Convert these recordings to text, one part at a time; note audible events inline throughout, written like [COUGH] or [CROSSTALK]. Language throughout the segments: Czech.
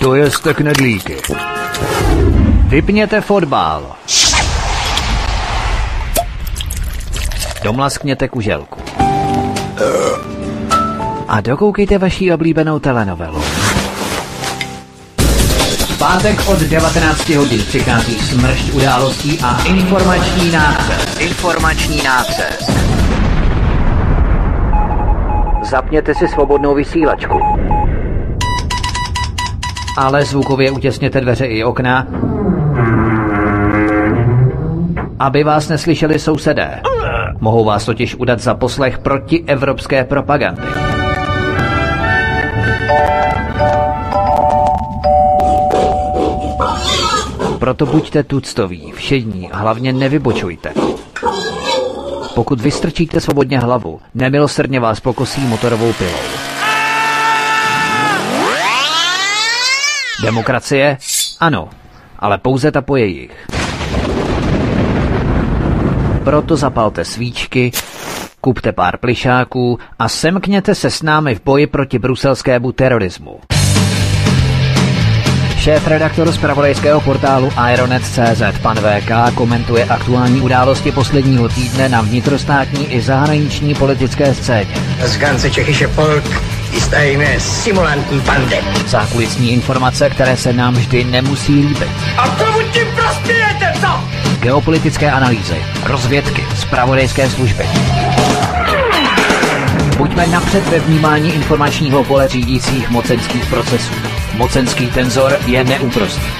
Dojezte knedlíky. Vypněte fotbal. Domlaskněte kuželku. A dokoukejte vaší oblíbenou telenovelu. V pátek od 19 hodin přichází smršť událostí a informační nácest. Informační nácest. Zapněte si svobodnou vysílačku. Ale zvukově utěsněte dveře i okna, aby vás neslyšeli sousedé. Mohou vás totiž udat za poslech proti evropské propagandy. Proto buďte tuctoví, všední a hlavně nevybočujte. Pokud vystrčíte svobodně hlavu, nemilosrdně vás pokosí motorovou pilou. Demokracie? Ano, ale pouze ta po jejich. Proto zapalte svíčky, kupte pár plišáků a semkněte se s námi v boji proti bruselskému terorismu. Šéf-redaktor z pravodejského portálu Ironet.cz pan VK komentuje aktuální události posledního týdne na vnitrostátní i zahraniční politické scéně. Z ganze Čechyše Polk jistajíme simulantní bande. Zákulisní informace, které se nám vždy nemusí líbit. A komu tím prospějete, co? Geopolitické analýzy, rozvědky, zpravodajské služby. Buďme napřed ve vnímání informačního pole řídících mocenských procesů. Mocenský tenzor je neúprostný.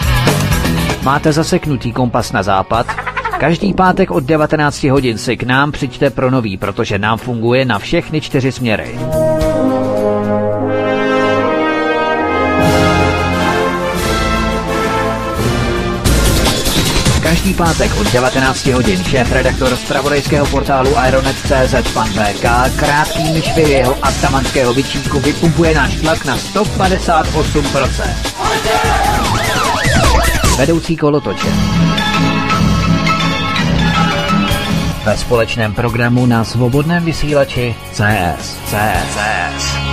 Máte zaseknutý kompas na západ? Každý pátek od 19 hodin si k nám přijďte pro nový, protože nám funguje na všechny čtyři směry. Každý pátek od 19 hodin šéf-redaktor z pravodejského portálu Ironet.cz pan VK krátkými švy jeho atamanského vyčínku vypumpuje náš tlak na 158%. Vedoucí kolotoče. Ve společném programu na svobodném vysílači CS. CS. CS.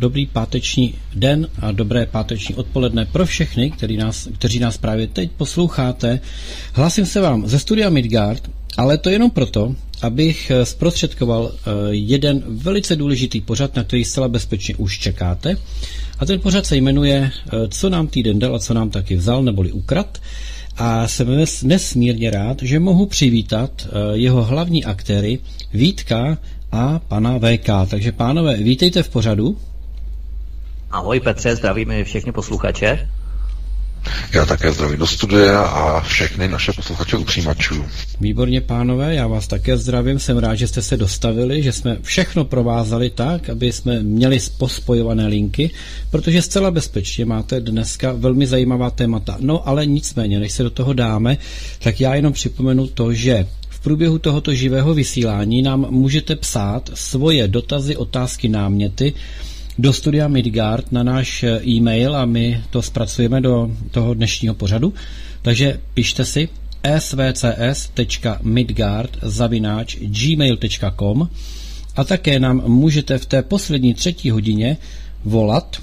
Dobrý páteční den a dobré páteční odpoledne pro všechny, který nás, kteří nás právě teď posloucháte. Hlásím se vám ze studia Midgard, ale to jenom proto, abych eh, zprostředkoval eh, jeden velice důležitý pořad, na který zcela bezpečně už čekáte. A ten pořad se jmenuje eh, Co nám týden dal a co nám taky vzal, neboli ukrad. A jsem nesmírně rád, že mohu přivítat jeho hlavní aktéry Vítka a pana VK. Takže pánové, vítejte v pořadu. Ahoj Petře, zdravíme všechny posluchače. Já také zdravím do studia a všechny naše posluchače u přijímačů. Výborně, pánové, já vás také zdravím. Jsem rád, že jste se dostavili, že jsme všechno provázali tak, aby jsme měli pospojované linky, protože zcela bezpečně máte dneska velmi zajímavá témata. No ale nicméně, než se do toho dáme, tak já jenom připomenu to, že v průběhu tohoto živého vysílání nám můžete psát svoje dotazy, otázky, náměty do studia Midgard na náš eh, e-mail a my to zpracujeme do toho dnešního pořadu. Takže pište si svcs.midgard zavináč gmail.com a také nám můžete v té poslední třetí hodině volat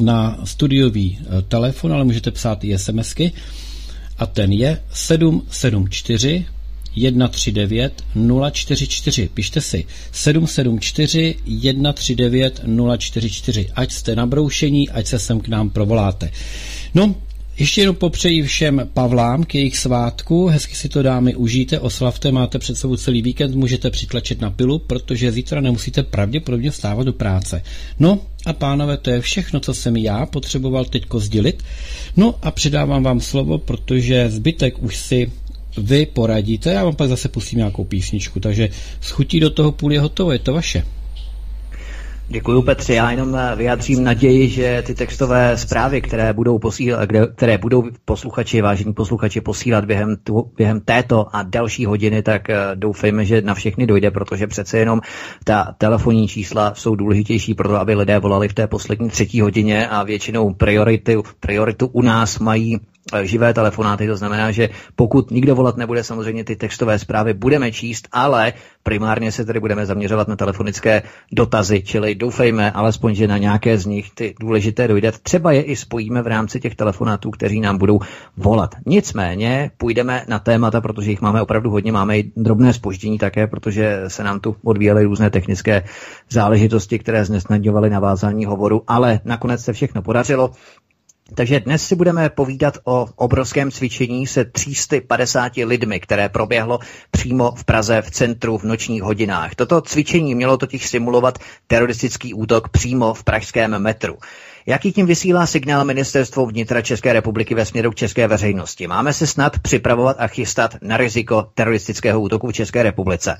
na studiový eh, telefon, ale můžete psát i SMSky a ten je 774 139 044. Pište si 774 139 044. Ať jste nabroušení, ať se sem k nám provoláte. No, ještě jenom popřeji všem Pavlám k jejich svátku, hezky si to dámy užijte, oslavte, máte před sebou celý víkend, můžete přitlačit na pilu, protože zítra nemusíte pravděpodobně vstávat do práce. No a pánové, to je všechno, co jsem já potřeboval teďko sdělit. No a předávám vám slovo, protože zbytek už si vy poradíte, já vám pak zase pustím nějakou písničku, takže schutí do toho půl je hotovo, je to vaše. Děkuji Petře, já jenom eh, vyjádřím naději, že ty textové zprávy, které budou, posílat, které budou posluchači, vážení posluchači posílat během, tu, během této a další hodiny, tak eh, doufejme, že na všechny dojde, protože přece jenom ta telefonní čísla jsou důležitější pro to, aby lidé volali v té poslední třetí hodině a většinou priority, prioritu u nás mají živé telefonáty, to znamená, že pokud nikdo volat nebude, samozřejmě ty textové zprávy budeme číst, ale primárně se tedy budeme zaměřovat na telefonické dotazy, čili doufejme alespoň, že na nějaké z nich ty důležité dojde. Třeba je i spojíme v rámci těch telefonátů, kteří nám budou volat. Nicméně půjdeme na témata, protože jich máme opravdu hodně, máme i drobné spoždění také, protože se nám tu odvíjely různé technické záležitosti, které znesnadňovaly navázání hovoru, ale nakonec se všechno podařilo. Takže dnes si budeme povídat o obrovském cvičení se 350 lidmi, které proběhlo přímo v Praze v centru v nočních hodinách. Toto cvičení mělo totiž simulovat teroristický útok přímo v pražském metru. Jaký tím vysílá signál ministerstvo vnitra České republiky ve směru k české veřejnosti? Máme se snad připravovat a chystat na riziko teroristického útoku v České republice.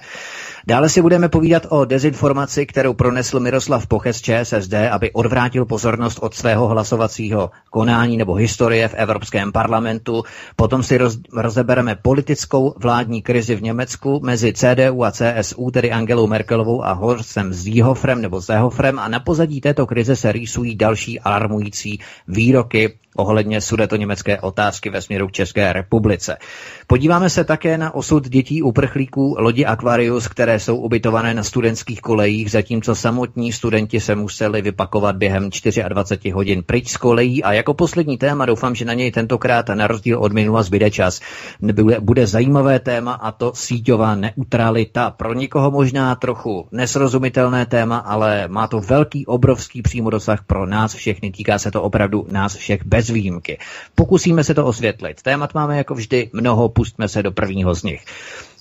Dále si budeme povídat o dezinformaci, kterou pronesl Miroslav Poche z ČSSD, aby odvrátil pozornost od svého hlasovacího konání nebo historie v Evropském parlamentu. Potom si roz, rozebereme politickou vládní krizi v Německu mezi CDU a CSU, tedy Angelou Merkelovou a Horstem Zíhofrem nebo Zehofrem a na pozadí této krize se rýsují další alarmující výroky ohledně německé otázky ve směru k České republice. Podíváme se také na osud dětí uprchlíků lodi Aquarius, které jsou ubytované na studentských kolejích, zatímco samotní studenti se museli vypakovat během 24 hodin pryč z kolejí a jako poslední téma, doufám, že na něj tentokrát na rozdíl od minula zbyde čas, bude, bude zajímavé téma a to síťová neutralita. Pro někoho možná trochu nesrozumitelné téma, ale má to velký, obrovský přímo dosah pro nás všechny. Týká se to opravdu nás všech bez výjimky. Pokusíme se to osvětlit. Témat máme jako vždy mnoho, pustme se do prvního z nich.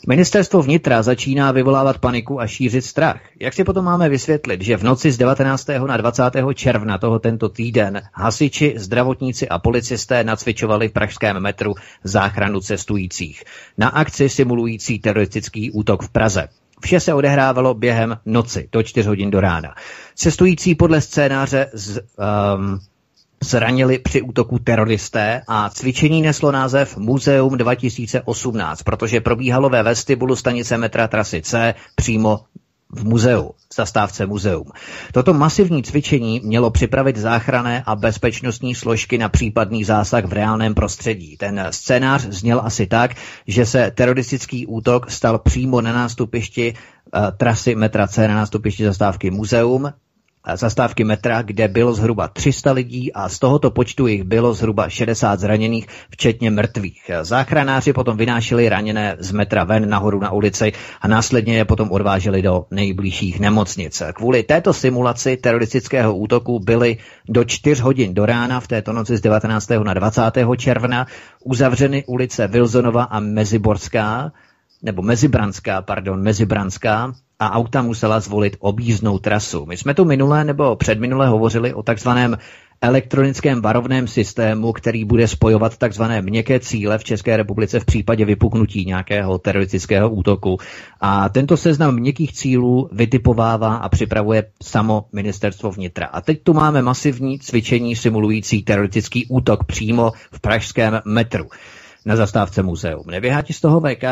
Ministerstvo vnitra začíná vyvolávat paniku a šířit strach. Jak si potom máme vysvětlit, že v noci z 19. na 20. června toho tento týden hasiči, zdravotníci a policisté nacvičovali v pražském metru záchranu cestujících na akci simulující teroristický útok v Praze. Vše se odehrávalo během noci, do 4 hodin do rána. Cestující podle scénáře z, um, zranili při útoku teroristé a cvičení neslo název Muzeum 2018, protože probíhalo ve vestibulu stanice metra trasy C přímo v muzeu, v zastávce muzeum. Toto masivní cvičení mělo připravit záchrané a bezpečnostní složky na případný zásah v reálném prostředí. Ten scénář zněl asi tak, že se teroristický útok stal přímo na nástupišti uh, trasy metra C na nástupišti zastávky muzeum zastávky metra, kde bylo zhruba 300 lidí a z tohoto počtu jich bylo zhruba 60 zraněných, včetně mrtvých. Záchranáři potom vynášeli raněné z metra ven nahoru na ulici a následně je potom odváželi do nejbližších nemocnic. Kvůli této simulaci teroristického útoku byly do 4 hodin do rána v této noci z 19. na 20. června uzavřeny ulice Vilzonova a Meziborská, nebo Mezibranská, pardon, Mezibranská, a auta musela zvolit objízdnou trasu. My jsme tu minulé nebo předminulé hovořili o takzvaném elektronickém varovném systému, který bude spojovat takzvané měkké cíle v České republice v případě vypuknutí nějakého teroristického útoku. A tento seznam měkkých cílů vytipovává a připravuje samo ministerstvo vnitra. A teď tu máme masivní cvičení simulující teroristický útok přímo v pražském metru na zastávce muzeum. Nevěhá ti z toho VK?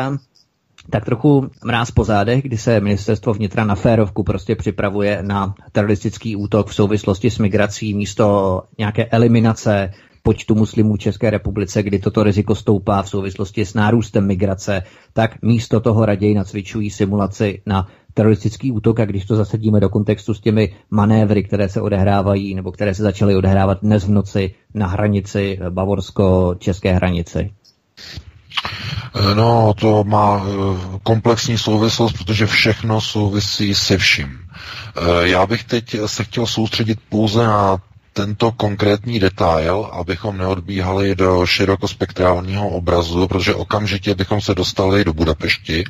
Tak trochu mráz po zádech, kdy se ministerstvo vnitra na férovku prostě připravuje na teroristický útok v souvislosti s migrací místo nějaké eliminace počtu muslimů v České republice, kdy toto riziko stoupá v souvislosti s nárůstem migrace, tak místo toho raději nacvičují simulaci na teroristický útok a když to zasadíme do kontextu s těmi manévry, které se odehrávají nebo které se začaly odehrávat dnes v noci na hranici bavorsko-české hranici. Eh, no, to má eh, komplexní souvislost, protože všechno souvisí se vším. Eh, já bych teď se chtěl soustředit pouze na tento konkrétní detail, abychom neodbíhali do širokospektrálního obrazu, protože okamžitě bychom se dostali do Budapešti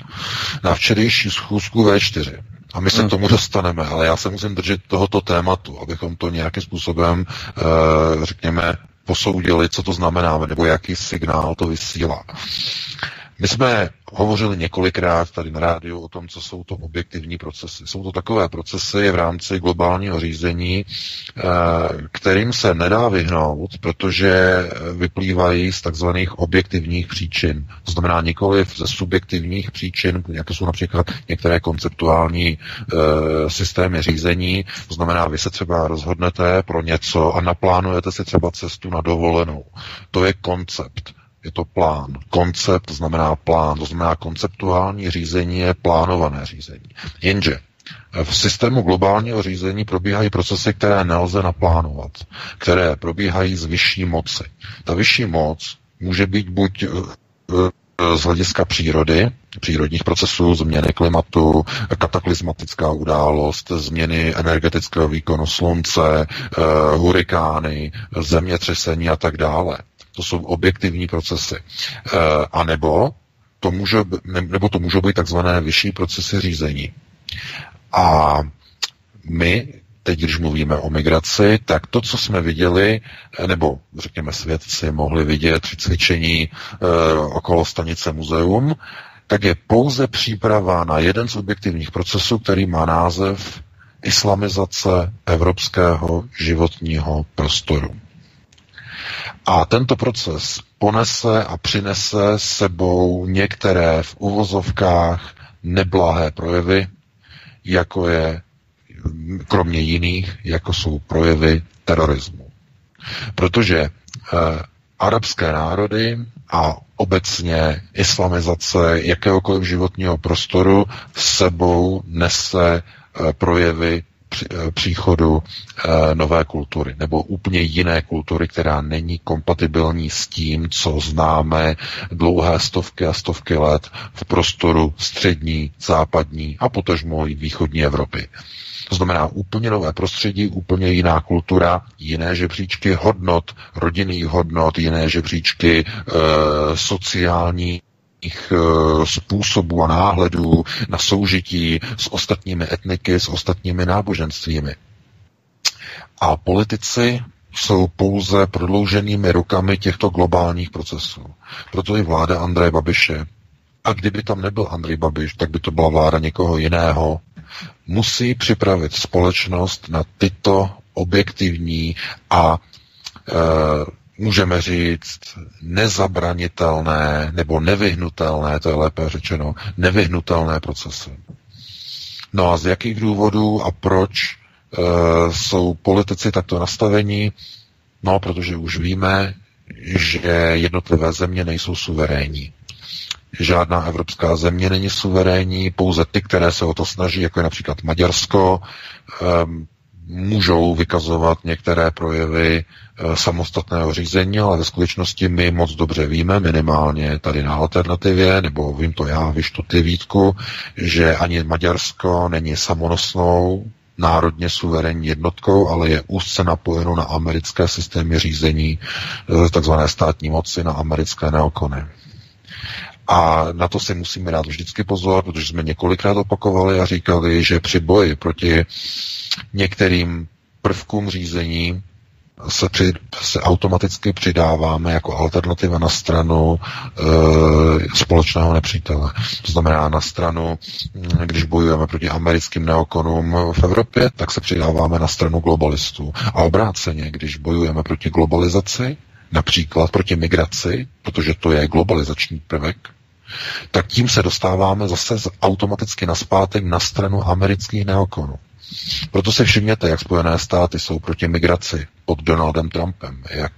na včerejší schůzku V4. A my se hmm. k tomu dostaneme, ale já se musím držet tohoto tématu, abychom to nějakým způsobem, řekněme, posoudili, co to znamená, nebo jaký signál to vysílá. My jsme hovořili několikrát tady na rádiu o tom, co jsou to objektivní procesy. Jsou to takové procesy v rámci globálního řízení, eh, kterým se nedá vyhnout, protože vyplývají z takzvaných objektivních příčin. To znamená nikoli ze subjektivních příčin, jako jsou například některé konceptuální e, systémy řízení. To znamená, vy se třeba rozhodnete pro něco a naplánujete si třeba cestu na dovolenou. To je koncept je to plán. Koncept znamená plán, to znamená konceptuální řízení je plánované řízení. Jenže v systému globálního řízení probíhají procesy, které nelze naplánovat, které probíhají z vyšší moci. Ta vyšší moc může být buď eh, eh, z hlediska přírody, přírodních procesů, změny klimatu, kataklizmatická událost, změny energetického výkonu slunce, eh, hurikány, zemětřesení a tak dále. To jsou objektivní procesy. E, a nebo to, může, nebo to můžou být takzvané vyšší procesy řízení. A my, teď když mluvíme o migraci, tak to, co jsme viděli, nebo řekněme svědci mohli vidět při cvičení e, okolo stanice muzeum, tak je pouze příprava na jeden z objektivních procesů, který má název islamizace evropského životního prostoru. A tento proces ponese a přinese sebou některé v uvozovkách neblahé projevy, jako je, kromě jiných, jako jsou projevy terorismu. Protože eh, arabské národy a obecně islamizace jakéhokoliv životního prostoru sebou nese eh, projevy příchodu eh, nové kultury nebo úplně jiné kultury, která není kompatibilní s tím, co známe dlouhé stovky a stovky let v prostoru střední, západní a potažmo i východní Evropy. To znamená úplně nové prostředí, úplně jiná kultura, jiné žebříčky hodnot, rodinných hodnot, jiné žebříčky e, sociální Eh, způsobů a náhledů na soužití s ostatními etniky, s ostatními náboženstvími. A politici jsou pouze prodlouženými rukami těchto globálních procesů. Proto i vláda Andreje Babiše, a kdyby tam nebyl Andrej Babiš, tak by to byla vláda někoho jiného, musí připravit společnost na tyto objektivní a e, můžeme říct, nezabranitelné nebo nevyhnutelné, to je lépe řečeno, nevyhnutelné procesy. No a z jakých důvodů a proč e, jsou politici takto nastavení? No, protože už víme, že jednotlivé země nejsou suverénní. Žádná evropská země není suverénní, pouze ty, které se o to snaží, jako je například Maďarsko, e, můžou vykazovat některé projevy e, samostatného řízení, ale ve skutečnosti my moc dobře víme, minimálně tady na alternativě, nebo vím to já, víš to ty Vítku, že ani Maďarsko není samonosnou národně suverénní jednotkou, ale je úzce napojeno na americké systémy řízení, e, takzvané státní moci, na americké neokony. A na to si musíme dát vždycky pozor, protože jsme několikrát opakovali a říkali, že při boji proti některým prvkům řízení se, při, se automaticky přidáváme jako alternativa na stranu e, společného nepřítele. To znamená na stranu, když bojujeme proti americkým neokonům v Evropě, tak se přidáváme na stranu globalistů. A obráceně, když bojujeme proti globalizaci, například proti migraci, protože to je globalizační prvek, tak tím se dostáváme zase automaticky naspátek na stranu amerických neokonů. Proto se všimněte, jak Spojené státy jsou proti migraci pod Donaldem Trumpem, jak,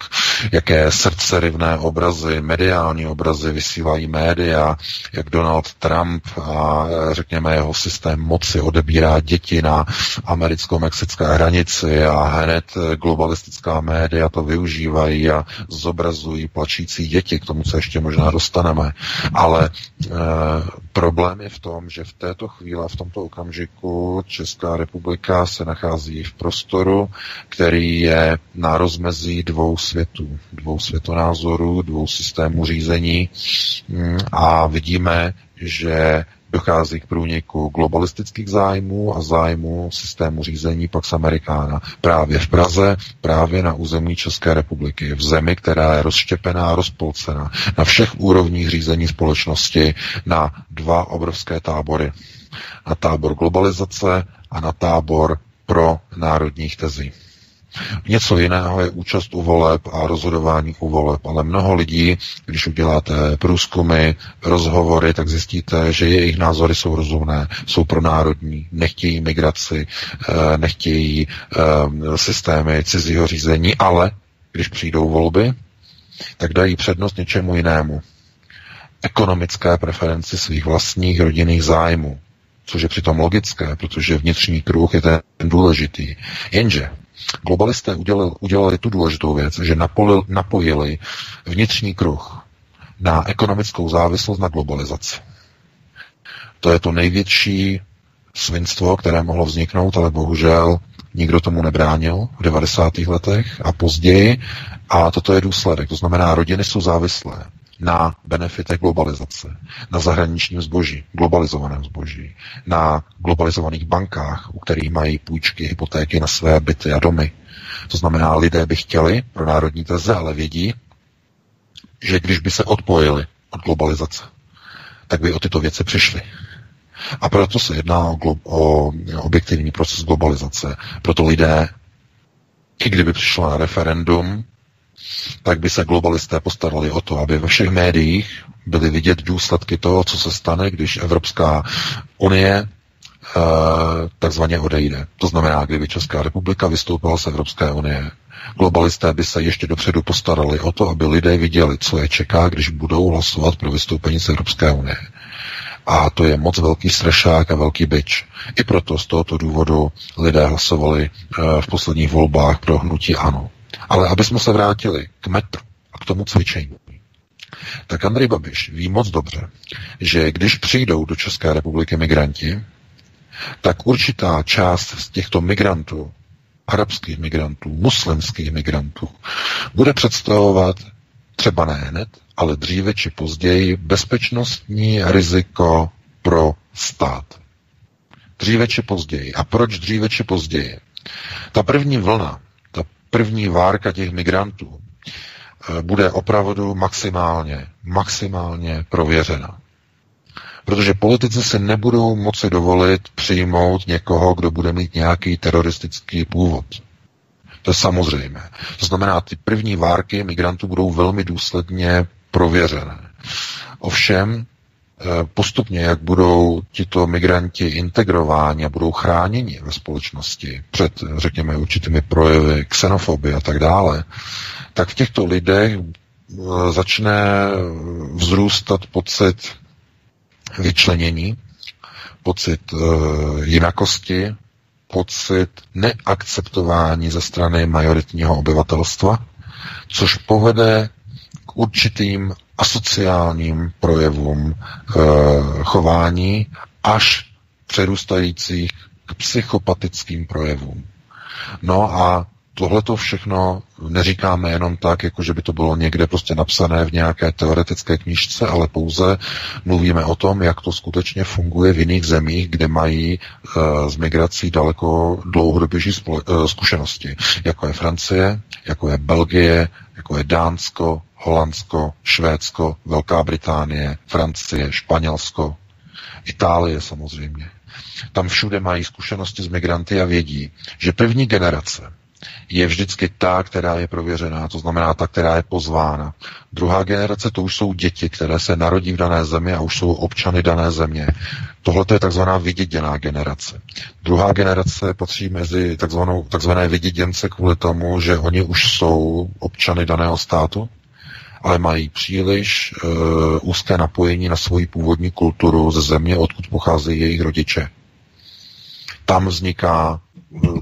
jaké srdcerivné obrazy, mediální obrazy vysílají média, jak Donald Trump a řekněme jeho systém moci odebírá děti na americko-mexické hranici a hned globalistická média to využívají a zobrazují plačící děti, k tomu se ještě možná dostaneme. Ale e, problém je v tom, že v této chvíli, v tomto okamžiku Česká republika se nachází v prostoru, který je na rozmezí dvou světů, dvou světonázorů, dvou systémů řízení mm, a vidíme, že dochází k průniku globalistických zájmů a zájmů systému řízení Pax Americana právě v Praze, právě na území České republiky, v zemi, která je rozštěpená, rozpolcená na všech úrovních řízení společnosti na dva obrovské tábory. Na tábor globalizace a na tábor pro národních tezí. Něco jiného je účast u voleb a rozhodování u voleb, ale mnoho lidí, když uděláte průzkumy, rozhovory, tak zjistíte, že jejich názory jsou rozumné, jsou pronárodní, nechtějí migraci, eh, nechtějí eh, systémy cizího řízení, ale když přijdou volby, tak dají přednost něčemu jinému. Ekonomické preferenci svých vlastních rodinných zájmů, což je přitom logické, protože vnitřní kruh je ten důležitý. Jenže Globalisté udělali, udělali tu důležitou věc, že napolil, napojili vnitřní kruh na ekonomickou závislost na globalizaci. To je to největší svinstvo, které mohlo vzniknout, ale bohužel nikdo tomu nebránil v 90. letech a později. A toto je důsledek. To znamená, rodiny jsou závislé na benefitech globalizace, na zahraničním zboží, globalizovaném zboží, na globalizovaných bankách, u kterých mají půjčky, hypotéky na své byty a domy. To znamená, lidé by chtěli pro národní teze, ale vědí, že když by se odpojili od globalizace, tak by o tyto věci přišli. A proto se jedná o, glo- o objektivní proces globalizace. Proto lidé, i kdyby přišlo na referendum, tak by se globalisté postarali o to, aby ve všech médiích byly vidět důsledky toho, co se stane, když Evropská unie uh, takzvaně odejde. To znamená, kdyby Česká republika vystoupila z Evropské unie. Globalisté by se ještě dopředu postarali o to, aby lidé viděli, co je čeká, když budou hlasovat pro vystoupení z Evropské unie. A to je moc velký strešák a velký byč. I proto z tohoto důvodu lidé hlasovali uh, v posledních volbách pro hnutí ANO. Ale aby jsme se vrátili k metru a k tomu cvičení, tak Andrej Babiš ví moc dobře, že když přijdou do České republiky migranti, tak určitá část z těchto migrantů, arabských migrantů, muslimských migrantů, bude představovat třeba ne hned, ale dříve či později bezpečnostní riziko pro stát. Dříve či později. A proč dříve či později? Ta první vlna první várka těch migrantů eh, bude opravdu maximálně, maximálně prověřena. Protože politici se nebudou moci dovolit přijmout někoho, kdo bude mít nějaký teroristický původ. To je samozřejmé. To znamená, ty první várky migrantů budou velmi důsledně prověřené. Ovšem, postupně, jak budou tito migranti integrováni a budou chráněni ve společnosti před, řekněme, určitými projevy xenofobie a tak dále, tak v těchto lidech eh, začne vzrůstat pocit vyčlenění, pocit uh, jinakosti, pocit neakceptování ze strany majoritního obyvatelstva, což povede k určitým asociálním projevům e, chování až přerůstajících k psychopatickým projevům. No a tohle to všechno neříkáme jenom tak, jako že by to bylo někde prostě napsané v nějaké teoretické knižce, ale pouze mluvíme o tom, jak to skutečně funguje v jiných zemích, kde mají e, s migrací daleko dlouhodobější spole- e, zkušenosti, jako je Francie, jako je Belgie, jako je Dánsko, Holandsko, Švédsko, Velká Británie, Francie, Španělsko, Itálie samozřejmě. Tam všude mají zkušenosti s migranty a vědí, že první generace je vždycky ta, která je prověřená, to znamená ta, která je pozvána. Druhá generace to už jsou děti, které se narodí v dané zemi a už jsou občany dané země. Tohle je takzvaná vyděděná generace. Druhá generace patří mezi takzvanou, takzvané vyděděnce kvůli tomu, že oni už jsou občany daného státu, ale mají příliš uh, úzké napojení na svoji původní kulturu ze země, odkud pocházejí jejich rodiče. Tam vzniká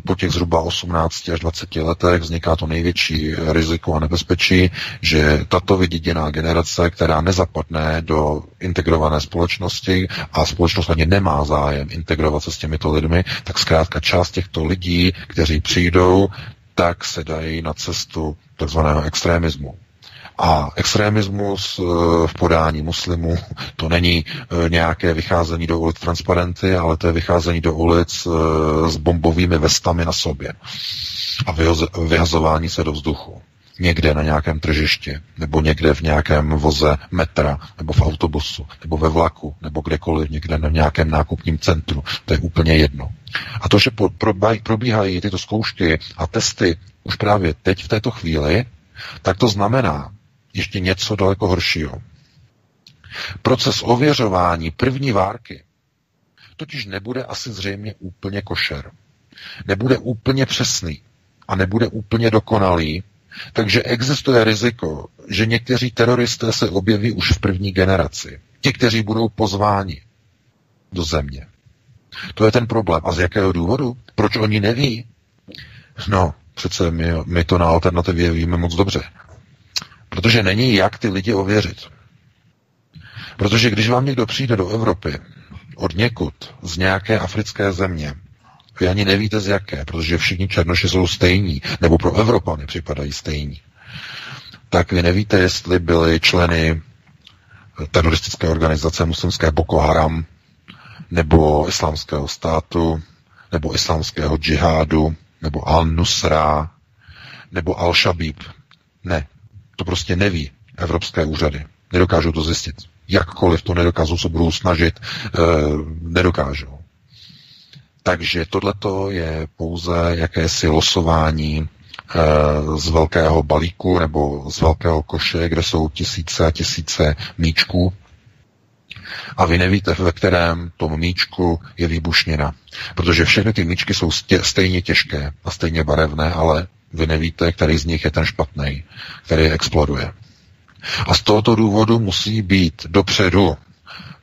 po těch zhruba 18 až 20 letech vzniká to největší riziko a nebezpečí, že tato vyděděná generace, která nezapadne do integrované společnosti a společnost ani nemá zájem integrovat se s těmito lidmi, tak zkrátka část těchto lidí, kteří přijdou, tak se dají na cestu takzvaného extremismu. A extremismus v podání muslimů to není nějaké vycházení do ulic transparenty, ale to je vycházení do ulic s bombovými vestami na sobě a vyhazování se do vzduchu někde na nějakém tržišti, nebo někde v nějakém voze metra, nebo v autobusu, nebo ve vlaku, nebo kdekoliv, někde na nějakém nákupním centru. To je úplně jedno. A to, že probíhají tyto zkoušky a testy už právě teď v této chvíli, tak to znamená ještě něco daleko horšího. Proces ověřování první várky totiž nebude asi zřejmě úplně košer. Nebude úplně přesný a nebude úplně dokonalý, takže existuje riziko, že někteří teroristé se objeví už v první generaci. Ti, kteří budou pozváni do země. To je ten problém. A z jakého důvodu? Proč oni neví? No, přece my, my to na alternativě víme moc dobře. Protože není jak ty lidi ověřit. Protože když vám někdo přijde do Evropy od někud, z nějaké africké země, vy ani nevíte z jaké, protože všichni černoši jsou stejní, nebo pro Evropany připadají stejní. Tak vy nevíte, jestli byli členy teroristické organizace muslimské Boko Haram, nebo islámského státu, nebo islámského džihádu, nebo Al-Nusra, nebo Al-Shabib. Ne, to prostě neví evropské úřady. Nedokážou to zjistit. Jakkoliv to nedokážou, se budou snažit, e, nedokážou. Takže tohleto je pouze jakési losování e, z velkého balíku nebo z velkého koše, kde jsou tisíce a tisíce míčků a vy nevíte, ve kterém tom míčku je výbušnina. Protože všechny ty míčky jsou stejně těžké a stejně barevné, ale vy nevíte, který z nich je ten špatný, který exploduje. A z tohoto důvodu musí být dopředu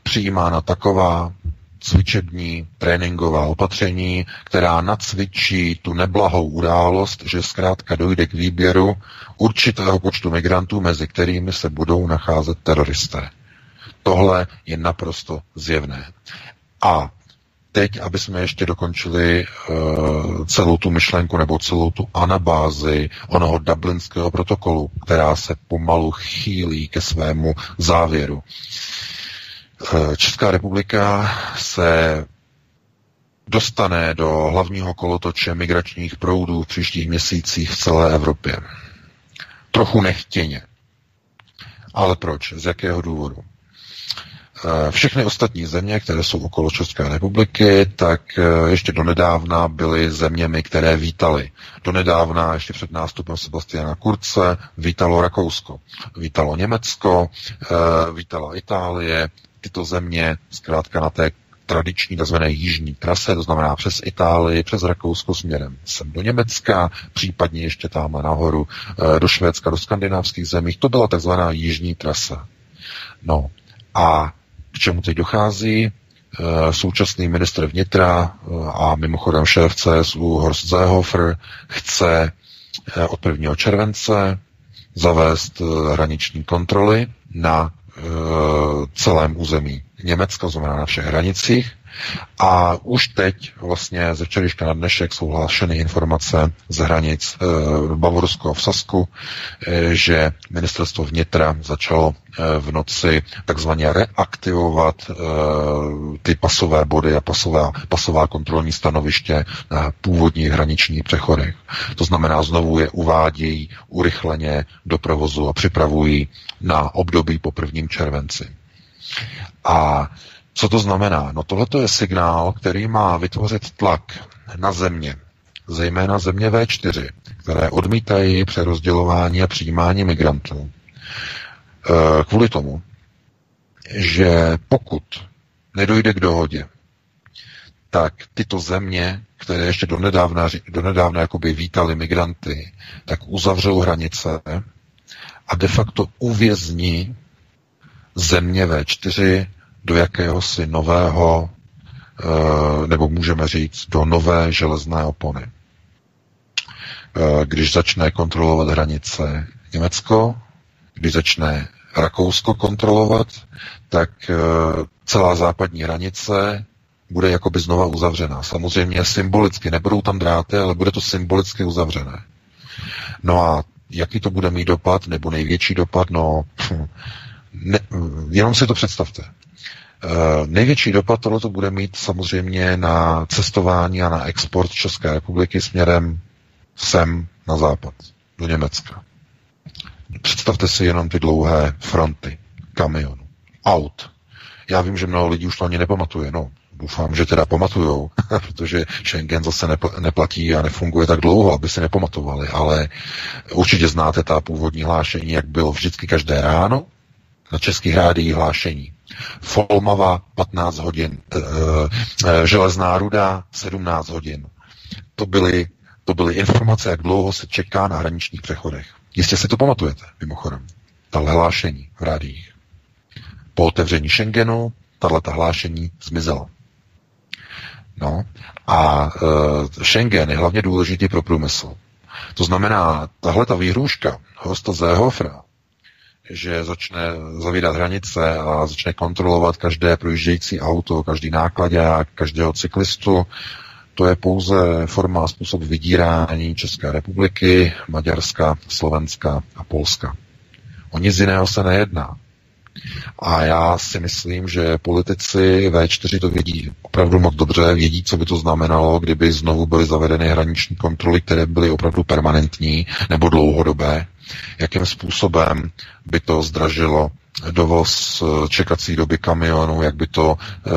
přijímána taková cvičební, tréninková opatření, která nacvičí tu neblahou událost, že zkrátka dojde k výběru určitého počtu migrantů, mezi kterými se budou nacházet teroristé. Tohle je naprosto zjevné. A teď, aby jsme ještě dokončili uh, celou tu myšlenku nebo celou tu anabázi onoho dublinského protokolu, která se pomalu chýlí ke svému závěru. Uh, Česká republika se dostane do hlavního kolotoče migračních proudů v příštích měsících v celé Evropě. Trochu nechtěně. Ale proč? Z jakého důvodu? Eh, všechny ostatní země, které jsou okolo České republiky, tak eh, ještě donedávna byly zeměmi, které vítali. Donedávna, ještě před nástupem Sebastiana Kurce, vítalo Rakousko, vítalo Německo, eh, vítala Itálie, tyto země zkrátka na té tradiční tzv. jižní trase, to znamená přes Itálii, přes Rakousko směrem sem do Německa, případně ještě tam nahoru do Švédska, do skandinávských zemí. To byla tzv. jižní trasa. No a k čemu teď dochází? Eh, současný ministr vnitra eh, a mimochodem šéf CSU Horst Seehofer chce eh, od 1. července zavést hraniční kontroly na celém území Německa, znamená na všech hranicích. A už teď vlastně ze včerejška na dnešek jsou hlášeny informace z hranic e, Bavorsko a v Sasku, e, že ministerstvo vnitra začalo e, v noci takzvaně reaktivovat e, ty pasové body a pasová, pasová kontrolní stanoviště na původních hraničních přechodech. To znamená, znovu je uvádějí urychleně do provozu a připravují na období po prvním červenci. A co to znamená? No tohle je signál, který má vytvořit tlak na země, zejména země V4, které odmítají přerozdělování a přijímání migrantů. E, kvůli tomu, že pokud nedojde k dohodě, tak tyto země, které ještě donedávna, donedávna jakoby vítali migranty, tak uzavřou hranice a de facto uvězní země V4 do jakéhosi nového, eh, nebo můžeme říct, do nové železné opony. Eh, když začne kontrolovat hranice Německo, když začne Rakousko kontrolovat, tak eh, celá západní hranice bude jakoby znova uzavřená. Samozřejmě symbolicky, nebudou tam dráty, ale bude to symbolicky uzavřené. No a Jaký to bude mít dopad, nebo největší dopad, no, ne, jenom si to představte. Uh, největší dopad tohle bude mít samozřejmě na cestování a na export České republiky směrem sem na západ, do Německa. Představte si jenom ty dlouhé fronty kamionů, aut. Já vím, že mnoho lidí už to ani nepamatuje, no, doufám, že teda pamatujou, [LAUGHS] protože Schengen zase neplatí a nefunguje tak dlouho, aby si nepamatovali, ale určitě znáte ta původní hlášení, jak bylo vždycky každé ráno na českých rádiích hlášení. Folmava 15 hodin, e, e, železná ruda 17 hodin. To byly, to byly informace, jak dlouho se čeká na hraničních přechodech. Jistě si to pamatujete, mimochodem. Tahle hlášení v rádiích. Po otevření Schengenu tahle hlášení zmizela. No a e, Schengen je hlavně důležitý pro průmysl. To znamená, tahle ta výhruška hosta Zéhofra, že začne zavírat hranice a začne kontrolovat každé projíždějící auto, každý nákladák, každého cyklistu, to je pouze forma a způsob vydírání České republiky, Maďarska, Slovenska a Polska. O nic jiného se nejedná. A já si myslím, že politici V4 to vědí opravdu moc dobře, vědí, co by to znamenalo, kdyby znovu byly zavedeny hraniční kontroly, které byly opravdu permanentní nebo dlouhodobé, jakým způsobem by to zdražilo dovoz eh, čekací doby kamionů, jak by to e,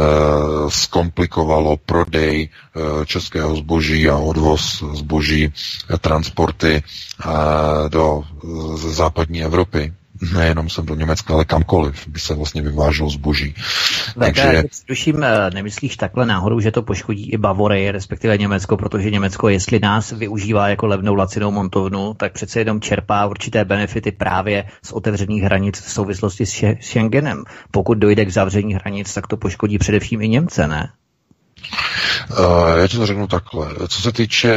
zkomplikovalo prodej e, českého zboží a odvoz zboží, e, transporty e, do e, západní Evropy nejenom sem do Německa, ale kamkoliv by se vlastně vyváželo zboží. Takže... Tuším, nemyslíš takhle náhodou, že to poškodí i Bavory, respektive Německo, protože Německo, jestli nás využívá jako levnou lacinou montovnu, tak přece jenom čerpá určité benefity právě z otevřených hranic v souvislosti s Schengenem. Pokud dojde k zavření hranic, tak to poškodí především i Němce, ne? Uh, já ti to řeknu takhle. Co se týče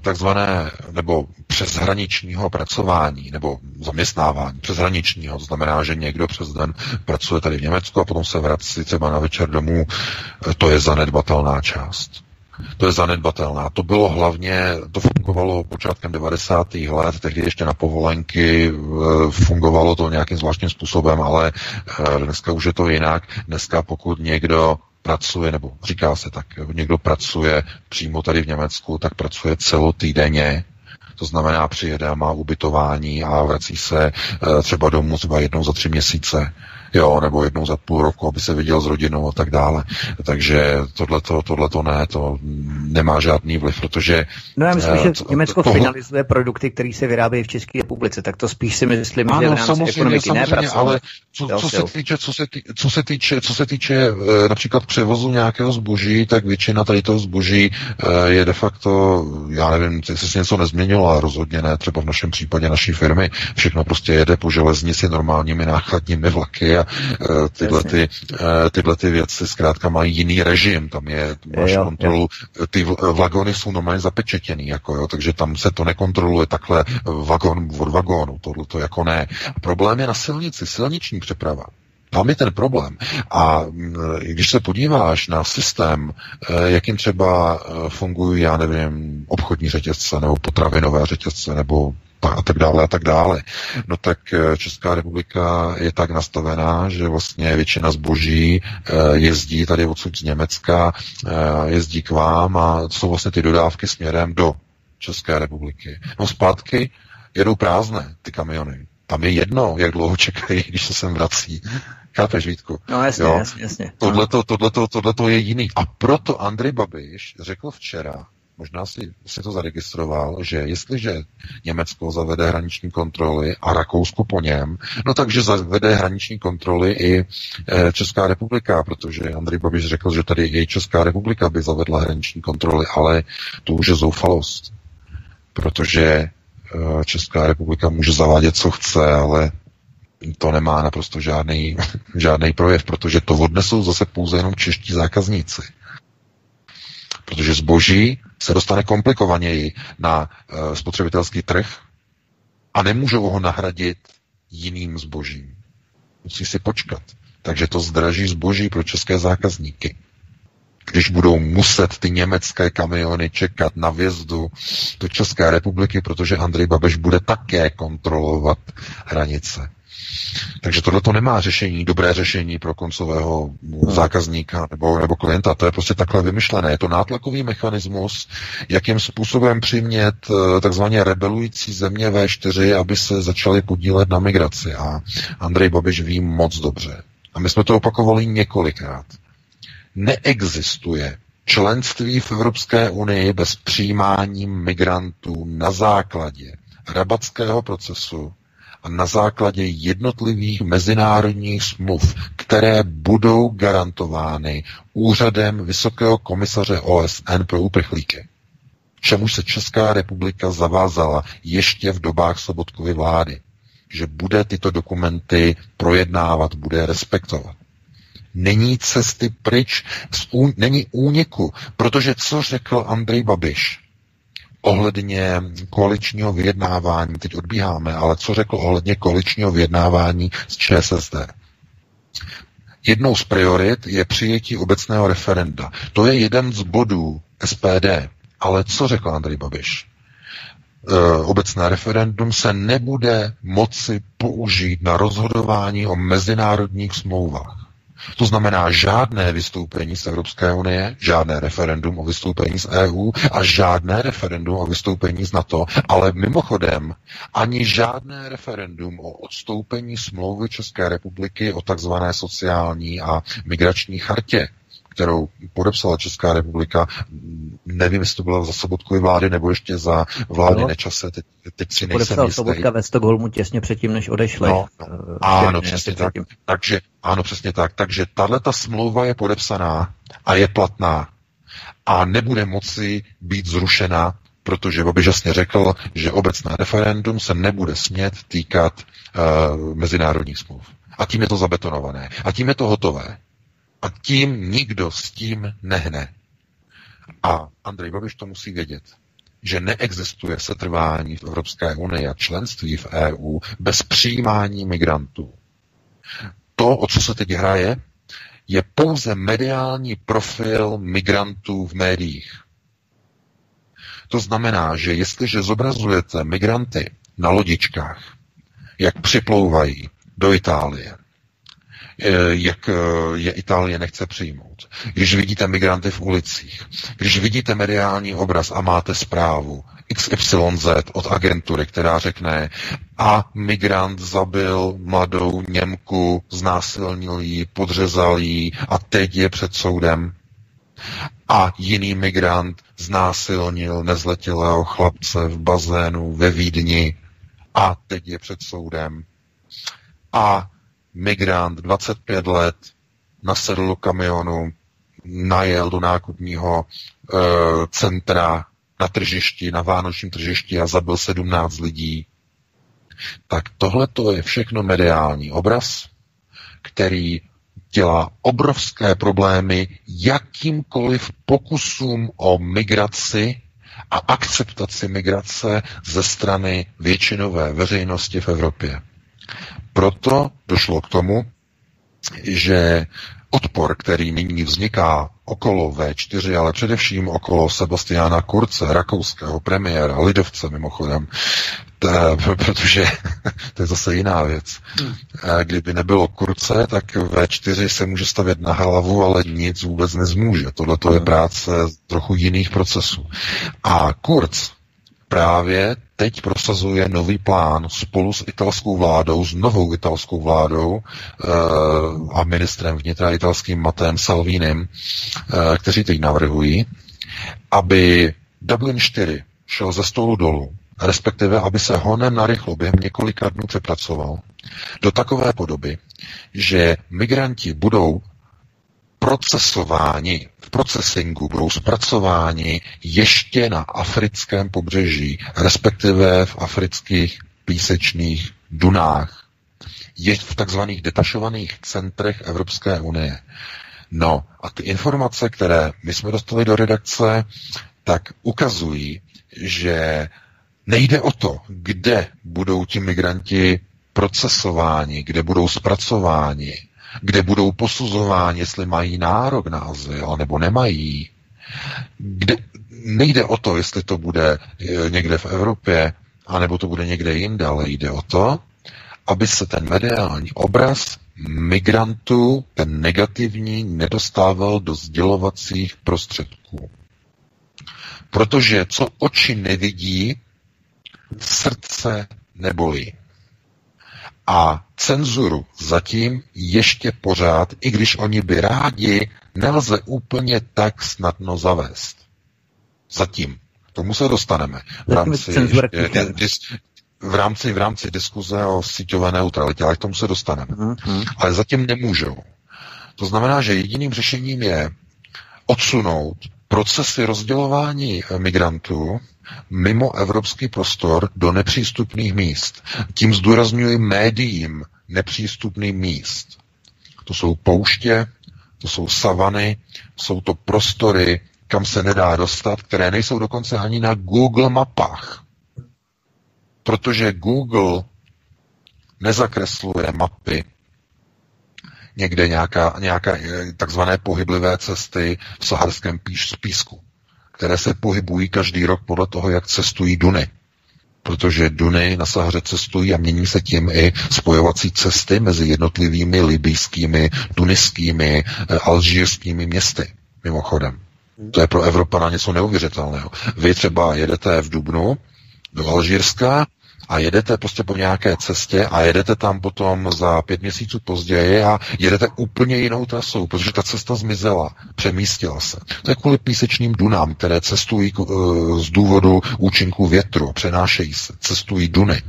takzvané nebo přeshraničního pracování nebo zaměstnávání přeshraničního, to znamená, že někdo přes den pracuje tady v Německu a potom se vrací třeba na večer domů, to je zanedbatelná část. To je zanedbatelná. To bylo hlavně, to fungovalo počátkem 90. let, tehdy ještě na povolenky, fungovalo to nějakým zvláštním způsobem, ale dneska už je to jinak. Dneska pokud někdo pracuje, nebo říká se tak, někdo pracuje přímo tady v Německu, tak pracuje celotýdenně, to znamená přijede a má ubytování a vrací se e, třeba domů třeba jednou za tři měsíce jo, nebo jednou za půl roku, aby se viděl s rodinou a tak dále. Takže tohleto, tohleto ne, to nemá žádný vliv, protože... No já myslím, uh, že Německo to, finalizuje produkty, které se vyrábějí v České republice, tak to spíš si myslím, ano, že v rámci samozřejmě, ekonomiky samozřejmě, ale co, co, se týče, co, se tý, co se týče, co se týče například převozu nějakého zboží, tak většina tady toho zboží e, je de facto, já nevím, jestli se něco nezměnilo, ale rozhodně ne, třeba v našem případě naší firmy, všechno prostě jede po železnici normálními nákladními vlaky a eh, tyhle, ty, eh, tyhle ty věci zkrátka mají jiný režim, tam je, máš jo, kontrolu, jo. ty vagony jsou normálně zapečetěný, jako jo, takže tam se to nekontroluje takhle vagon od vagónu, tohle to jako ne. Problém je na silnici, silniční přeprava. Tam je ten problém. A když se podíváš na systém, jakým třeba fungují, já nevím, obchodní řetězce nebo potravinové řetězce nebo a tak dále a tak dále. No tak eh, Česká republika je tak nastavená, že vlastně většina zboží eh, jezdí tady odsud z Německa, eh, jezdí k vám a jsou vlastně ty dodávky směrem do České republiky. No zpátky jedou prázdné ty kamiony. Tam je jedno, jak dlouho čekají, [LAUGHS] když se sem vrací. Chápeš, Vítku? No jasně, jo? jasně, jasně. Tohleto, tohleto, tohleto je jiný. A proto Andrej Babiš řekl včera, možná si, si to zaregistroval, že jestliže Německo zavede hraniční kontroly a Rakousko po něm, no takže zavede hraniční kontroly i e, Česká republika, protože Andrej Babiš řekl, že tady i Česká republika by zavedla hraniční kontroly, ale to už je zoufalost, protože e, Česká republika může zavádět, co chce, ale to nemá naprosto žádný, [LAUGHS] žádný projev, protože to odnesou zase pouze jenom čeští zákazníci. Protože zboží se dostane komplikovaněji na uh, spotřebitelský trh a nemůžou ho nahradit jiným zbožím. Musí si počkat. Takže to zdraží zboží pro české zákazníky. když budou muset ty německé kamiony čekat na vjezdu do České republiky, protože Andrej Babiš bude také kontrolovat hranice. Takže tohle to nemá řešení, dobré řešení pro koncového zákazníka nebo, nebo klienta. To je prostě takhle vymyšlené. Je to nátlakový mechanismus, jakým způsobem přimět eh, takzvaně rebelující země V4, aby se začaly podílet na migraci. A Andrej Babiš ví moc dobře. A my jsme to opakovali několikrát. Neexistuje členství v Evropské unii bez přijímání migrantů na základě rabatského procesu na základě jednotlivých mezinárodních smluv, které budou garantovány úřadem Vysokého komisaře OSN pro uprchlíky. Čemu se Česká republika zavázala ještě v dobách Sobotkovy vlády, že bude tyto dokumenty projednávat, bude respektovat. Není cesty pryč, není úniku, protože co řekl Andrej Babiš? Ohledně koaličního vyjednávání, teď odbíháme, ale co řekl ohledně koaličního vyjednávání s ČSSD? Jednou z priorit je přijetí obecného referenda. To je jeden z bodů SPD. Ale co řekl Andrej Babiš? E, obecné referendum se nebude moci použít na rozhodování o mezinárodních smlouvách. To znamená žádné vystoupení z Evropské unie, žádné referendum o vystoupení z EU a žádné referendum o vystoupení z NATO, ale mimochodem ani žádné referendum o odstoupení smlouvy České republiky o takzvané sociální a migrační chartě kterou podepsala Česká republika, nevím, jestli to bylo za Sobotkovy vlády nebo ještě za vlády no. Nečase, teď, teď si nejsem Podepsal jistý. Sobotka ve Stockholmu těsně předtím, než odešli. No, no. Ano, přesně tak. Takže, ano, přesně tak. Takže tahle ta smlouva je podepsaná a je platná a nebude moci být zrušena, protože Babiš jasně řekl, že obecné referendum se nebude smět týkat uh, mezinárodních smluv. A tím je to zabetonované. A tím je to hotové. A tím nikdo s tím nehne. A Andrej Babiš to musí vědět, že neexistuje setrvání v Evropské unii a členství v EU bez přijímání migrantů. To, o co se teď hraje, je pouze mediální profil migrantů v médiích. To znamená, že jestliže zobrazujete migranty na lodičkách, jak připlouvají do Itálie, jak eh, je Itálie nechce přijmout. Když vidíte migranty v ulicích, když vidíte mediální obraz a máte zprávu XYZ od agentury, která řekne a migrant zabil mladou Němku, znásilnil ji, podřezal ji a teď je před soudem. A jiný migrant znásilnil nezletilého chlapce v bazénu ve Vídni a teď je před soudem. A migrant, 25 let, nasedl do kamionu, najel do nákupního e, centra na tržišti, na vánočním tržišti a zabil 17 lidí. Tak tohle to je všechno mediální obraz, který dělá obrovské problémy jakýmkoliv pokusům o migraci a akceptaci migrace ze strany většinové veřejnosti v Evropě. Proto došlo k tomu, že odpor, který nyní vzniká okolo V4, ale především okolo Sebastiana Kurce, rakouského premiéra, lidovce mimochodem, ta, [LAUGHS] protože [LAUGHS] to je zase jiná věc. Hmm. Kdyby nebylo Kurce, tak V4 se může stavět na hlavu, ale nic vůbec nezmůže. Tohle to je hmm. práce trochu jiných procesů. A Kurz právě teď prosazuje nový plán spolu s italskou vládou, s novou italskou vládou e, a ministrem vnitra italským Matem Salvinem, e, kteří teď navrhují, aby Dublin 4 šel ze stolu dolů, respektive aby se honem narychlo během několika dnů přepracoval do takové podoby, že migranti budou procesováni, procesingu budou zpracováni ještě na africkém pobřeží, respektive v afrických písečných dunách, je v takzvaných detašovaných centrech Evropské unie. No a ty informace, které my jsme dostali do redakce, tak ukazují, že nejde o to, kde budou ti migranti procesováni, kde budou zpracováni, kde budou posuzováni, jestli mají nárok na azyl, nebo nemají. Kde, nejde o to, jestli to bude eh, někde v Evropě, anebo to bude někde jinde, ale jde o to, aby se ten mediální obraz migrantů, ten negativní, nedostával do sdělovacích prostředků. Protože co oči nevidí, srdce nebolí. A cenzuru zatím ještě pořád, i když oni by rádi, nelze úplně tak snadno zavést. Zatím. K tomu se dostaneme. V rámci, v rámci, v rámci diskuze o síťové neutralitě, ale k tomu se dostaneme. Mm-hmm. Ale zatím nemůžou. To znamená, že jediným řešením je odsunout procesy rozdělování migrantů mimo evropský prostor do nepřístupných míst. Tím zdůrazňuji médiím nepřístupných míst. To jsou pouště, to jsou savany, jsou to prostory, kam se nedá dostat, které nejsou dokonce ani na Google mapách. Protože Google nezakresluje mapy někde nějaká, nějaká eh, takzvané pohyblivé cesty v saharském píš, písku, které se pohybují každý rok podle toho, jak cestují Duny. Protože Duny na Sahaře cestují a mění se tím i spojovací cesty mezi jednotlivými libijskými, tuniskými, eh, alžírskými městy, mimochodem. To je pro Evropana něco neuvěřitelného. Vy třeba jedete v Dubnu do Alžírska a jedete prostě po nějaké cestě a jedete tam potom za pět měsíců později a jedete úplně jinou trasou, protože ta cesta zmizela, přemístila se. To je kvůli písečným dunám, které cestují eh, z důvodu účinku větru, přenášejí se, cestují duny.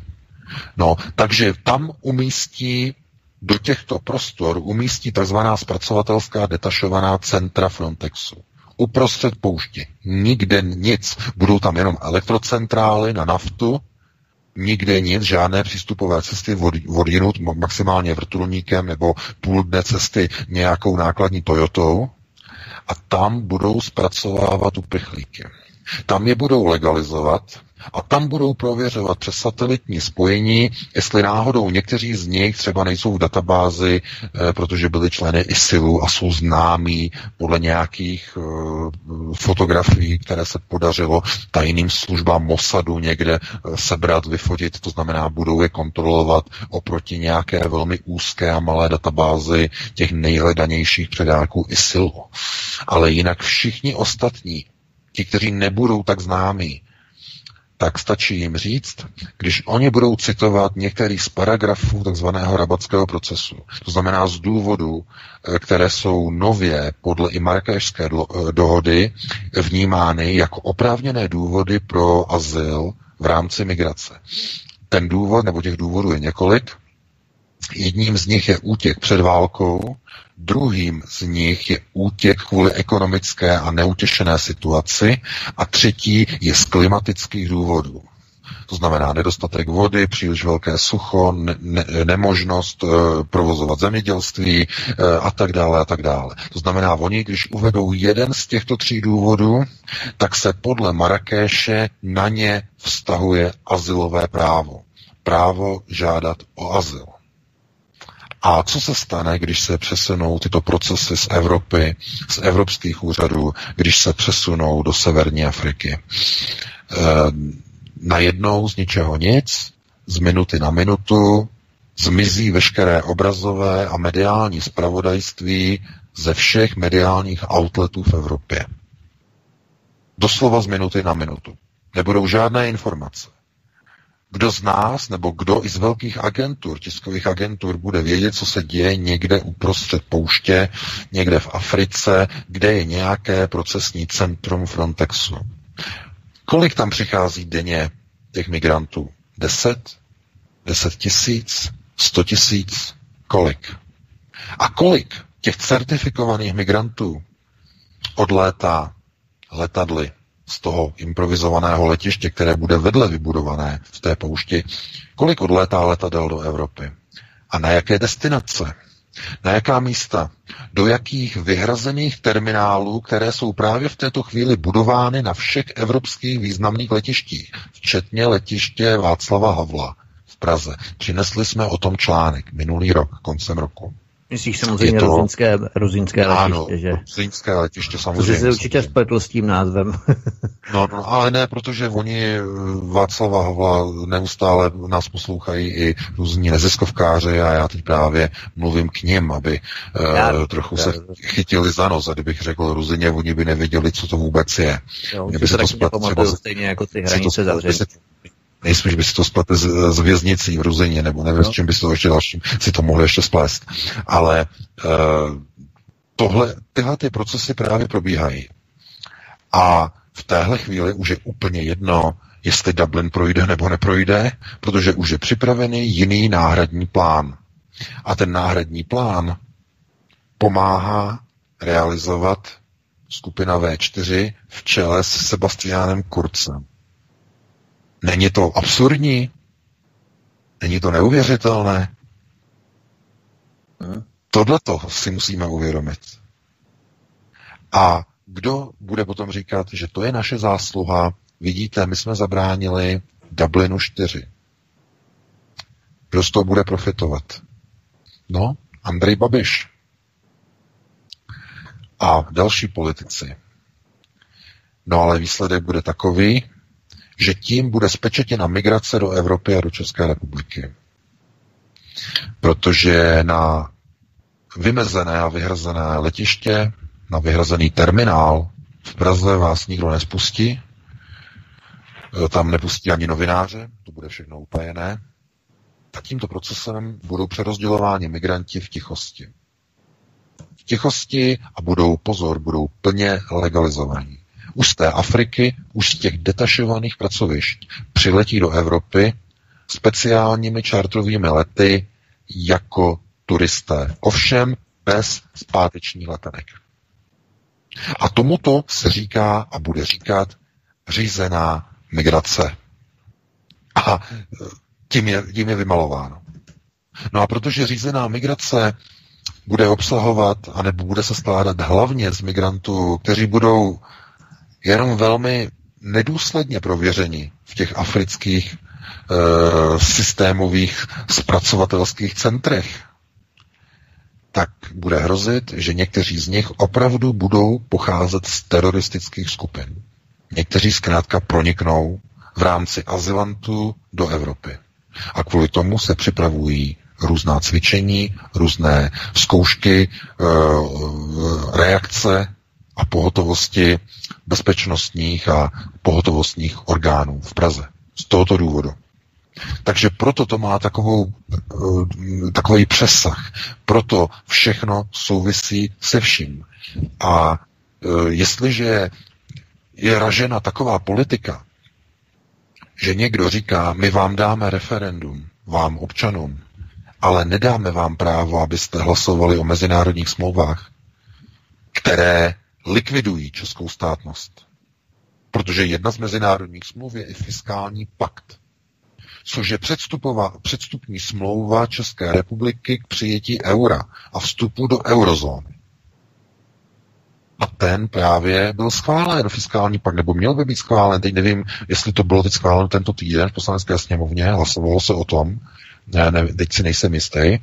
No, takže tam umístí do těchto prostor umístí tzv. zpracovatelská detašovaná centra Frontexu uprostřed pouště. Nikde nic. Budou tam jenom elektrocentrály na naftu, nikde nic, žádné přístupové cesty odjinut maximálně vrtulníkem nebo půl dne cesty nějakou nákladní Toyotou a tam budou zpracovávat uprchlíky. Tam je budou legalizovat, a tam budou prověřovat přes satelitní spojení, jestli náhodou někteří z nich třeba nejsou v databázi, eh, protože byli členy ISILu a jsou známí podle nějakých eh, fotografií, které se podařilo tajným službám Mossadu někde eh, sebrat, vyfotit, to znamená, budou je kontrolovat oproti nějaké velmi úzké a malé databázi těch nejhledanějších předáků ISILu. Ale jinak všichni ostatní, ti, kteří nebudou tak známí, tak stačí jim říct, když oni budou citovat některý z paragrafů takzvaného rabatského procesu, to znamená z důvodů, eh, které jsou nově podle i Marrakešské eh, dohody vnímány jako oprávněné důvody pro azyl v rámci migrace. Ten důvod, nebo těch důvodů je několik. Jedním z nich je útěk před válkou, Druhým z nich je útěk kvůli ekonomické a neutěšené situaci a třetí je z klimatických důvodů. To znamená nedostatek vody, příliš velké sucho, ne, ne, nemožnost e, provozovat zemědělství e, a tak dále a tak dále. To znamená, oni, když uvedou jeden z těchto tří důvodů, tak se podle Marrakeše na ně vztahuje asilové právo. Právo žádat o azyl. A co se stane, když se přesunou tyto procesy z Evropy, z evropských úřadů, když se přesunou do severní Afriky? E, najednou z ničeho nic, z minuty na minutu, zmizí veškeré obrazové a mediální spravodajství ze všech mediálních outletů v Evropě. Doslova z minuty na minutu. Nebudou žádné informace. Kdo z nás, nebo kdo i z velkých agentur, tiskových agentur, bude vědět, co se děje někde uprostřed pouště, někde v Africe, kde je nějaké procesní centrum Frontexu. Kolik tam přichází denně těch migrantů? Deset? Deset tisíc? Sto tisíc? Kolik? A kolik těch certifikovaných migrantů odlétá letadly z toho improvizovaného letiště, které bude vedle vybudované v té poušti, kolik odlétá letadel do Evropy a na jaké destinace, na jaká místa, do jakých vyhrazených terminálů, které jsou právě v této chvíli budovány na všech evropských významných letištích, včetně letiště Václava Havla v Praze. Přinesli jsme o tom článek minulý rok, koncem roku. Myslíš samozřejmě to... ruzinské, ruzinské letiště, ano, že? ruzinské letiště samozřejmě. To jsi určitě spletl s tím názvem. [LAUGHS] no, no, ale ne, protože oni eh, Václava Havla neustále nás poslouchají i různí neziskovkáři a já teď právě mluvím k ním, aby eh, já, uh, trochu já, se chytili za nos. A kdybych řekl Ruzině, oni by nevěděli, co to vůbec je. Jo, Kdyby se to splet, třeba, stejně jako ty hranice zavření nejspíš by si to spletl z, z věznicí v Ruzině, nebo nevím, no. s čím by si to ještě dalším si to mohli ještě splést. Ale uh, tohle, tyhle ty procesy právě probíhají. A v téhle chvíli už je úplně jedno, jestli Dublin projde nebo neprojde, protože už je připravený jiný náhradní plán. A ten náhradní plán pomáhá realizovat skupina V4 v čele s Sebastiánem Kurcem. Není to absurdní? Není to neuvěřitelné? Hmm. Tohle to si musíme uvědomit. A kdo bude potom říkat, že to je naše zásluha? Vidíte, my jsme zabránili Dublinu 4. Kdo z toho bude profitovat? No, Andrej Babiš. A další politici. No ale výsledek bude takový, že tím bude spečetěna migrace do Evropy a do České republiky. Protože na vymezené a vyhrazené letiště, na vyhrazený terminál v Praze vás nikdo nespustí, tam nepustí ani novináře, to bude všechno utajené. Tak tímto procesem budou přerozdělováni migranti v tichosti. V tichosti a budou, pozor, budou plně legalizovaní už z té Afriky, už z těch detašovaných pracovišť přiletí do Evropy speciálními čartrovými lety jako turisté. Ovšem bez zpáteční letenek. A tomuto se říká a bude říkat řízená migrace. A e, tím je, tím je vymalováno. No a protože řízená migrace bude obsahovat, anebo bude se skládat hlavně z migrantů, kteří budou jenom velmi nedůsledně prověření v těch afrických e, systémových zpracovatelských centrech, tak bude hrozit, že někteří z nich opravdu budou pocházet z teroristických skupin. Někteří zkrátka proniknou v rámci azylantů do Evropy. A kvůli tomu se připravují různá cvičení, různé zkoušky, e, reakce a pohotovosti bezpečnostních a pohotovostních orgánů v Praze. Z tohoto důvodu. Takže proto to má takovou, eh, takový přesah. Proto všechno souvisí se vším. A eh, jestliže je ražena taková politika, že někdo říká, my vám dáme referendum, vám občanům, ale nedáme vám právo, abyste hlasovali o mezinárodních smlouvách, které likvidují českou státnost. Protože jedna z mezinárodních smluv je i fiskální pakt, což je předstupní smlouva České republiky k přijetí eura a vstupu do eurozóny. A ten právě byl schválen, fiskální pakt, nebo měl by být schválen. Teď nevím, jestli to bylo teď schváleno tento týden v poslanecké sněmovně, hlasovalo se o tom, ne, ne, teď si nejsem jistý,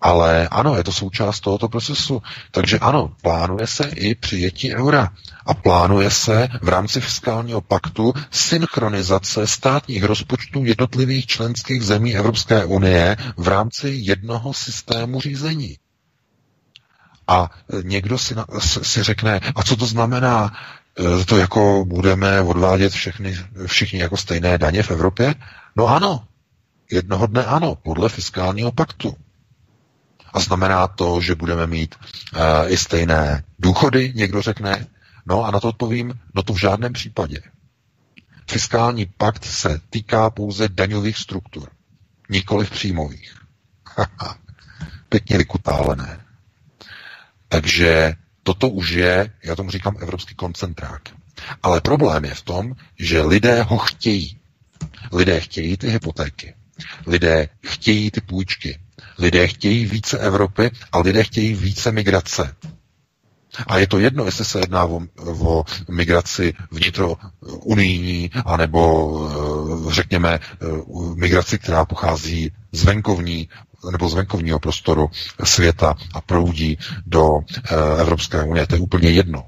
ale ano, je to součást tohoto procesu. Takže ano, plánuje se i přijetí eura. A plánuje se v rámci fiskálního paktu synchronizace státních rozpočtů jednotlivých členských zemí Evropské unie v rámci jednoho systému řízení. A někdo si, si řekne, a co to znamená, e, to jako budeme odvádět všechny, všichni jako stejné daně v Evropě? No ano, jednoho dne ano, podle fiskálního paktu. A znamená to, že budeme mít uh, i stejné důchody, někdo řekne. No a na to odpovím, no to v žádném případě. Fiskální pakt se týká pouze daňových struktur, nikoli příjmových. Pěkně vykutálené. Takže toto už je, já tomu říkám, evropský koncentrák. Ale problém je v tom, že lidé ho chtějí. Lidé chtějí ty hypotéky. Lidé chtějí ty půjčky. Lidé chtějí více Evropy a lidé chtějí více migrace. A je to jedno, jestli se jedná o, o migraci vnitro unijní, anebo řekněme migraci, která pochází z venkovní nebo z venkovního prostoru světa a proudí do Evropské unie. To je úplně jedno.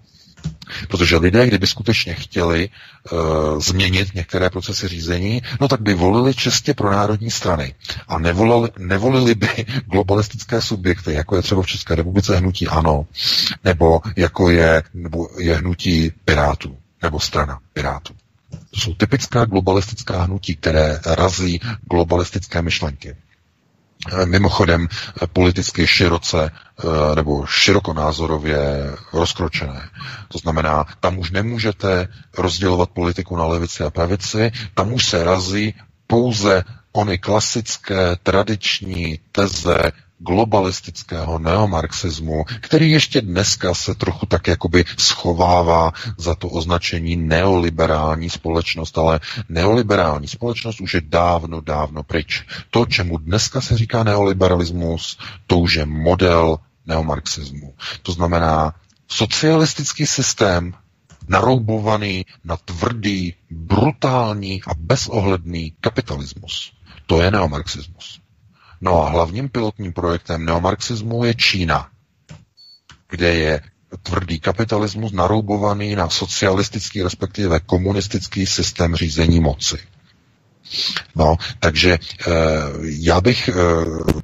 Protože lidé, kdyby skutečně chtěli uh, změnit některé procesy řízení, no tak by volili čistě pro národní strany. A nevolili, nevolili by [LAUGHS] globalistické subjekty, jako je třeba v České republice hnutí ANO, nebo jako je, nebo je hnutí Pirátů, nebo strana Pirátů. To jsou typická globalistická hnutí, které razí globalistické myšlenky. Eh, mimochodem eh, politicky široce eh, nebo širokonázorově rozkročené. To znamená, tam už nemůžete rozdělovat politiku na levici a pravici, tam už se razí pouze ony klasické tradiční teze globalistického neomarxismu, který ještě dneska se trochu tak jakoby schovává za to označení neoliberální společnost, ale neoliberální společnost už je dávno, dávno pryč. To, čemu dneska se říká neoliberalismus, to už je model neomarxismu. To znamená socialistický systém, naroubovaný na tvrdý, brutální a bezohledný kapitalismus. To je neomarxismus. No a hlavním pilotním projektem neomarxismu je Čína, kde je tvrdý kapitalismus naroubovaný na socialistický, respektive komunistický systém řízení moci. No, takže e, já bych e,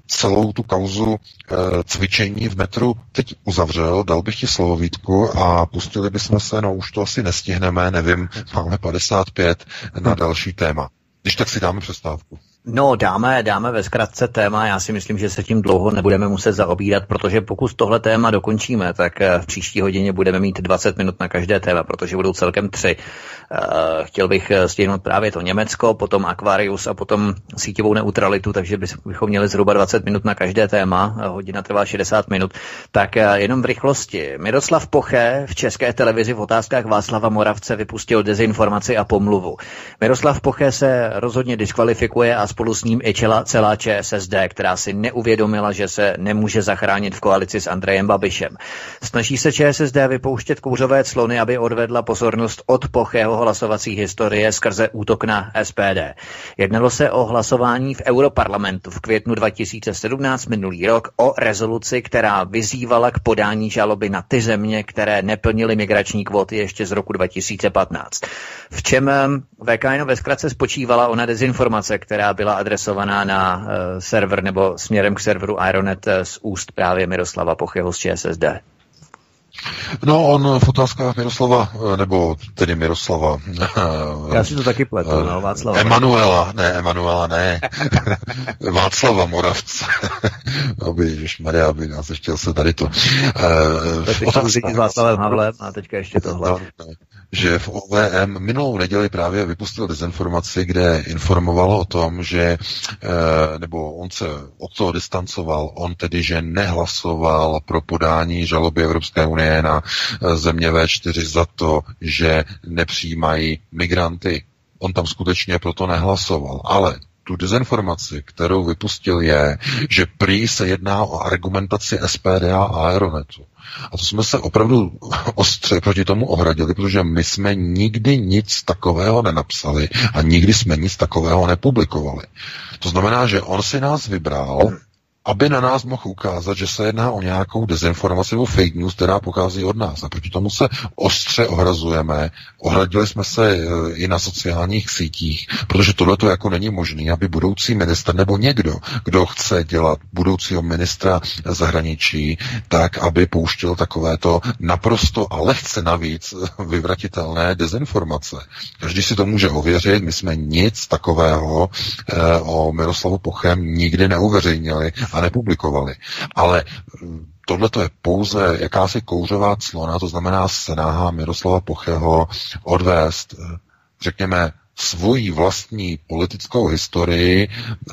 celou tu kauzu e, cvičení v metru teď uzavřel, dal bych ti slovo Vítku a pustili bychom se, no už to asi nestihneme, nevím, máme 55 na další téma. Když tak si dáme přestávku. No, dáme, dáme ve zkratce téma. Já si myslím, že se tím dlouho nebudeme muset zaobírat, protože pokud tohle téma dokončíme, tak eh, v příští hodině budeme mít 20 minut na každé téma, protože budou celkem tři. Eh, chtěl bych eh, stihnout právě to Německo, potom Aquarius a potom síťovou neutralitu, takže bychom měli zhruba 20 minut na každé téma, hodina trvá 60 minut. Tak jenom v rychlosti. Miroslav Poche v české televizi v otázkách Václava Moravce vypustil dezinformaci a pomluvu. Miroslav Poche se rozhodně diskvalifikuje a spolu s ním i čela, celá ČSSD, která si neuvědomila, že se nemůže zachránit v koalici s Andrejem Babišem. Snaží se ČSSD vypouštět kouřové clony, aby odvedla pozornost od pochého hlasovací historie skrze útok na SPD. Jednalo se o hlasování v Europarlamentu v květnu 2017 minulý rok o rezoluci, která vyzývala k podání žaloby na ty země, které neplnily migrační kvóty ještě z roku 2015. V čem VK jenom ve zkratce spočívala ona dezinformace, která byla adresovaná na uh, server nebo směrem k serveru Ironet eh, z úst právě Miroslava Pochyho z ČSSD. No, on v otázkách Miroslava, eh, nebo tedy Miroslava. [LAUGHS] Já si to taky pletu, no, Václava. Emanuela, ne, Emanuela, ne. [LAUGHS] Václava Moravce. [LAUGHS] aby, Maria, aby nás ještě se tady to. Uh, otázka... s Václavem Havlem a teďka ještě tohle. No, no že v OVM minulou neděli právě vypustil dezinformaci, kde informoval o tom, že, eh, nebo on se od toho distancoval, on tedy, že nehlasoval pro podání žaloby Evropské unie na eh, země V4 za to, že nepřijímají migranty. On tam skutečně proto nehlasoval. Ale tu dezinformaci, kterou vypustil, je, že prý se jedná o argumentaci SPD a Aeronetu. A to jsme se opravdu ostře proti tomu ohradili, protože my jsme nikdy nic takového nenapsali a nikdy jsme nic takového nepublikovali. To znamená, že on si nás vybral aby na nás mohl ukázat, že se jedná o nějakou dezinformaci nebo fake news, která pochází od nás. A proti tomu se ostře ohrazujeme. Ohradili jsme se e, i na sociálních sítích, protože tohle to jako není možné, aby budoucí minister nebo někdo, kdo chce dělat budoucího ministra zahraničí, tak aby pouštěl takovéto naprosto a lehce navíc vyvratitelné dezinformace. Každý si to může ověřit, my jsme nic takového e, o Miroslavu Pochem nikdy neuveřejnili a nepublikovali. Ale mm, tohle to je pouze jakási kouřová clona, to znamená snaha Miroslava Pocheho odvést, eh, řekněme, svoji vlastní politickou historii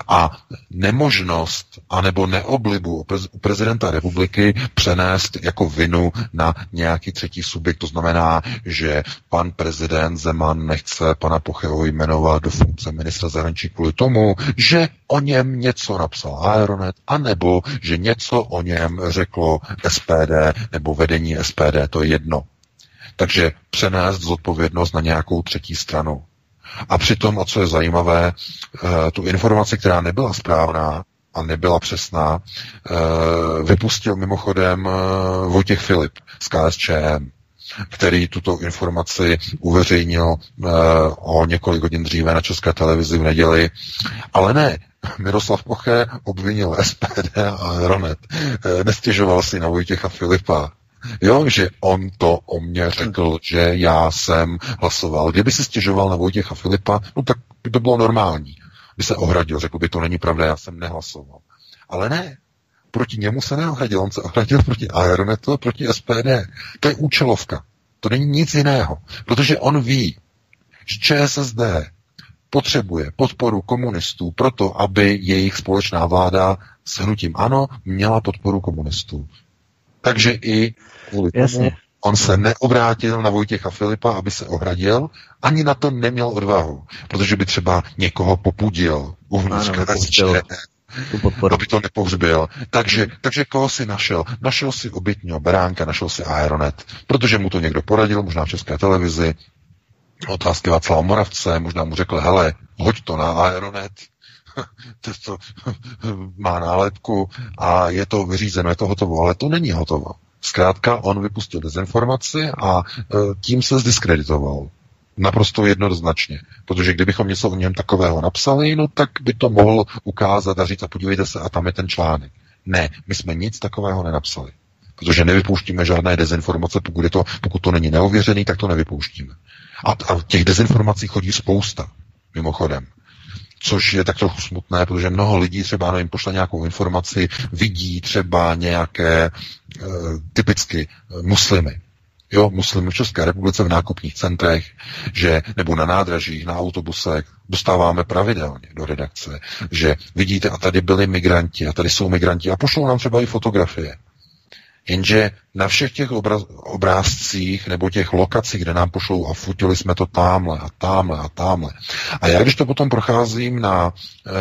a nemožnost anebo neoblibu u prezidenta republiky přenést jako vinu na nějaký třetí subjekt. To znamená, že pan prezident Zeman nechce pana Pocheho jmenovat do funkce ministra zahraničí kvůli tomu, že o něm něco napsal Aeronet, anebo že něco o něm řeklo SPD nebo vedení SPD, to je jedno. Takže přenést zodpovědnost na nějakou třetí stranu. A přitom, a co je zajímavé, eh, tu informaci, která nebyla správná a nebyla přesná, eh, vypustil mimochodem eh, Vojtěch Filip z KSČM který tuto informaci uveřejnil o několik hodin dříve na České televizi v neděli. Ale ne, Miroslav Poche obvinil SPD a Ronet. Nestěžoval si na Vojtěcha Filipa. Jo, že on to o mě řekl, že já jsem hlasoval. Kdyby si stěžoval na Vojtěcha Filipa, no tak by to bylo normální. By se ohradil, řekl by, to není pravda, já jsem nehlasoval. Ale ne, proti němu se neohradil, on se ohradil proti Aeronetu a proti SPD. To je účelovka. To není nic jiného. Protože on ví, že ČSSD potřebuje podporu komunistů proto, aby jejich společná vláda s hnutím ANO měla podporu komunistů. Takže i kvůli tomu on se neobrátil na Vojtěcha Filipa, aby se ohradil, ani na to neměl odvahu, protože by třeba někoho popudil uvnitř to by to nepohřbil. Takže, takže koho si našel? Našel si obětního beránka, našel si Aeronet, protože mu to někdo poradil, možná v české televizi, otázky Václava Moravce, možná mu řekl, hele, hoď to na Aeronet, [LAUGHS] to, to [LAUGHS] má nálepku a je to vyřízeno, je to hotovo, ale to není hotovo. Zkrátka, on vypustil dezinformaci a e, tím se zdiskreditoval. Naprosto jednoznačně. Protože kdybychom něco o něm takového napsali, no tak by to mohl ukázat a říct a podívejte se a tam je ten článek. Ne, my jsme nic takového nenapsali. Protože nevypouštíme žádné dezinformace, pokud, je to, pokud to není neověřený, tak to nevypouštíme. A, a těch dezinformací chodí spousta, mimochodem což je tak trochu smutné, protože mnoho lidí třeba nevím, pošle nějakou informaci, vidí třeba nějaké e, typicky e, muslimy, jo, muslimy v České republice v nákupních centrech, že, nebo na nádražích, na autobusech, dostáváme pravidelně do redakce, že vidíte, a tady byli migranti, a tady jsou migranti, a pošlou nám třeba i fotografie. Jenže na všech těch obrázcích nebo těch lokacích, kde nám pošlou a fotili jsme to tamhle a tamhle a tamhle. A já když to potom procházím na e,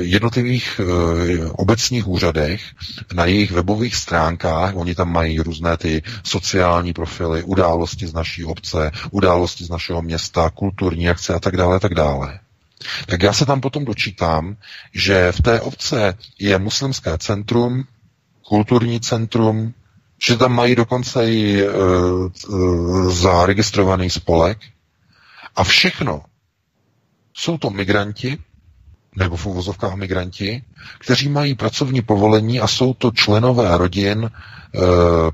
jednotlivých e, obecních úřadech, na jejich webových stránkách, oni tam mají různé ty sociální profily, události z naší obce, události z našeho města, kulturní akce a tak dále, a tak dále. Tak já se tam potom dočítám, že v té obce je muslimské centrum, kulturní centrum, že tam mají dokonce i e, e, zaregistrovaný spolek a všechno jsou to migranti, nebo v uvozovkách migranti, kteří mají pracovní povolení a jsou to členové rodin e,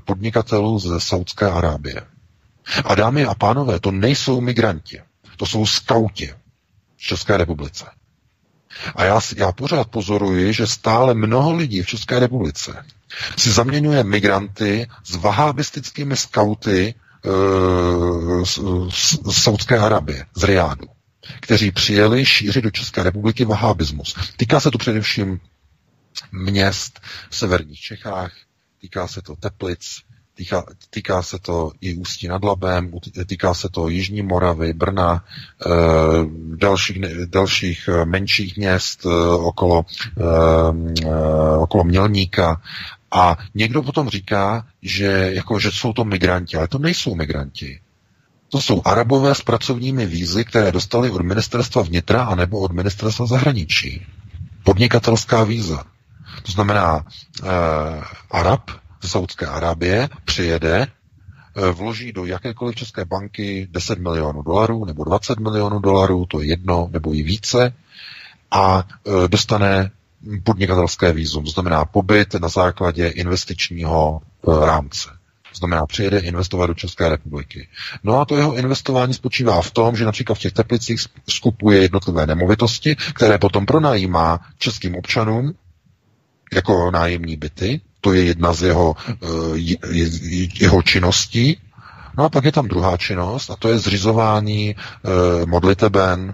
podnikatelů ze Saudské Arábie. A dámy a pánové, to nejsou migranti, to jsou skauti v České republice. A já, já pořád pozoruji, že stále mnoho lidí v České republice si zaměňuje migranty s vahábistickými skauty e, z, z Saudské Arabie, z Riádu, kteří přijeli šířit do České republiky vahábismus. Týká se to především měst v severních Čechách, týká se to Teplic, Týká, týká se to i Ústí nad Labem, týká se to Jižní Moravy, Brna, e, dalších, dalších eh, menších měst e, okolo, e, okolo Mělníka. A někdo potom říká, že, jako, že jsou to migranti, ale to nejsou migranti. To jsou arabové s pracovními vízy, které dostali od ministerstva vnitra anebo od ministerstva zahraničí. Podnikatelská víza. To znamená, eh, Arab z Saudské Arábie přijede, eh, vloží do jakékoliv české banky 10 milionů dolarů nebo 20 milionů dolarů, to je jedno, nebo i více, a eh, dostane podnikatelské výzum, to znamená pobyt na základě investičního eh, rámce. To znamená, přijede investovat do České republiky. No a to jeho investování spočívá v tom, že například v těch teplicích skupuje jednotlivé nemovitosti, které potom pronajímá českým občanům jako nájemní byty, to je jedna z jeho, eh, jeho činností. No a pak je tam druhá činnost, a to je zřizování e, modliteben,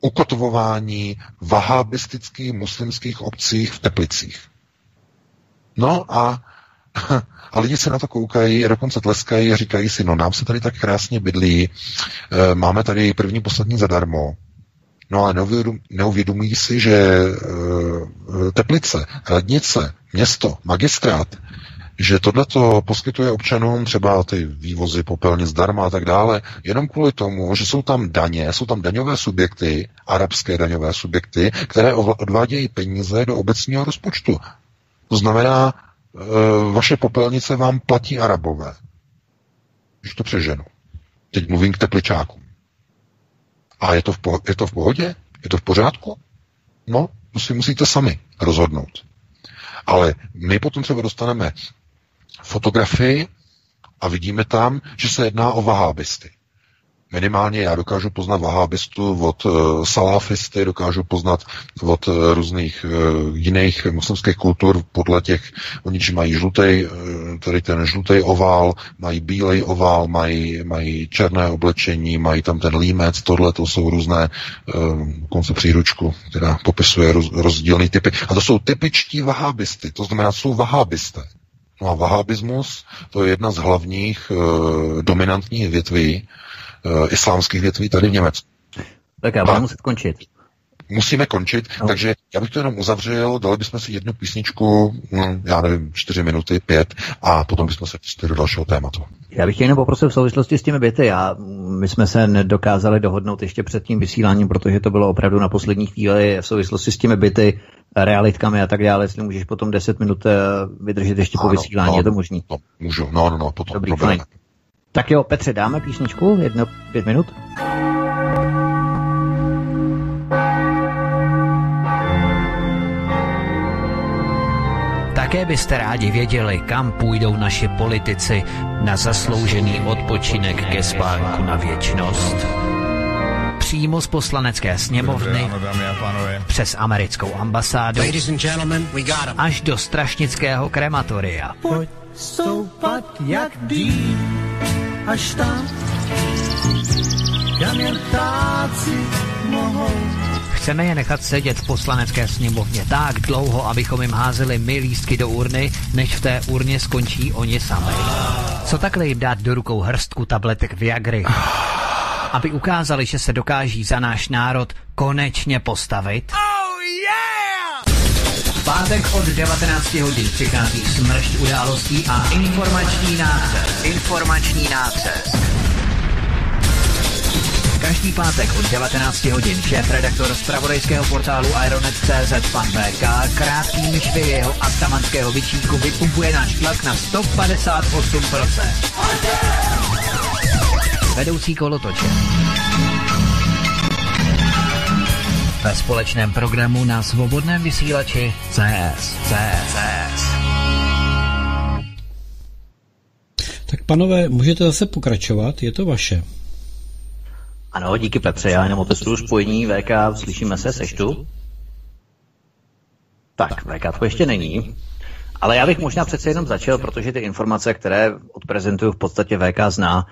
ukotvování vahabistických muslimských obcích v Teplicích. No a, [LAUGHS] a lidi se na to koukají, dokonce tleskají a říkají si, no nám se tady tak krásně bydlí, e, máme tady první poslední zadarmo, No ale neuvědomují si, že e, Teplice, radnice, město, magistrát, že tohleto poskytuje občanům třeba ty vývozy popelně zdarma a tak dále, jenom kvůli tomu, že jsou tam daně, jsou tam daňové subjekty, arabské daňové subjekty, které odvádějí peníze do obecního rozpočtu. To znamená, e, vaše popelnice vám platí arabové. Když to přeženu. Teď mluvím k tepličákům. A je to, v je to v pohodě? Je to v pořádku? No, to si musíte sami rozhodnout. Ale my potom třeba dostaneme fotografii a vidíme tam, že se jedná o vahábisty. Minimálně já dokážu poznat vahábistu od uh, salafisty, dokážu poznat od uh, různých uh, jiných muslimských kultur podle těch, oni či mají žlutý, tady ten žlutý ovál, mají bílej ovál, mají, mají černé oblečení, mají tam ten límec, tohle to jsou různé konce příručku, která popisuje roz, rozdílné typy. A to jsou typičtí vahábisty, to znamená, jsou vahábisté. No a vahábismus, to je jedna z hlavních uh, dominantních větví uh, islámských větví tady v Německu. Tak já budu muset končit. Musíme končit, no. takže já bych to jenom uzavřel, dali bychom si jednu písničku, hm, já nevím, čtyři minuty, pět, a potom bychom se pustili do dalšího tématu. Já bych jenom poprosil v souvislosti s těmi byty. Já, my jsme se nedokázali dohodnout ještě před tím vysíláním, protože to bylo opravdu na poslední chvíli v souvislosti s těmi byty, realitkami a tak dále, jestli můžeš potom 10 minut eh, vydržet ještě po vysílání, no, je to možný? No, můžu, no, no, no, potom Dobrý. Tak jo, Petře, dáme písničku, jedno, pět minut? Také byste rádi věděli, kam půjdou naši politici na zasloužený odpočinek ke spánku na věčnost. Přímo z poslanecké sněmovny, přes americkou ambasádu, až do strašnického krematoria. Pojď stoupat jak dým, až tam, kam jen ptáci mohou. Chceme je nechat sedět v poslanecké sněmovně tak dlouho, abychom jim házeli my lístky do urny, než v té urně skončí oni sami. Co takhle jim dát do rukou hrstku tabletek Viagry? Aby ukázali, že se dokáží za náš národ konečně postavit? Oh yeah! Pátek od 19 hodin přichází smršť událostí a informační nácest. Informační nácest. Každý pátek od 19 hodin šéf redaktor z pravodejského portálu Ironet.cz pan VK krátkými švy jeho atamanského vyčínku vypumpuje náš tlak na 158%. Vedoucí kolotoče. Ve společném programu na svobodném vysílači CS. CS. CS. Tak panové, můžete zase pokračovat, je to vaše. Ano, díky Petře, já jenom otestuju spojení VK, slyšíme se, seš tu? Tak, VK to ještě není. Ale já bych možná přece jenom začal, protože ty informace, které odprezentuju v podstatě VK zná,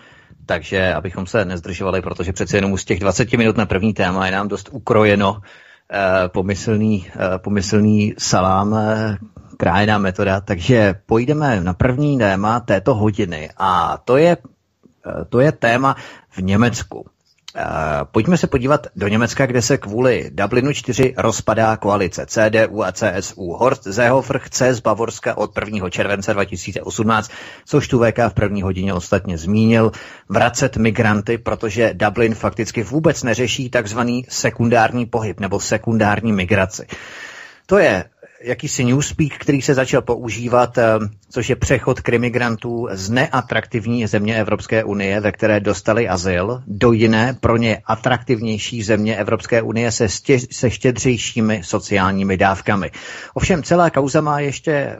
takže abychom se nezdržovali, protože přece jenom z těch 20 minut na první téma je nám dost ukrojeno eh, pomyslný, eh, pomyslný salám, eh, krájená metoda, takže půjdeme na první téma této hodiny a to je, eh, to je téma v Německu. Eh, pojďme se podívat do Německa, kde se kvůli Dublinu 4 rozpadá koalice CDU a CSU. Horst Seehofer chce z Bavorska od 1. července 2018, což tu VK v první hodině ostatně zmínil, vracet migranty, protože Dublin fakticky vůbec neřeší takzvaný sekundární pohyb nebo sekundární migraci. To je jakýsi newspeak, který se začal používat, eh, což je přechod krimigrantů z neatraktivní země Evropské unie, ve které dostali azyl, do jiné, pro ně atraktivnější země Evropské unie se, stěž, se štědřejšími sociálními dávkami. Ovšem celá kauza má ještě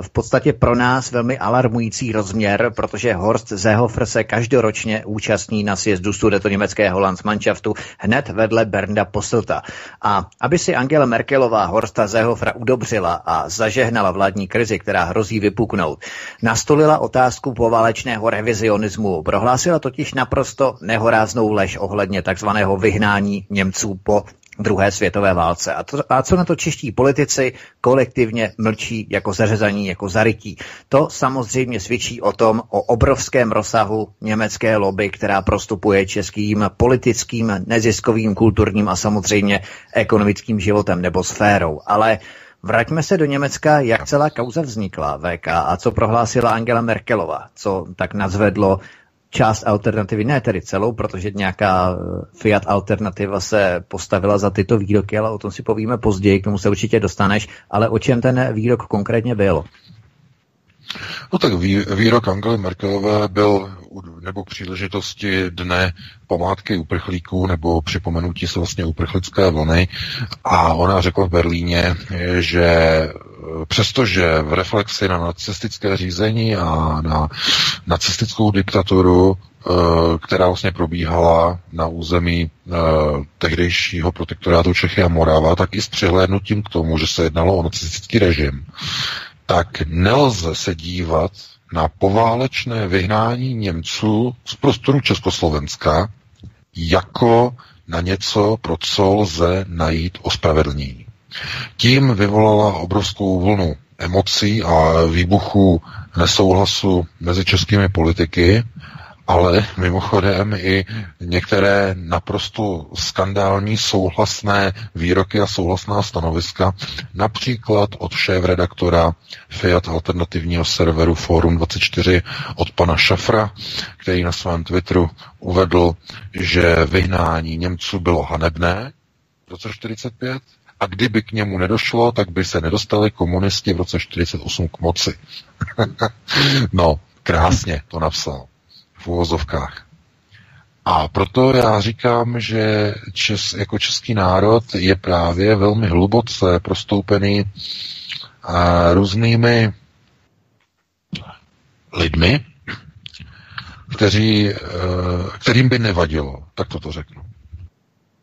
v podstatě pro nás velmi alarmující rozměr, protože Horst Seehofer se každoročně účastní na sjezdu sudeto německého Landsmannschaftu hned vedle Bernda Posselta. A aby si Angela Merkelová Horsta Zehofra udobřila a zažehnala vládní krizi, která hrozí vypuknout, nastolila otázku poválečného revizionismu. Prohlásila totiž naprosto nehoráznou lež ohledně takzvaného vyhnání Němců po druhé světové válce. A, to, a co na to čeští politici kolektivně mlčí jako zařezaní, jako zarytí. To samozřejmě svědčí o tom, o obrovském rozsahu německé lobby, která prostupuje českým politickým, neziskovým, kulturním a samozřejmě ekonomickým životem nebo sférou. Ale Vraťme se do Německa, jak celá kauza vznikla, VK, a co prohlásila Angela Merkelová, co tak nazvedlo část alternativy, ne tedy celou, protože nějaká eh, Fiat alternativa se postavila za tyto výroky, ale o tom si povíme později, k tomu se určitě dostaneš, ale o čem ten výrok konkrétně byl? No tak výrok Angely Merkelové byl nebo k příležitosti dne památky uprchlíků nebo připomenutí se vlastně uprchlické vlny. A ona řekla v Berlíně, že přestože v reflexi na nacistické řízení a na nacistickou diktaturu, eh, která vlastně probíhala na území eh, tehdejšího protektorátu Čechy a Morava, tak i s přihlédnutím k tomu, že se jednalo o nacistický režim, tak nelze se dívat na poválečné vyhnání Němců z prostoru Československa jako na něco, pro co lze najít ospravedlnění. Tím vyvolala obrovskou vlnu emocí a výbuchů nesouhlasu mezi českými politiky, ale mimochodem i některé naprosto skandální souhlasné výroky a souhlasná stanoviska, například od šéf-redaktora Fiat alternativního serveru Forum 24 od pana Šafra, který na svém Twitteru uvedl, že vyhnání Němců bylo hanebné v roce 45 a kdyby k němu nedošlo, tak by se nedostali komunisti v roce 48 k moci. [LAUGHS] no, krásně to napsal v uvozovkách. A proto já říkám, že čes, jako český národ je právě velmi hluboce prostoupený a, různými lidmi, kteří, e, kterým by nevadilo, tak to řeknu,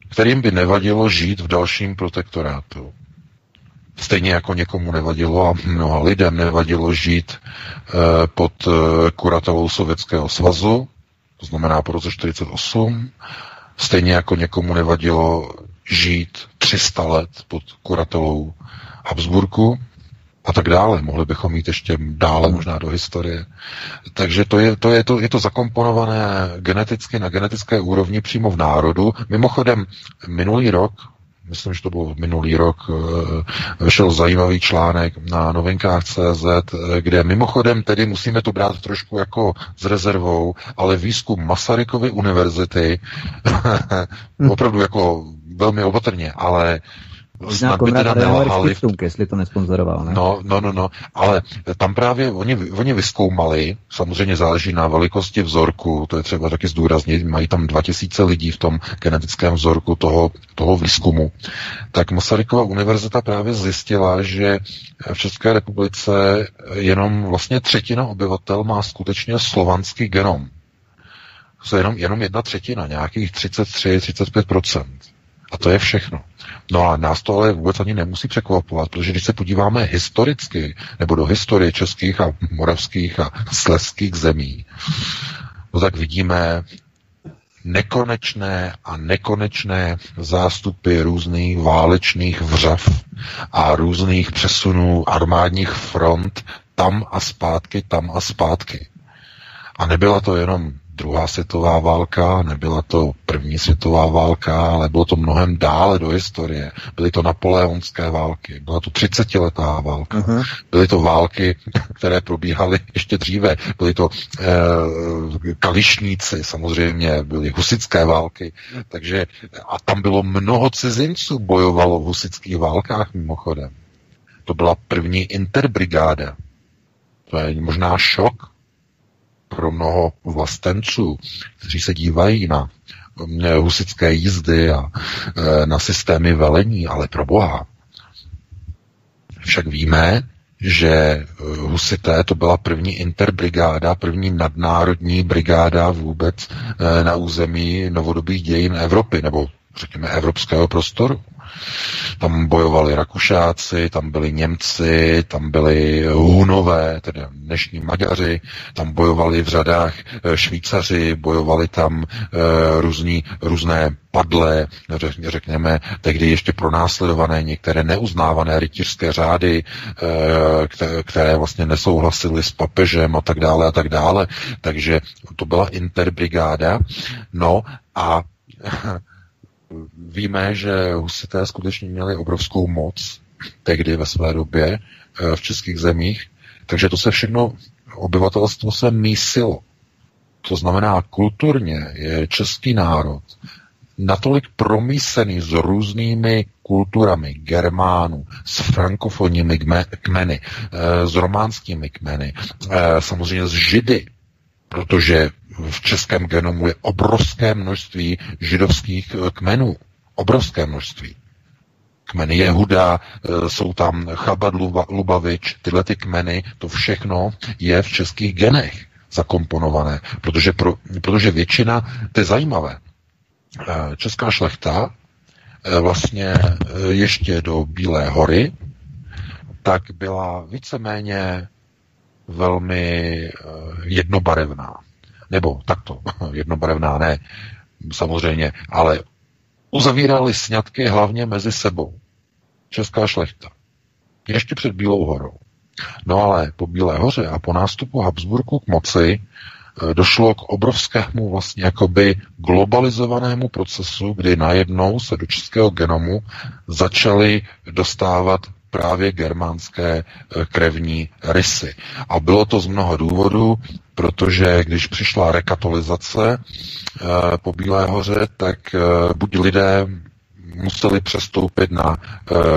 kterým by nevadilo žít v dalším protektorátu. Stejně jako někomu nevadilo a mnoha lidem nevadilo žít eh, pod eh, kuratelou Sovětského svazu, to znamená po roce 48, stejně jako někomu nevadilo žít 300 let pod kuratelou Habsburku a tak dále. Mohli bychom jít ještě dále možná do historie. Takže to je to, je to, je to zakomponované geneticky na genetické úrovni přímo v národu. Mimochodem, minulý rok myslím, že to byl minulý rok, eh, vyšel zajímavý článek na novinkách CZ, eh, kde mimochodem tedy musíme to brát trošku jako s rezervou, ale výzkum Masarykovy univerzity, [LAUGHS] opravdu jako velmi opatrně, ale Možná Konrad Adenauer Stiftung, jestli to nesponzoroval, ne? No, no, no, no, ale tam právě oni, oni vyskoumali, samozřejmě záleží na velikosti vzorku, to je třeba taky zdůraznit, mají tam 2000 lidí v tom genetickém vzorku toho, toho výzkumu. Tak Masarykova univerzita právě zjistila, že v České republice jenom vlastně třetina obyvatel má skutečně slovanský genom. To je jenom, jenom jedna třetina, nějakých 33-35%. A to je všechno. No a nás to ale vůbec ani nemusí překvapovat, protože když se podíváme historicky, nebo do historie českých a moravských a sleských zemí, no tak vidíme nekonečné a nekonečné zástupy různých válečných vřav a různých přesunů armádních front tam a zpátky, tam a zpátky. A nebyla to jenom druhá světová válka, nebyla to první světová válka, ale bylo to mnohem dále do historie. Byly to napoleonské války, byla to třicetiletá válka, uh-huh. byly to války, [LAUGHS] které probíhaly ještě dříve, byly to eh, kališníci, samozřejmě byly husické války, takže a tam bylo mnoho cizinců, bojovalo v husických válkách mimochodem. To byla první interbrigáda. To je možná šok pro mnoho vlastenců, kteří se dívají na eh, husické jízdy a eh, na systémy velení, ale pro Boha. Však víme, že eh, husité to byla první interbrigáda, první nadnárodní brigáda vůbec na území novodobých dějin Evropy, nebo řekněme evropského prostoru. Tam bojovali Rakušáci, tam byli Němci, tam byli Hunové, tedy dnešní Maďaři, tam bojovali v řadách eh, Švýcaři, bojovali tam e, různý, různé padlé, řekněme, tehdy ještě pronásledované některé neuznávané rytířské řády, e, které vlastně nesouhlasily s papežem a tak dále a tak dále. Takže to byla interbrigáda. No a [LAUGHS] víme, že husité skutečně měli obrovskou moc tehdy ve své době eh, v českých zemích, takže to se všechno, obyvatelstvo se mísilo. To znamená, kulturně je český národ natolik promísený s různými kulturami Germánů, s frankofonními kmeny, eh, s románskými kmeny, eh, samozřejmě s Židy, protože v českém genomu je obrovské množství židovských eh, kmenů. Obrovské množství. Kmeny Jehuda, eh, jsou tam Chabad Lubavič, tyhle ty kmeny, to všechno je v českých genech zakomponované, protože, pro, protože většina, to je zajímavé, eh, česká šlechta vlastně ještě do Bílé hory, tak byla víceméně velmi jednobarevná nebo takto, [LAUGHS] jednobarevná ne, samozřejmě, ale uzavírali sňatky hlavně mezi sebou. Česká šlechta. Ještě před Bílou horou. No ale po Bílé hoře a po nástupu Habsburku k moci e, došlo k obrovskému vlastně jakoby globalizovanému procesu, kdy najednou se do českého genomu začaly dostávat právě germánské eh, krevní rysy. A bylo to z mnoha důvodů, protože když přišla rekatolizace eh, po Bílé hoře, tak eh, buď lidé museli přestoupit na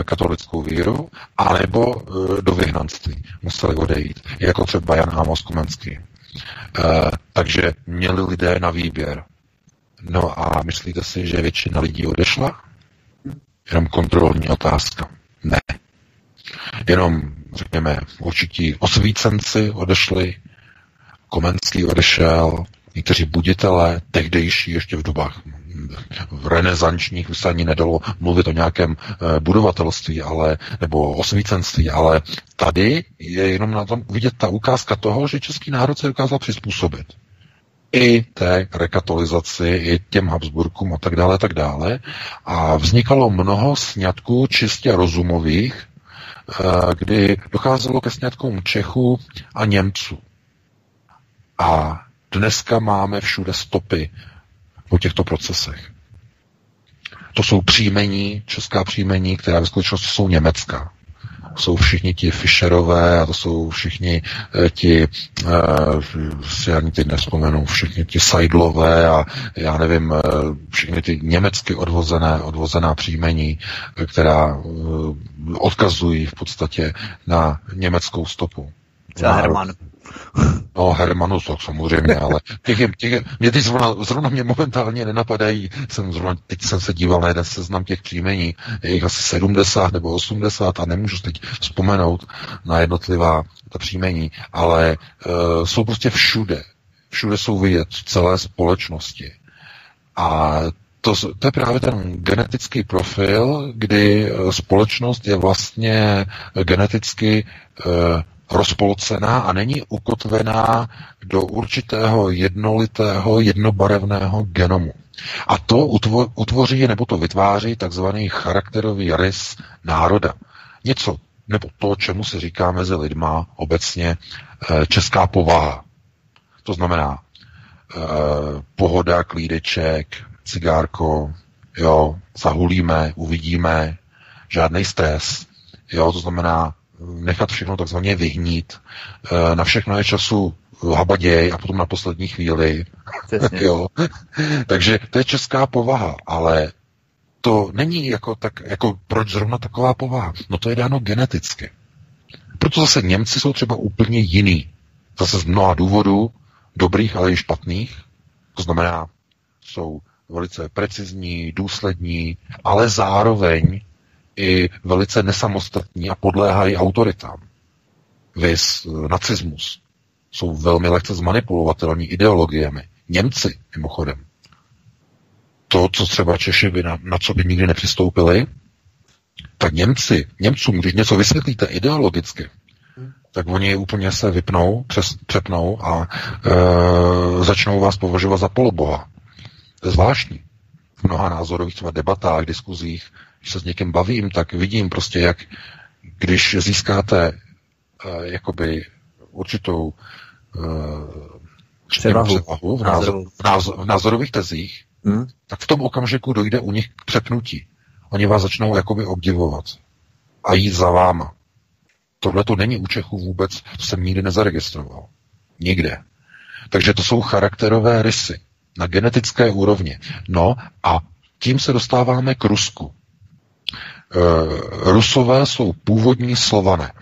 katolickou víru, anebo do vyhnanství museli odejít, jako třeba Jan Amos Komenský. takže měli lidé na výběr. No a myslíte si, že většina lidí odešla? Jenom kontrolní otázka. Ne. Jenom, řekněme, určití osvícenci odešli, Komenský odešel, někteří buditelé, tehdejší ještě v dobách v renesančních by se ani nedalo mluvit o nějakém eh, budovatelství ale, nebo osvícenství, ale tady je jenom na tom vidět ta ukázka toho, že český národ se dokázal přizpůsobit i té rekatolizaci, i těm Habsburkům a tak dále, tak dále. A vznikalo mnoho sňatků čistě rozumových, Eh, kdy docházelo ke sňatkům Čechů a Němců. A dneska máme všude stopy po těchto procesech. To jsou příjmení, česká příjmení, která ve skutečnosti jsou německá jsou všichni ti Fischerové a to jsou všichni eh, ti, eh, si ani teď nespomenu, všichni ti Seidlové a já nevím, eh, všichni ty německy odvozené, odvozená příjmení, která odkazují v podstatě na německou stopu. Za Herman. [LAUGHS] No, Hermanu, to samozřejmě, ale těch, je, těch je, mě teď zrovna, zrovna mě momentálně nenapadají, jsem zrovna, teď jsem se díval na jeden seznam těch příjmení, je jich asi 70 nebo 80 a nemůžu teď vzpomenout na jednotlivá ta příjmení, ale uh, jsou prostě všude. Všude jsou vidět v celé společnosti. A to, to je právě ten genetický profil, kdy e, společnost je vlastně geneticky uh, rozpolcená a není ukotvená do určitého jednolitého, jednobarevného genomu. A to utvoří nebo to vytváří takzvaný charakterový rys národa. Něco, nebo to, čemu se říká mezi lidma obecně eh, česká povaha. To znamená eh, pohoda, klídeček, cigárko, jo, zahulíme, uvidíme, žádný stres, jo, to znamená nechat všechno takzvaně vyhnít. Eh, na všechno je času habaděj a potom na poslední chvíli. [LAUGHS] jo. Takže to je česká povaha, ale to není jako, tak, jako proč zrovna taková povaha. No to je dáno geneticky. Proto zase Němci jsou třeba úplně jiný. Zase z mnoha důvodů, dobrých, ale i špatných. To znamená, jsou velice precizní, důslední, ale zároveň i velice nesamostatní a podléhají autoritám. vys nacismus, jsou velmi lehce zmanipulovatelní ideologiemi. Němci, mimochodem. To, co třeba Češi by na, na co by nikdy nepřistoupili, tak Němci, Němcům, když něco vysvětlíte ideologicky, tak oni úplně se vypnou, přes, přepnou a e, začnou vás považovat za poloboha. To je zvláštní. V mnoha názorových třeba debatách, diskuzích, když se s někým bavím, tak vidím prostě, jak když získáte e, jakoby určitou e, převahu, převahu v, názor, v, názor, v názorových tezích, hmm? tak v tom okamžiku dojde u nich k přepnutí. Oni vás začnou jakoby obdivovat a jít za váma. Tohle to není u Čechů vůbec, to jsem nikdy nezaregistroval. Nikde. Takže to jsou charakterové rysy na genetické úrovni. No a tím se dostáváme k Rusku. E, Rusové jsou původní slované.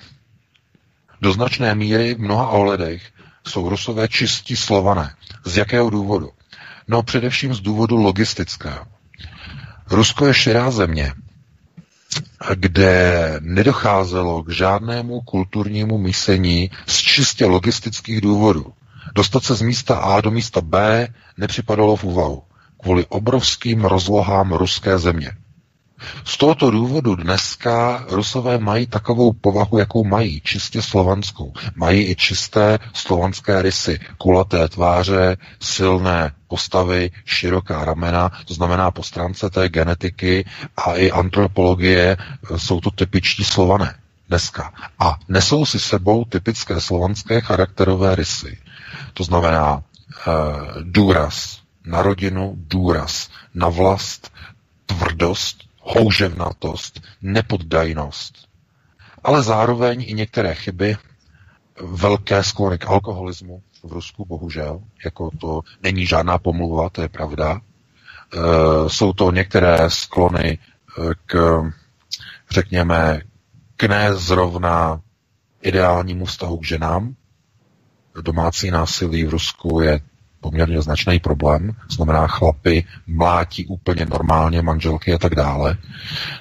Do značné míry v mnoha ohledech jsou Rusové čistí slované. Z jakého důvodu? No především z důvodu logistického. Rusko je širá země, kde nedocházelo k žádnému kulturnímu mísení z čistě logistických důvodů. Dostat se z místa A do místa B nepřipadalo v úvahu kvůli obrovským rozlohám ruské země. Z tohoto důvodu dneska Rusové mají takovou povahu, jakou mají, čistě slovanskou. Mají i čisté slovanské rysy, kulaté tváře, silné postavy, široká ramena, to znamená po stránce té genetiky a i antropologie jsou to typičtí slované dneska. A nesou si sebou typické slovanské charakterové rysy. To znamená e, důraz na rodinu, důraz na vlast, tvrdost, houževnatost, nepoddajnost, ale zároveň i některé chyby, velké sklony k alkoholismu v Rusku, bohužel, jako to není žádná pomluva, to je pravda. E, jsou to některé sklony e, k, řekněme, k ne zrovna ideálnímu vztahu k ženám. Domácí násilí v Rusku je poměrně značný problém, znamená chlapy mlátí úplně normálně manželky a tak dále.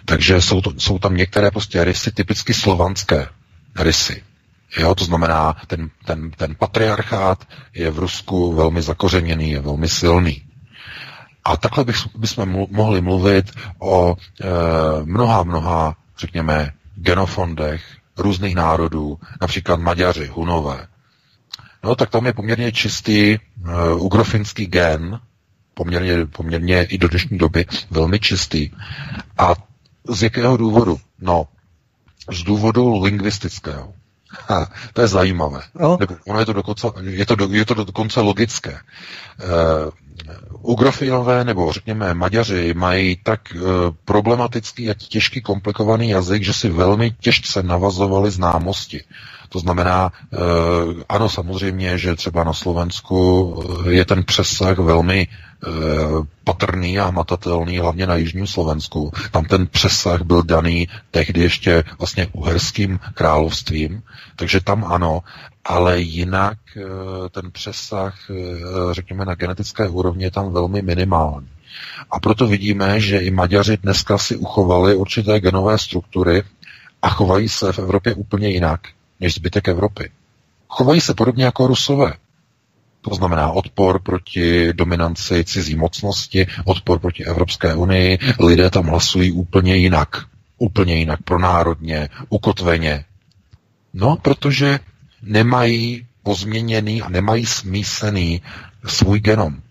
Takže jsou, to, jsou tam některé prostě rysy typicky slovanské rysy. Jo, to znamená, ten, ten, ten patriarchát je v Rusku velmi zakořeněný, je velmi silný. A takhle bych, bychom mohli mluvit o e, mnoha, mnoha, řekněme, genofondech různých národů, například Maďaři, Hunové, No, tak tam je poměrně čistý uh, ugrofinský gen, poměrně, poměrně i do dnešní doby velmi čistý. A z jakého důvodu? No, z důvodu lingvistického. Ha, to je zajímavé. No. Nebo ono je to, dokonce, je, to do, je to dokonce logické. Uh, Ugrofinové nebo řekněme Maďaři mají tak uh, problematický a těžký komplikovaný jazyk, že si velmi těžce navazovali známosti. To znamená, eh, ano, samozřejmě, že třeba na Slovensku eh, je ten přesah velmi eh, patrný a hmatatelný, hlavně na jižním Slovensku. Tam ten přesah byl daný tehdy ještě vlastně uherským královstvím, takže tam ano, ale jinak ten přesah, řekněme, na genetické úrovni je tam velmi minimální. A proto vidíme, že i Maďaři dneska si uchovali určité genové struktury a chovají se v Evropě úplně jinak než zbytek Evropy. Chovají se podobně jako Rusové. To znamená odpor proti dominanci cizí mocnosti, odpor proti Evropské unii. Lidé tam hlasují úplně jinak. Úplně jinak, pronárodně, ukotveně. No, protože nemají pozměněný a nemají smísený svůj genom.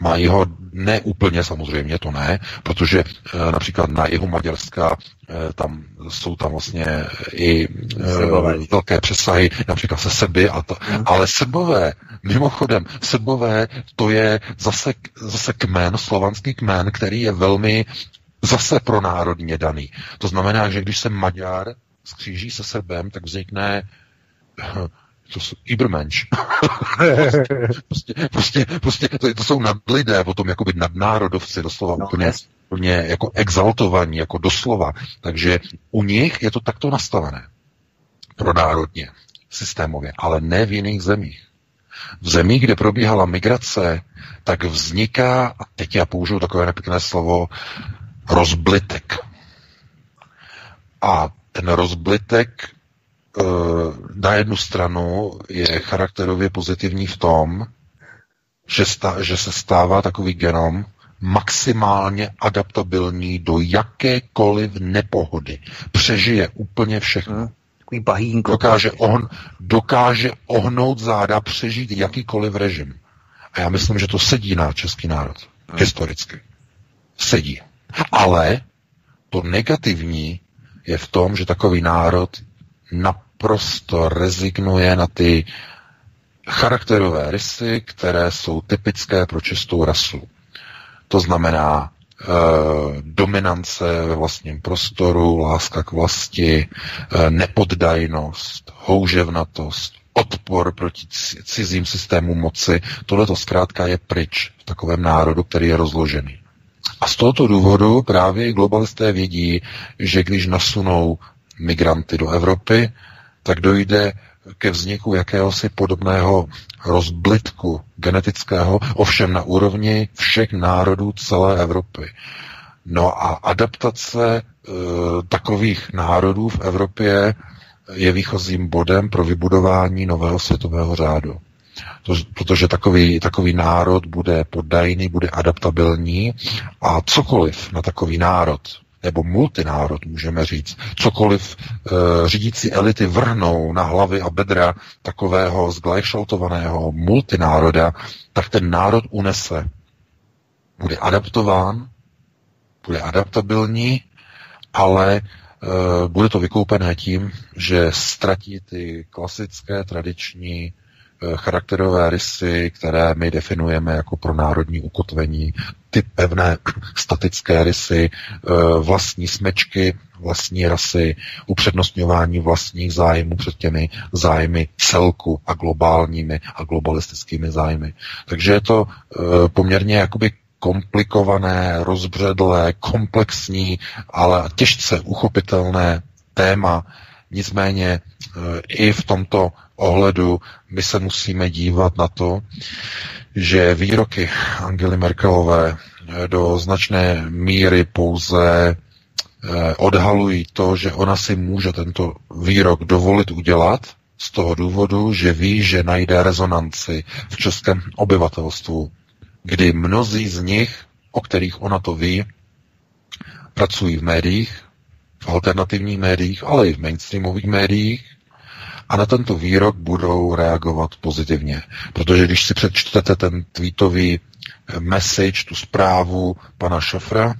Mají ho ne úplně samozřejmě, to ne, protože e, například na jihu Maďarska e, tam jsou tam vlastně i e, velké přesahy, například se Srby, a to, hmm. ale Srbové, mimochodem, Srbové to je zase, zase kmen, slovanský kmen, který je velmi zase pronárodně daný. To znamená, že když se Maďar skříží se Srbem, tak vznikne to jsou Ibermensch. [LAUGHS] prostě, prostě, prostě to, to jsou nadlidé, potom jakoby nadnárodovci, doslova no, úplně, úplně jako exaltovaní, jako doslova. Takže u nich je to takto nastavené. Pronárodně, systémově, ale ne v jiných zemích. V zemích, kde probíhala migrace, tak vzniká, a teď já použiju takové nepěkné slovo, rozblitek. A ten rozblitek na jednu stranu je charakterově pozitivní v tom, že, sta, že se stává takový genom maximálně adaptabilní do jakékoliv nepohody. Přežije úplně všechno. Hmm, takový bahínko. Dokáže, ohn, dokáže ohnout záda, přežít jakýkoliv režim. A já myslím, že to sedí na český národ. Hmm. Historicky. Sedí. Ale to negativní je v tom, že takový národ naprosto rezignuje na ty charakterové rysy, které jsou typické pro čistou rasu. To znamená e, dominance ve vlastním prostoru, láska k vlasti, e, nepoddajnost, houževnatost, odpor proti cizím systémům moci. Tohle to zkrátka je pryč v takovém národu, který je rozložený. A z tohoto důvodu právě globalisté vědí, že když nasunou migranty do Evropy, tak dojde ke vzniku jakéhosi podobného rozblitku genetického, ovšem na úrovni všech národů celé Evropy. No a adaptace e, takových národů v Evropě je výchozím bodem pro vybudování nového světového řádu. To, protože takový, takový národ bude poddajný, bude adaptabilní a cokoliv na takový národ nebo multinárod, můžeme říct, cokoliv e, řídící elity vrhnou na hlavy a bedra takového zglajšaltovaného multinároda, tak ten národ unese. Bude adaptován, bude adaptabilní, ale e, bude to vykoupené tím, že ztratí ty klasické tradiční charakterové rysy, které my definujeme jako pro národní ukotvení, ty pevné statické rysy, eh, vlastní smečky, vlastní rasy, upřednostňování vlastních zájmů před těmi zájmy celku a globálními a globalistickými zájmy. Takže je to eh, poměrně jakoby komplikované, rozbředlé, komplexní, ale těžce uchopitelné téma, Nicméně i v tomto ohledu my se musíme dívat na to, že výroky Angely Merkelové e, do značné míry pouze e, odhalují to, že ona si může tento výrok dovolit udělat z toho důvodu, že ví, že najde rezonanci v českém obyvatelstvu, kdy mnozí z nich, o kterých ona to ví, pracují v médiích, v alternativních médiích, ale i v mainstreamových médiích a na tento výrok budou reagovat pozitivně. Protože když si přečtete ten tweetový eh, message, tu zprávu pana Šafra,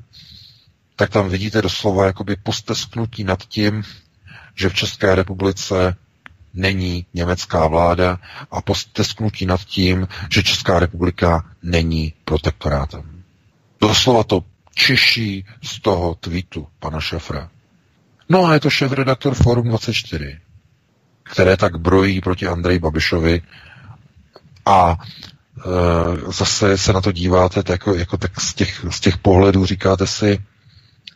tak tam vidíte doslova jakoby postesknutí nad tím, že v České republice není německá vláda a postesknutí nad tím, že Česká republika není protektorátem. Doslova to čiší z toho tweetu pana Šafra. No a je to šéf-redaktor Forum 24, které tak brojí proti Andreji Babišovi a e, zase se na to díváte tak jako, jako tak z těch, z těch pohledů, říkáte si,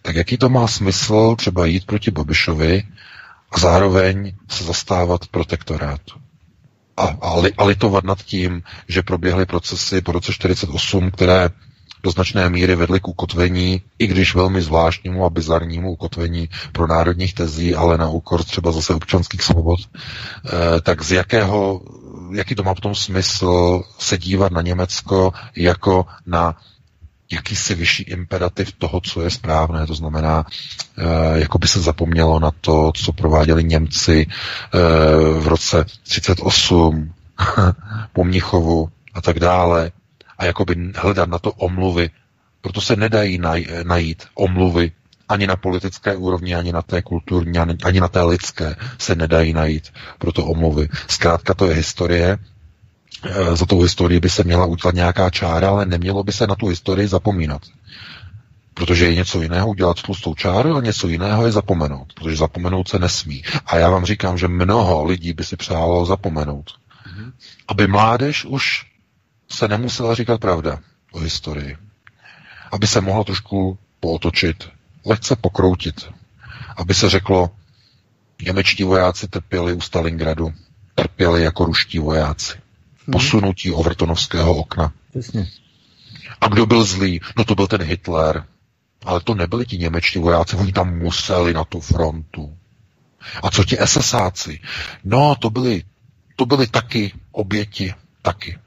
tak jaký to má smysl třeba jít proti Babišovi a zároveň se zastávat protektorátu. A, a, a litovat nad tím, že proběhly procesy po roce 48, které do značné míry vedly k ukotvení, i když velmi zvláštnímu a bizarnímu ukotvení pro národních tezí, ale na úkor třeba zase občanských svobod, eh, tak z jakého, jaký to má potom smysl se dívat na Německo jako na jakýsi vyšší imperativ toho, co je správné. To znamená, eh, jako by se zapomnělo na to, co prováděli Němci eh, v roce 38 [LAUGHS] po Mnichovu a tak dále a jakoby hledat na to omluvy. Proto se nedají najít omluvy ani na politické úrovni, ani na té kulturní, ani na té lidské se nedají najít proto omluvy. Zkrátka to je historie, e, za tou historii by se měla udělat nějaká čára, ale nemělo by se na tu historii zapomínat. Protože je něco jiného udělat tlustou čáru a něco jiného je zapomenout, protože zapomenout se nesmí. A já vám říkám, že mnoho lidí by si přálo zapomenout. Mm-hmm. Aby mládež už se nemusela říkat pravda o historii. Aby se mohla trošku pootočit, lehce pokroutit. Aby se řeklo, němečtí vojáci trpěli u Stalingradu, trpěli jako ruští vojáci. Hmm. Posunutí overtonovského okna. Přesně. A kdo byl zlý? No to byl ten Hitler. Ale to nebyli ti němečtí vojáci, oni tam museli na tu frontu. A co ti SSáci? No, to byly, to byly taky oběti, taky.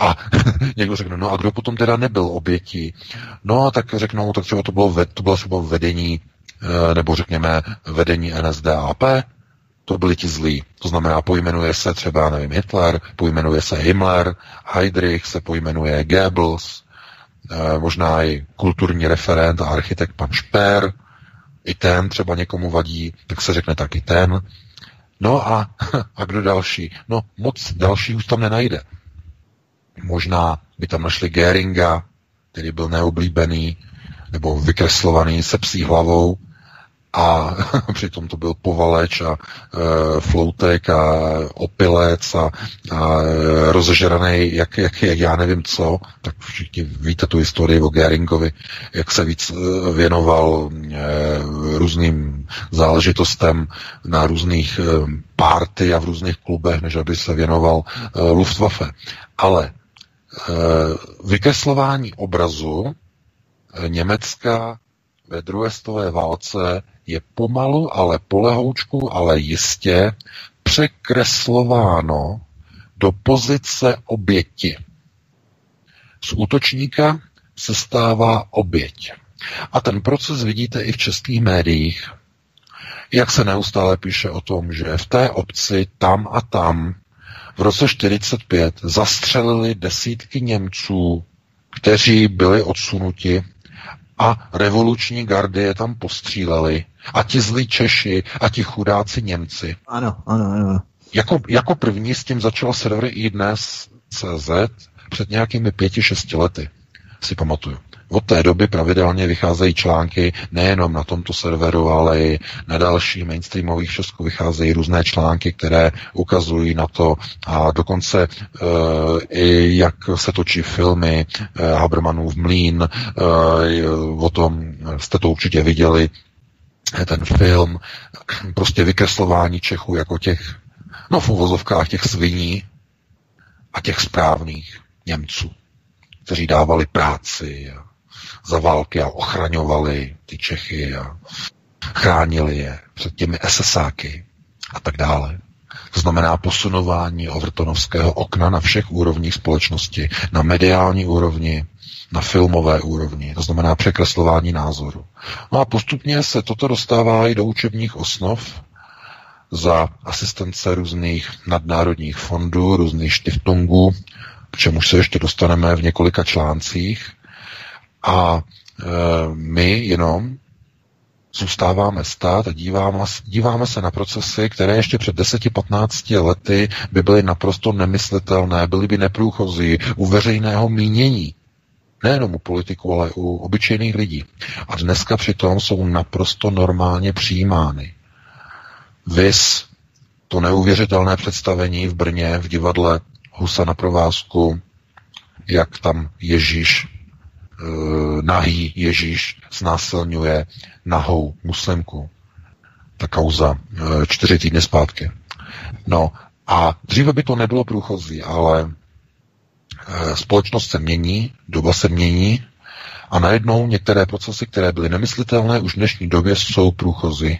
A [LAUGHS] někdo řekne, no a kdo potom teda nebyl obětí? No a tak řeknou, tak třeba to bylo, to bylo třeba vedení, eh, nebo řekněme vedení NSDAP, to byli ti zlí. To znamená, pojmenuje se třeba, nevím, Hitler, pojmenuje se Himmler, Heydrich se pojmenuje Goebbels, eh, možná i kulturní referent a architekt pan Šper, i ten třeba někomu vadí, tak se řekne taky ten. No a, [LAUGHS] a kdo další? No moc další už tam nenajde. Možná by tam našli Geringa, který byl neoblíbený, nebo vykreslovaný se psí hlavou, a [LAUGHS] přitom to byl povaleč a e, floutek a opilec a, a e, rozežraný, jak, jak, jak já nevím co, tak všichni víte tu historii o Geringovi, jak se víc e, věnoval e, různým záležitostem na různých e, párty a v různých klubech, než aby se věnoval e, Luftwaffe. Ale vykreslování obrazu e, Německa ve druhé stové válce je pomalu, ale polehoučku, ale jistě překreslováno do pozice oběti. Z útočníka se stává oběť. A ten proces vidíte i v českých médiích, jak se neustále píše o tom, že v té obci tam a tam v roce 45 zastřelili desítky Němců, kteří byli odsunuti a revoluční gardy je tam postříleli a ti zlí Češi a ti chudáci Němci. Ano, ano, ano. Jako, jako první s tím začal server iDnes.cz před nějakými pěti, šesti lety, si pamatuju. Od té doby pravidelně vycházejí články nejenom na tomto serveru, ale i na dalších mainstreamových Česku vycházejí různé články, které ukazují na to. A dokonce e, i jak se točí filmy e, Habermanův mlín, e, o tom jste to určitě viděli, ten film, prostě vykreslování Čechů jako těch, no v uvozovkách těch sviní a těch správných Němců, kteří dávali práci a za války a ochraňovali ty Čechy a chránili je před těmi SSáky a tak dále. To znamená posunování overtonovského okna na všech úrovních společnosti, na mediální úrovni, na filmové úrovni, to znamená překreslování názoru. No a postupně se toto dostává i do učebních osnov za asistence různých nadnárodních fondů, různých štiftungů, k čemuž se ještě dostaneme v několika článcích. A e, my jenom zůstáváme stát a díváme, díváme se na procesy, které ještě před 10-15 lety by byly naprosto nemyslitelné, byly by neprůchozí u veřejného mínění. Nejenom u politiků, ale u obyčejných lidí. A dneska přitom jsou naprosto normálně přijímány. Vys to neuvěřitelné představení v Brně v divadle Husa na provázku, jak tam Ježíš, nahý Ježíš znásilňuje nahou muslimku. Ta kauza eh, čtyři týdny zpátky. No a dříve by to nebylo průchozí, ale Eh, společnost se mění, doba se mění a najednou některé procesy, které byly nemyslitelné, už v dnešní době jsou průchozy.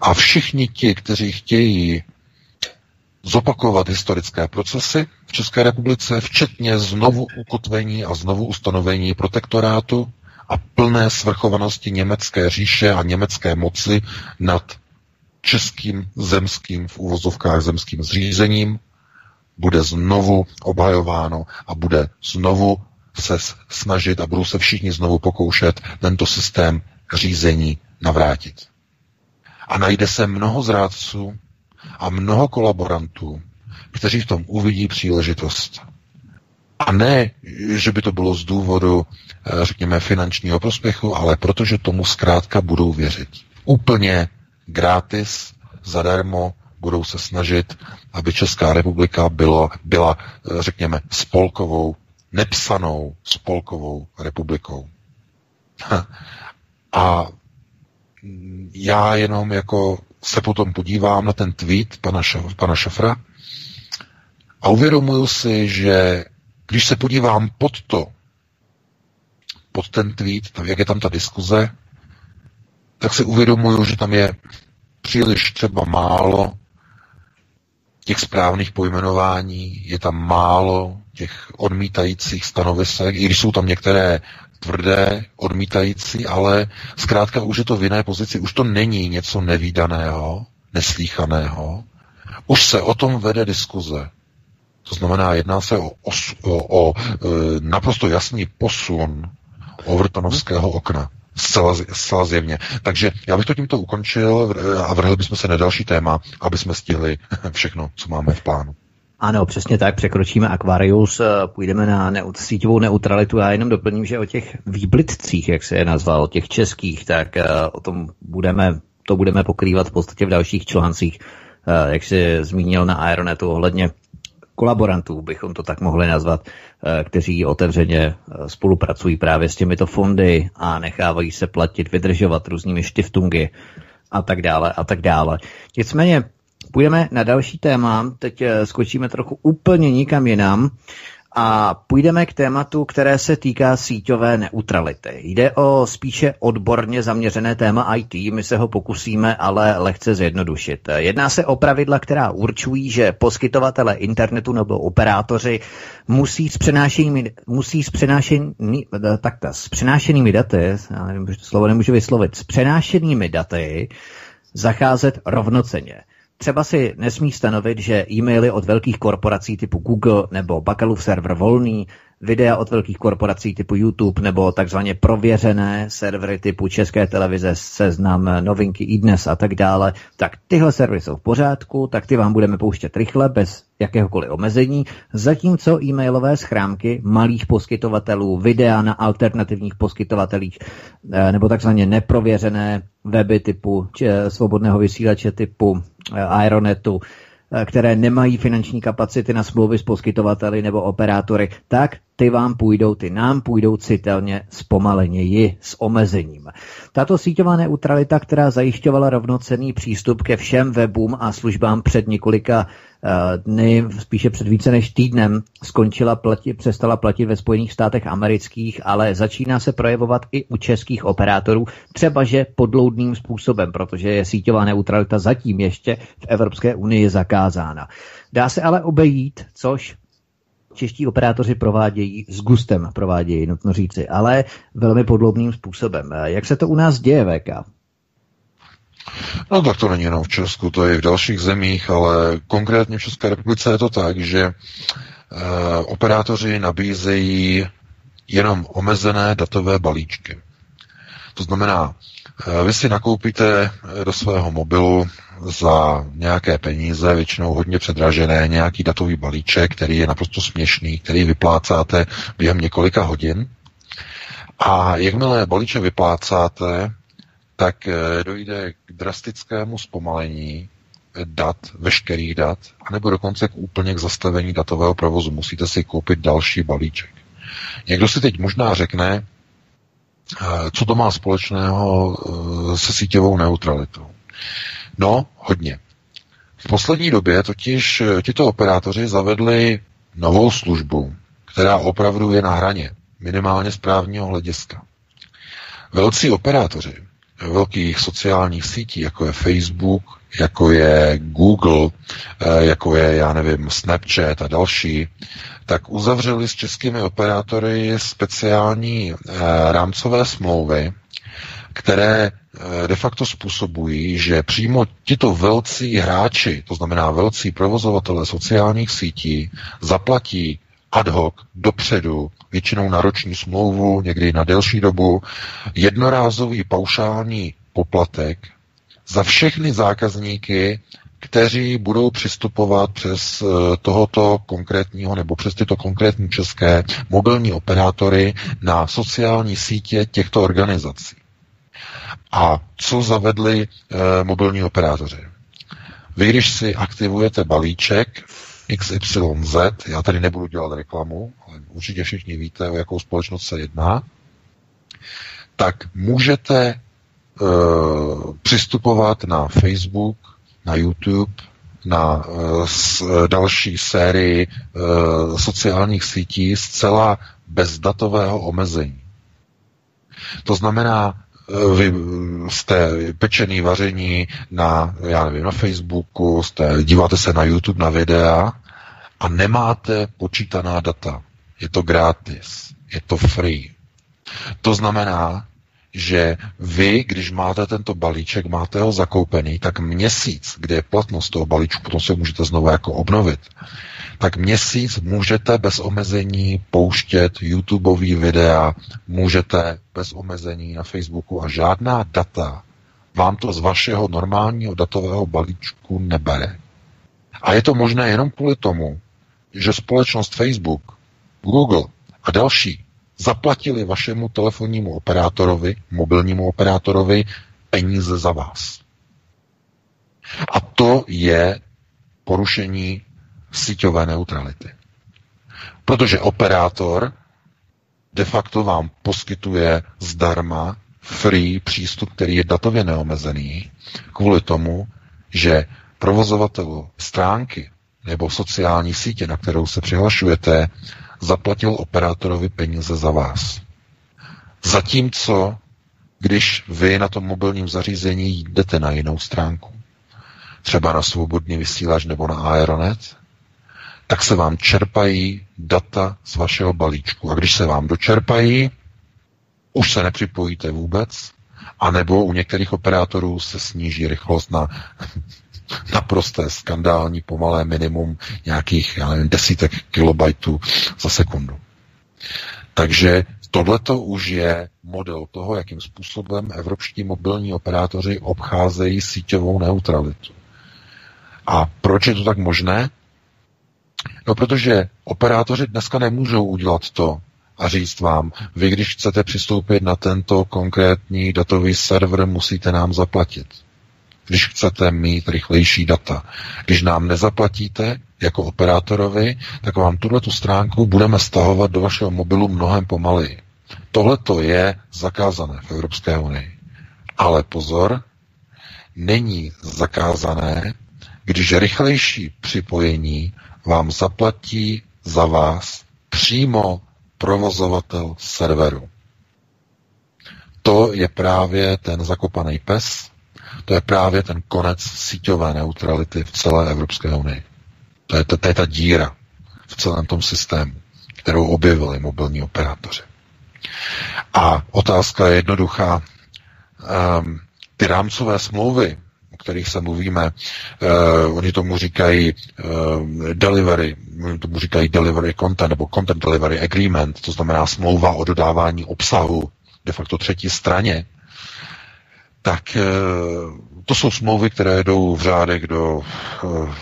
A všichni ti, kteří chtějí zopakovat historické procesy v České republice, včetně znovu ukotvení a znovu ustanovení protektorátu a plné svrchovanosti německé říše a německé moci nad českým zemským v úvozovkách zemským zřízením, bude znovu obhajováno a bude znovu se snažit a budou se všichni znovu pokoušet tento systém řízení navrátit. A najde se mnoho zrádců a mnoho kolaborantů, kteří v tom uvidí příležitost. A ne, že by to bylo z důvodu, eh, řekněme, finančního prospěchu, ale protože tomu zkrátka budou věřit. Úplně gratis, zadarmo, budou se snažit, aby Česká republika bylo, byla, eh, řekněme, spolkovou, nepsanou spolkovou republikou. [LAUGHS] A já jenom jako se potom podívám na ten tweet pana, šaf, pana Šafra a uvědomuju si, že když se podívám pod to, pod ten tweet, tak jak je tam ta diskuze, tak si uvědomuju, že tam je příliš třeba málo těch správných pojmenování, je tam málo těch odmítajících stanovisek, i když jsou tam některé tvrdé, odmítající, ale zkrátka už je to v jiné pozici, už to není něco nevýdaného, neslíchaného, už se o tom vede diskuze. To znamená, jedná se o, o, o, o e, naprosto jasný posun overtonovského okna. Zcela, zcela zjevně. Takže já bych to tímto ukončil a vrhli bychom se na další téma, aby jsme stihli [LAUGHS] všechno, co máme v plánu. Ano, přesně tak, překročíme Aquarius, eh, půjdeme na neut, síťovou neutralitu. Já jenom doplním, že o těch výblitcích, jak se je nazval, o těch českých, tak uh, o tom budeme, to budeme pokrývat v podstatě v dalších článcích, uh, jak se zmínil na Aeronetu ohledně kolaborantů, bychom to tak mohli nazvat, kteří otevřeně spolupracují právě s těmito fondy a nechávají se platit, vydržovat různými štiftungy a tak dále a tak dále. Nicméně Půjdeme na další téma, teď eh, skočíme trochu úplně nikam jinam a půjdeme k tématu, které se týká síťové neutrality. Jde o spíše odborně zaměřené téma IT, my se ho pokusíme ale lehce zjednodušit. Jedná se o pravidla, která určují, že poskytovatele internetu nebo operátoři musí s přenášenými, musí s přenášenými, eh, takto, s přenášenými daty, já nevím, to slovo nemůžu vyslovit, s přenášenými daty zacházet rovnoceně. Třeba si nesmí stanovit, že e-maily od velkých korporací typu Google nebo Bakalův server volný, videa od velkých korporací typu YouTube nebo takzvaně prověřené servery typu České televize, Seznam, Novinky, iDnes a tak dále, tak tyhle servery jsou v pořádku, tak ty vám budeme pouštět rychle, bez jakéhokoliv omezení, zatímco e-mailové schránky malých poskytovatelů, videa na alternativních poskytovatelích eh, nebo takzvaně neprověřené weby typu če, svobodného vysílače typu eh, Aeronetu, eh, které nemají finanční kapacity na smlouvy s poskytovateli nebo operátory, tak ty vám půjdou, ty nám půjdou citelně zpomaleněji s omezením. Tato síťová neutralita, která zajišťovala rovnocený přístup ke všem webům a službám před několika dny, spíše před více než týdnem, skončila platit, přestala platit ve Spojených státech amerických, ale začíná se projevovat i u českých operátorů, třeba že podloudným způsobem, protože je síťová neutralita zatím ještě v Evropské unii zakázána. Dá se ale obejít, což čeští operátoři provádějí, s gustem provádějí, nutno říci, ale velmi podlobným způsobem. Jak se to u nás děje, VK? No tak to není jenom v Česku, to je i v dalších zemích, ale konkrétně v České republice je to tak, že e, operátoři nabízejí jenom omezené datové balíčky. To znamená, e, vy si nakoupíte do svého mobilu za nějaké peníze, většinou hodně předražené, nějaký datový balíček, který je naprosto směšný, který vyplácáte během několika hodin. A jakmile balíček vyplácáte, tak eh, dojde k drastickému zpomalení dat, veškerých dat, anebo dokonce k úplně k zastavení datového provozu. Musíte si koupit další balíček. Někdo si teď možná řekne, eh, co to má společného eh, se síťovou neutralitou. No, hodně. V poslední době totiž eh, tito operátoři zavedli novou službu, která opravdu je na hraně, minimálně z právního hlediska. Velcí operátoři velkých sociálních sítí, jako je Facebook, jako je Google, eh, jako je, já nevím, Snapchat a další, tak uzavřeli s českými operátory speciální eh, rámcové smlouvy, které eh, de facto způsobují, že přímo tito velcí hráči, to znamená velcí provozovatele sociálních sítí, zaplatí ad hoc dopředu, většinou na roční smlouvu, někdy na delší dobu, jednorázový paušální poplatek za všechny zákazníky, kteří budou přistupovat přes eh, tohoto konkrétního nebo přes tyto konkrétní české mobilní operátory na sociální sítě těchto organizací. A co zavedli e, mobilní operátoři? Vy, když si aktivujete balíček XYZ, já tady nebudu dělat reklamu, ale určitě všichni víte, o jakou společnost se jedná, tak můžete e, přistupovat na Facebook, na YouTube, na e, s, další sérii e, sociálních sítí zcela bez datového omezení. To znamená, vy jste pečený vaření na, já nevím, na Facebooku, jste, díváte se na YouTube na videa a nemáte počítaná data. Je to gratis, je to free. To znamená, že vy, když máte tento balíček, máte ho zakoupený, tak měsíc, kde je platnost toho balíčku, potom se můžete znovu jako obnovit, tak měsíc můžete bez omezení pouštět YouTubeový videa, můžete bez omezení na Facebooku a žádná data vám to z vašeho normálního datového balíčku nebere. A je to možné jenom kvůli tomu, že společnost Facebook, Google a další zaplatili vašemu telefonnímu operátorovi, mobilnímu operátorovi peníze za vás. A to je porušení síťové neutrality. Protože operátor de facto vám poskytuje zdarma free přístup, který je datově neomezený, kvůli tomu, že provozovatelů stránky nebo sociální sítě, na kterou se přihlašujete, zaplatil operátorovi peníze za vás. Zatímco, když vy na tom mobilním zařízení jdete na jinou stránku, třeba na svobodný vysílač nebo na Aeronet, tak se vám čerpají data z vašeho balíčku. A když se vám dočerpají, už se nepřipojíte vůbec, anebo u některých operátorů se sníží rychlost na naprosté skandální pomalé minimum nějakých, já nevím, desítek kilobajtů za sekundu. Takže tohleto už je model toho, jakým způsobem evropští mobilní operátoři obcházejí síťovou neutralitu. A proč je to tak možné? No, protože operátoři dneska nemůžou udělat to a říct vám, vy když chcete přistoupit na tento konkrétní datový server, musíte nám zaplatit když chcete mít rychlejší data. Když nám nezaplatíte jako operátorovi, tak vám tuhle tu stránku budeme stahovat do vašeho mobilu mnohem pomaleji. Tohle to je zakázané v Evropské unii. Ale pozor, není zakázané, když rychlejší připojení vám zaplatí za vás přímo provozovatel serveru. To je právě ten zakopaný pes, to je právě ten konec síťové neutrality v celé Evropské unii. To je, to, to je ta díra v celém tom systému, kterou objevili mobilní operátoři. A otázka je jednoduchá. Um, ty rámcové smlouvy, o kterých se mluvíme, uh, oni tomu říkají uh, delivery, tomu říkají delivery content nebo content delivery agreement, to znamená smlouva o dodávání obsahu de facto třetí straně, tak eh, to jsou smlouvy, které jdou v řádech do, eh,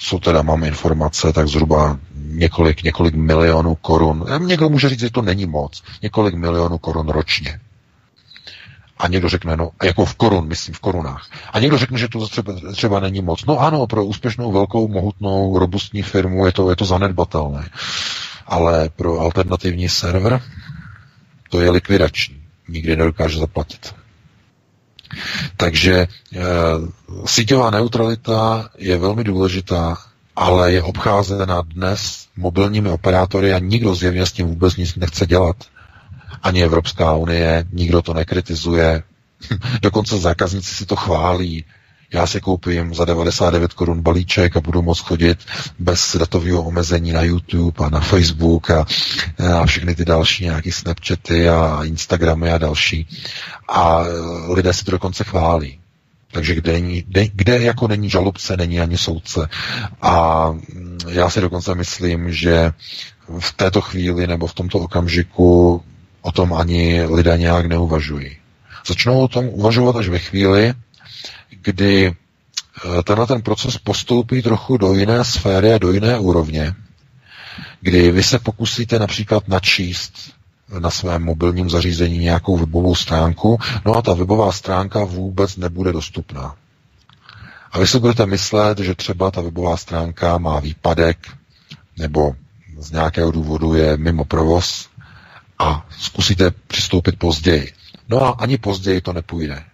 co teda mám informace, tak zhruba několik, několik milionů korun. Někdo může říct, že to není moc. Několik milionů korun ročně. A někdo řekne, no, jako v korun, myslím v korunách. A někdo řekne, že to třeba, třeba není moc. No ano, pro úspěšnou, velkou, mohutnou, robustní firmu je to, je to zanedbatelné. Ale pro alternativní server to je likvidační. Nikdy nedokáže zaplatit. Takže e, síťová neutralita je velmi důležitá, ale je obcházena dnes mobilními operátory a nikdo zjevně s tím vůbec nic nechce dělat. Ani Evropská unie, nikdo to nekritizuje. [LAUGHS] Dokonce zákazníci si to chválí. Já si koupím za 99 korun balíček a budu moct chodit bez datového omezení na YouTube a na Facebook a, a všechny ty další nějaký Snapchaty a Instagramy a další. A lidé si to dokonce chválí. Takže kde, není, kde, kde jako není žalobce, není ani soudce. A já si dokonce myslím, že v této chvíli nebo v tomto okamžiku o tom ani lidé nějak neuvažují. Začnou o tom uvažovat až ve chvíli, kdy eh, tenhle ten proces postoupí trochu do jiné sféry a do jiné úrovně, kdy vy se pokusíte například načíst na svém mobilním zařízení nějakou webovou stránku, no a ta webová stránka vůbec nebude dostupná. A vy si budete myslet, že třeba ta webová stránka má výpadek nebo z nějakého důvodu je mimo provoz a zkusíte přistoupit později. No a ani později to nepůjde.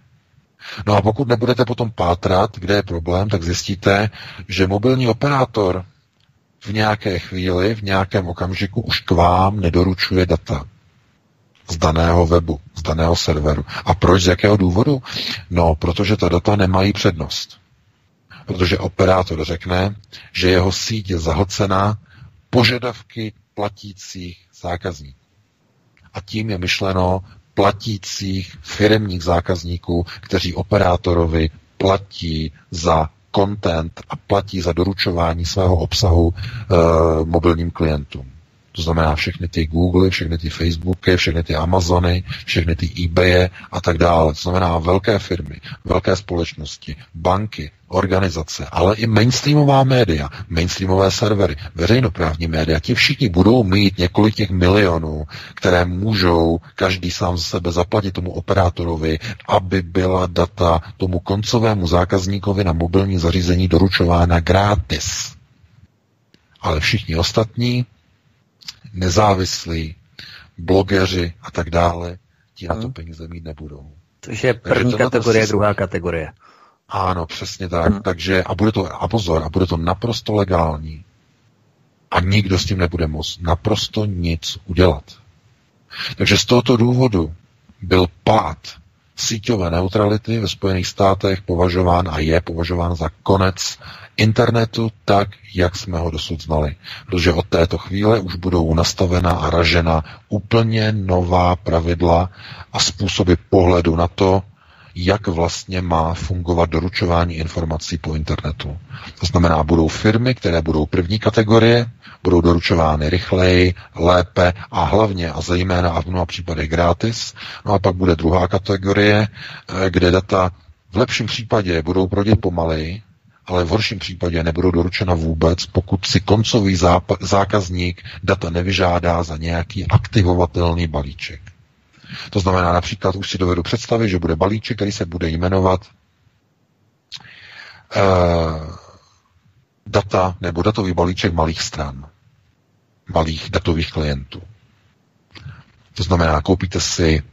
No a pokud nebudete potom pátrat, kde je problém, tak zjistíte, že mobilní operátor v nějaké chvíli, v nějakém okamžiku už k vám nedoručuje data. z daného webu, z daného serveru. A proč, z jakého důvodu? No, protože ta data nemají přednost. Protože operátor řekne, že jeho síť je zahlcená požadavky platících zákazníků. A tím je myšleno platících firmních zákazníků, kteří operátorovi platí za content a platí za doručování svého obsahu e, mobilním klientům. To znamená všechny ty Google, všechny ty Facebooky, všechny ty Amazony, všechny ty eBaye a tak dále. To znamená velké firmy, velké společnosti, banky, organizace, ale i mainstreamová média, mainstreamové servery, veřejnoprávní média, ti všichni budou mít několik těch milionů, které můžou každý sám za sebe zaplatit tomu operátorovi, aby byla data tomu koncovému zákazníkovi na mobilní zařízení doručována gratis. Ale všichni ostatní nezávislí, blogeři a tak dále, ti na to hmm. peníze mít nebudou. Což je první kategorie, si... druhá kategorie. Ano, přesně tak. Hmm. Takže, a bude to, a pozor, a bude to naprosto legální. A nikdo s tím nebude moct naprosto nic udělat. Takže z tohoto důvodu byl pád síťové neutrality ve Spojených státech považován a je považován za konec internetu tak, jak jsme ho dosud znali. Protože od této chvíle už budou nastavena a ražena úplně nová pravidla a způsoby pohledu na to, jak vlastně má fungovat doručování informací po internetu. To znamená, budou firmy, které budou první kategorie, budou doručovány rychleji, lépe a hlavně a zejména a v mnoha případech gratis. No a pak bude druhá kategorie, eh, kde data v lepším případě budou prodět pomaleji, ale v horším případě nebudou doručena vůbec, pokud si koncový zákazník data nevyžádá za nějaký aktivovatelný balíček. To znamená například, už si dovedu představit, že bude balíček, který se bude jmenovat uh, data nebo datový balíček malých stran, malých datových klientů. To znamená, koupíte si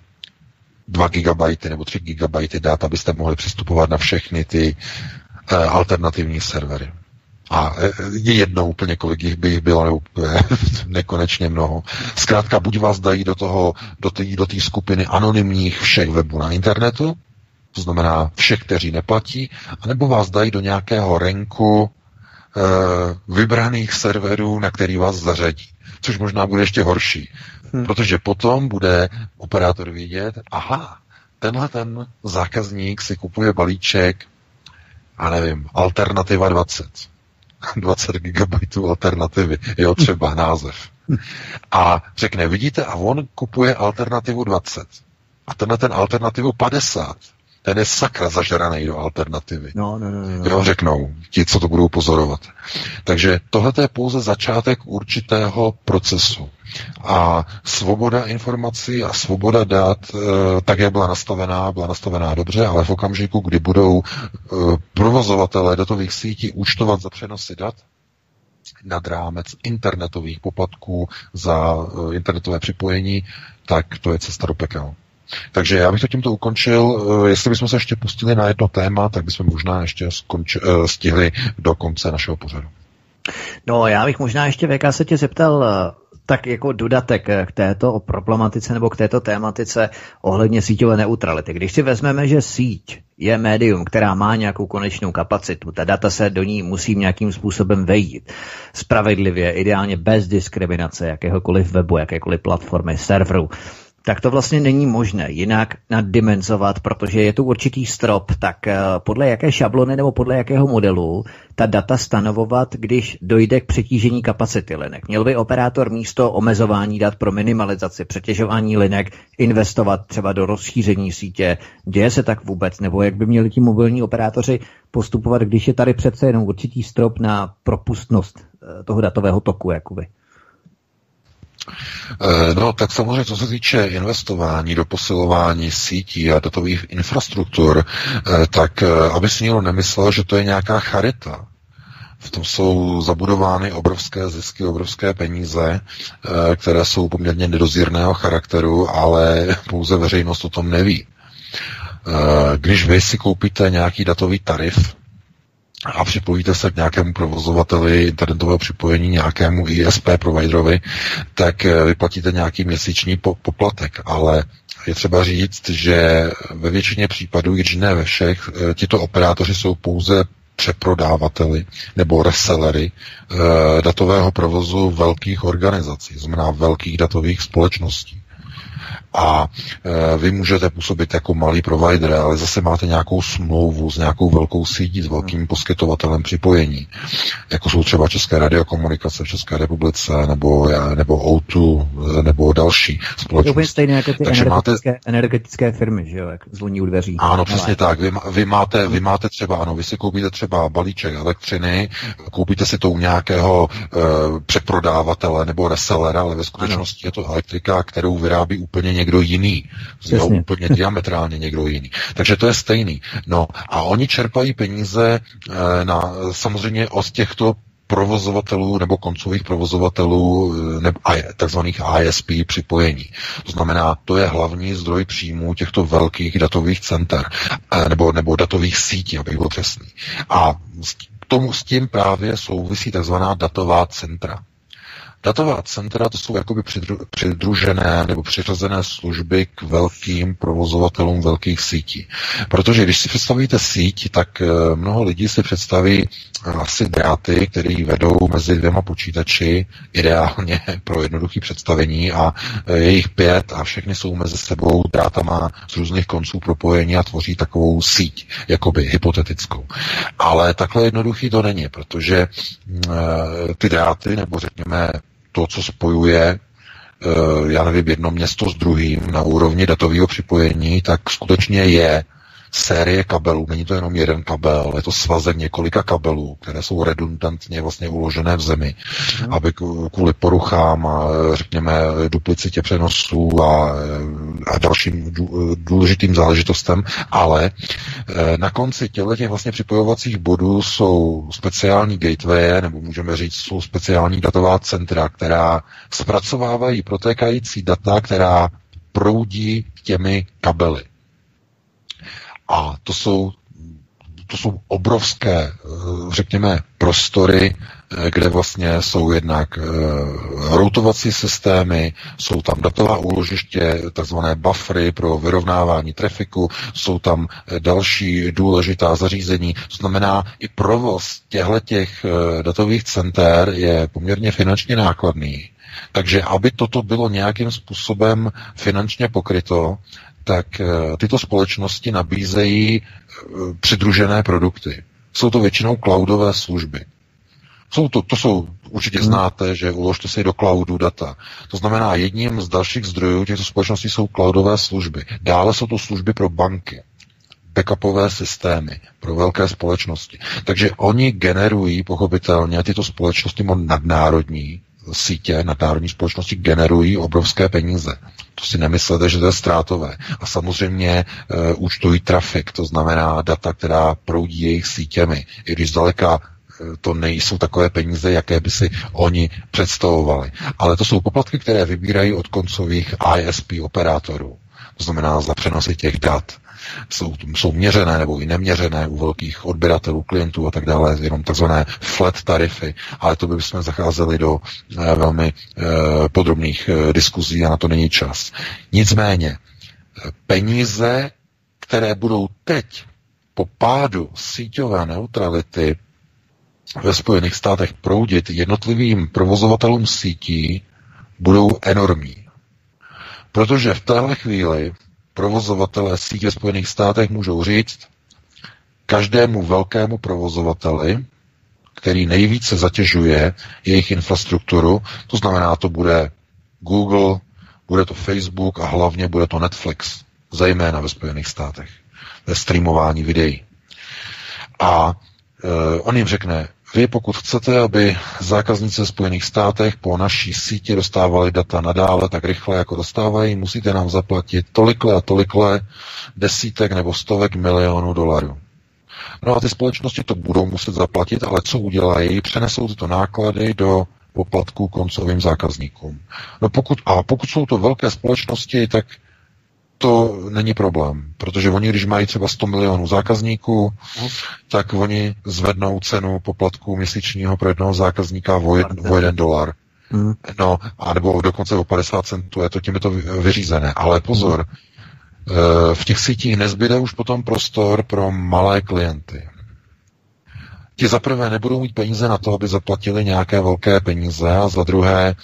2 GB nebo 3 GB dat, abyste mohli přistupovat na všechny ty alternativní servery. A e, je jedno úplně, kolik jich by jich bylo, nebo [LAUGHS] nekonečně mnoho. Zkrátka, buď vás dají do toho, do té do skupiny anonymních všech webů na internetu, to znamená všech, kteří neplatí, anebo vás dají do nějakého renku e, vybraných serverů, na který vás zařadí. Což možná bude ještě horší. Hmm. Protože potom bude operátor vidět, aha, tenhle ten zákazník si kupuje balíček, a nevím, Alternativa 20 20 GB alternativy, jo, třeba název. A řekne, vidíte, a on kupuje alternativu 20. A tenhle ten alternativu 50. Ten je sakra zažraný do alternativy. No, no, no, no. Jo, řeknou ti, co to budou pozorovat. Takže tohle je pouze začátek určitého procesu. A svoboda informací a svoboda dat, eh, tak jak byla nastavená, byla nastavená dobře, ale v okamžiku, kdy budou eh, provozovatelé datových sítí účtovat za přenosy dat, nad rámec internetových poplatků za eh, internetové připojení, tak to je cesta do pekel. Takže já bych to tímto ukončil. Jestli bychom se ještě pustili na jedno téma, tak bychom možná ještě skonči, stihli do konce našeho pořadu. No, já bych možná ještě VK se tě zeptal, tak jako dodatek k této problematice nebo k této tématice ohledně síťové neutrality. Když si vezmeme, že síť je médium, která má nějakou konečnou kapacitu, ta data se do ní musí nějakým způsobem vejít. Spravedlivě, ideálně bez diskriminace jakéhokoliv webu, jakékoliv platformy, serveru tak to vlastně není možné jinak naddimenzovat, protože je tu určitý strop, tak eh, podle jaké šablony nebo podle jakého modelu ta data stanovovat, když dojde k přetížení kapacity linek. Měl by operátor místo omezování dat pro minimalizaci přetěžování linek investovat třeba do rozšíření sítě. Děje se tak vůbec? Nebo jak by měli ti mobilní operátoři postupovat, když je tady přece jenom určitý strop na propustnost eh, toho datového toku? Jakoby? Eh, no, tak samozřejmě, co se týče investování do posilování sítí a datových infrastruktur, eh, tak eh, aby si někdo nemyslel, že to je nějaká charita. V tom jsou zabudovány obrovské zisky, obrovské peníze, které jsou poměrně nedozírného charakteru, ale pouze veřejnost o tom neví. Když vy si koupíte nějaký datový tarif, a připojíte se k nějakému provozovateli internetového připojení, nějakému ISP providerovi, tak eh, vyplatíte nějaký měsíční poplatek, ale je třeba říct, že ve většině případů, když ne ve všech, eh, tito operátoři jsou pouze přeprodávateli nebo resellery e, datového provozu velkých organizací, znamená velkých datových společností a e, vy můžete působit jako malý provider, ale zase máte nějakou smlouvu s nějakou velkou sítí, s velkým hmm. poskytovatelem připojení, jako jsou třeba České radiokomunikace v České republice, nebo, nebo O2, nebo další společnosti. To stejné jako ty Takže energetické, máte... energetické firmy, že jo, jak zvoní u dveří. Ano, přesně tak. Vy, vy, máte, vy máte třeba, ano, vy si koupíte třeba balíček elektřiny, koupíte si to u nějakého e, přeprodávatele nebo resellera, ale ve skutečnosti ano. je to elektrika, kterou vyrábí úplně někdo někdo jiný. Jo, úplně diametrálně někdo jiný. Takže to je stejný. No a oni čerpají peníze e, na, samozřejmě od těchto provozovatelů nebo koncových provozovatelů eh, nebo takzvaných ISP připojení. To znamená, to je hlavní zdroj příjmů těchto velkých datových center eh, nebo, nebo datových sítí, abych byl přesný. A s, tomu, s tím právě souvisí takzvaná datová centra. Datová centra to jsou jakoby přidružené nebo přiřazené služby k velkým provozovatelům velkých sítí. Protože když si představíte síť, tak eh, mnoho lidí si představí eh, asi dráty, které vedou mezi dvěma počítači, ideálně [LAUGHS] pro jednoduché představení a eh, jejich pět a všechny jsou mezi sebou drátama z různých konců propojení a tvoří takovou síť, jakoby hypotetickou. Ale takhle jednoduchý to není, protože ty dráty, nebo řekněme to, co spojuje eh, já nevím, jedno město s druhým na úrovni datového připojení, tak skutečně je série kabelů. Není to jenom jeden kabel, je to svazek několika kabelů, které jsou redundantně vlastně uložené v zemi, mm. aby kvůli poruchám a řekněme duplicitě přenosů a, a dalším důležitým záležitostem, ale eh, na konci těchto těch vlastně připojovacích bodů jsou speciální gateway, nebo můžeme říct, jsou speciální datová centra, která zpracovávají protékající data, která proudí těmi kabely. A to jsou, to jsou obrovské, eh, řekněme, prostory, eh, kde vlastně jsou jednak eh, routovací systémy, jsou tam datová úložiště, takzvané buffery pro vyrovnávání trafiku, jsou tam další důležitá zařízení. To znamená, i provoz těchto těch datových center je poměrně finančně nákladný. Takže aby toto bylo nějakým způsobem finančně pokryto, tak eh, tyto společnosti nabízejí eh, přidružené produkty. Jsou to většinou cloudové služby. Jsou to, to jsou, určitě hmm. znáte, že uložte si do cloudu data. To znamená, jedním z dalších zdrojů těchto společností jsou cloudové služby. Dále jsou to služby pro banky backupové systémy pro velké společnosti. Takže oni generují pochopitelně tyto společnosti nadnárodní sítě nadnárodní společnosti generují obrovské peníze. To si nemyslete, že to je ztrátové. A samozřejmě e, účtují trafik, to znamená data, která proudí jejich sítěmi. I když zdaleka e, to nejsou takové peníze, jaké by si oni představovali. Ale to jsou poplatky, které vybírají od koncových ISP operátorů. To znamená za přenosy těch dat jsou, jsou měřené nebo i neměřené u velkých odběratelů, klientů a tak dále, jenom takzvané flat tarify, ale to bychom zacházeli do eh, velmi eh, podrobných eh, diskuzí a na to není čas. Nicméně, peníze, které budou teď po pádu síťové neutrality ve Spojených státech proudit jednotlivým provozovatelům sítí, budou enormní. Protože v téhle chvíli provozovatelé sítě v Spojených státech můžou říct každému velkému provozovateli, který nejvíce zatěžuje jejich infrastrukturu, to znamená, to bude Google, bude to Facebook a hlavně bude to Netflix, zejména ve Spojených státech, ve streamování videí. A e, on jim řekne, vy, pokud chcete, aby zákazníci v Spojených státech po naší síti dostávali data nadále tak rychle, jako dostávají, musíte nám zaplatit tolikle a tolikle desítek nebo stovek milionů dolarů. No a ty společnosti to budou muset zaplatit, ale co udělají? Přenesou tyto náklady do poplatků koncovým zákazníkům. No pokud, a pokud jsou to velké společnosti, tak to není problém, protože oni, když mají třeba 100 milionů zákazníků, uh. tak oni zvednou cenu poplatku měsíčního pro jednoho zákazníka o, jed, o jeden dolar. Uh. No, a nebo dokonce o 50 centů, je to tím je to vyřízené. Ale pozor, uh. v těch sítích nezbyde už potom prostor pro malé klienty. Ti za prvé nebudou mít peníze na to, aby zaplatili nějaké velké peníze a za druhé e,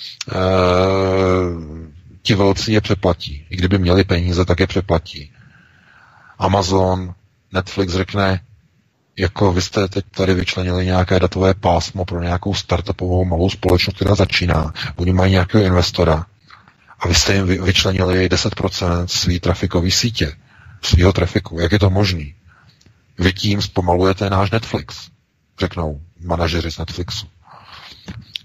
ti velcí je přeplatí. I kdyby měli peníze, tak je přeplatí. Amazon, Netflix řekne, jako vy jste teď tady vyčlenili nějaké datové pásmo pro nějakou startupovou malou společnost, která začíná. Oni mají nějakého investora a vy jste jim vyčlenili 10% svý trafikové sítě, svého trafiku. Jak je to možný? Vy tím zpomalujete náš Netflix, řeknou manažeři z Netflixu.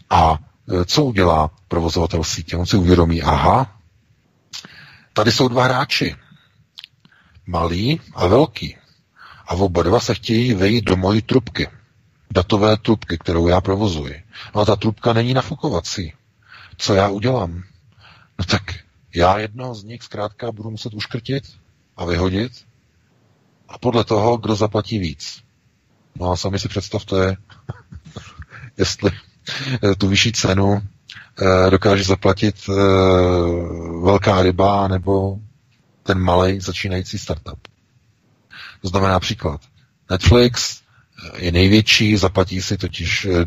A co udělá provozovatel sítě? On si uvědomí, aha, tady jsou dva hráči. Malý a velký. A oba dva se chtějí vejít do mojí trubky. Datové trubky, kterou já provozuji. No a ta trubka není nafukovací. Co já udělám? No tak já jednoho z nich zkrátka budu muset uškrtit a vyhodit a podle toho, kdo zaplatí víc. No a sami si představte, [LAUGHS] jestli tu vyšší cenu eh, dokáže zaplatit eh, velká ryba nebo ten malý začínající startup. To znamená například Netflix je největší, zaplatí si totiž, eh,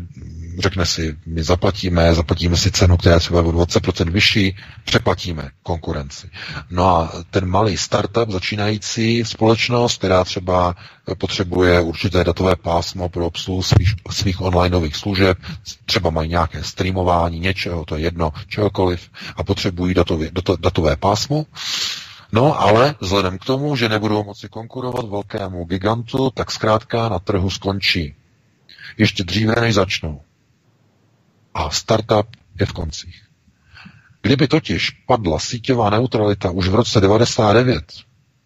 řekne si, my zaplatíme, zaplatíme si cenu, která je třeba o 20% vyšší, přeplatíme konkurenci. No a ten malý startup, začínající společnost, která třeba potřebuje určité datové pásmo pro obsluhu svých, svých onlineových služeb, třeba mají nějaké streamování něčeho, to je jedno, čehokoliv, a potřebují datové, datové pásmo, No ale vzhledem k tomu, že nebudou moci konkurovat velkému gigantu, tak zkrátka na trhu skončí. Ještě dříve, než začnou. A startup je v koncích. Kdyby totiž padla síťová neutralita už v roce 99,